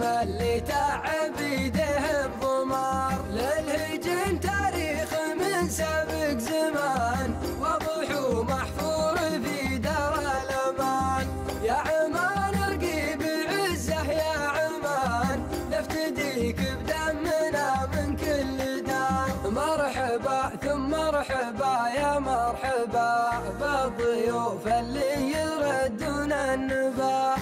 اللي تعب يده بضمار للهجن تاريخ من سابق زمان. واضح ومحفور في دار الأمان. يا عمان أرقي بعزه يا عمان. نفتديك بدمنا من كل دار. مرحبا ثم مرحبا يا مرحبا. بالضيوف اللي يردون النبا.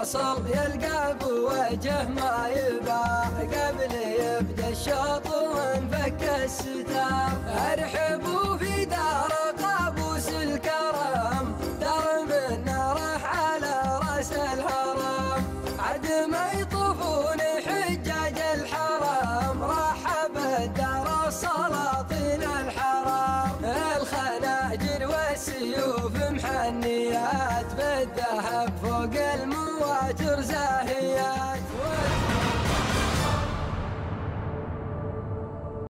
وصل يلقى بوجه ما يباع قبل يبدأ الشوط وانفك الستار. ارحبوا في دار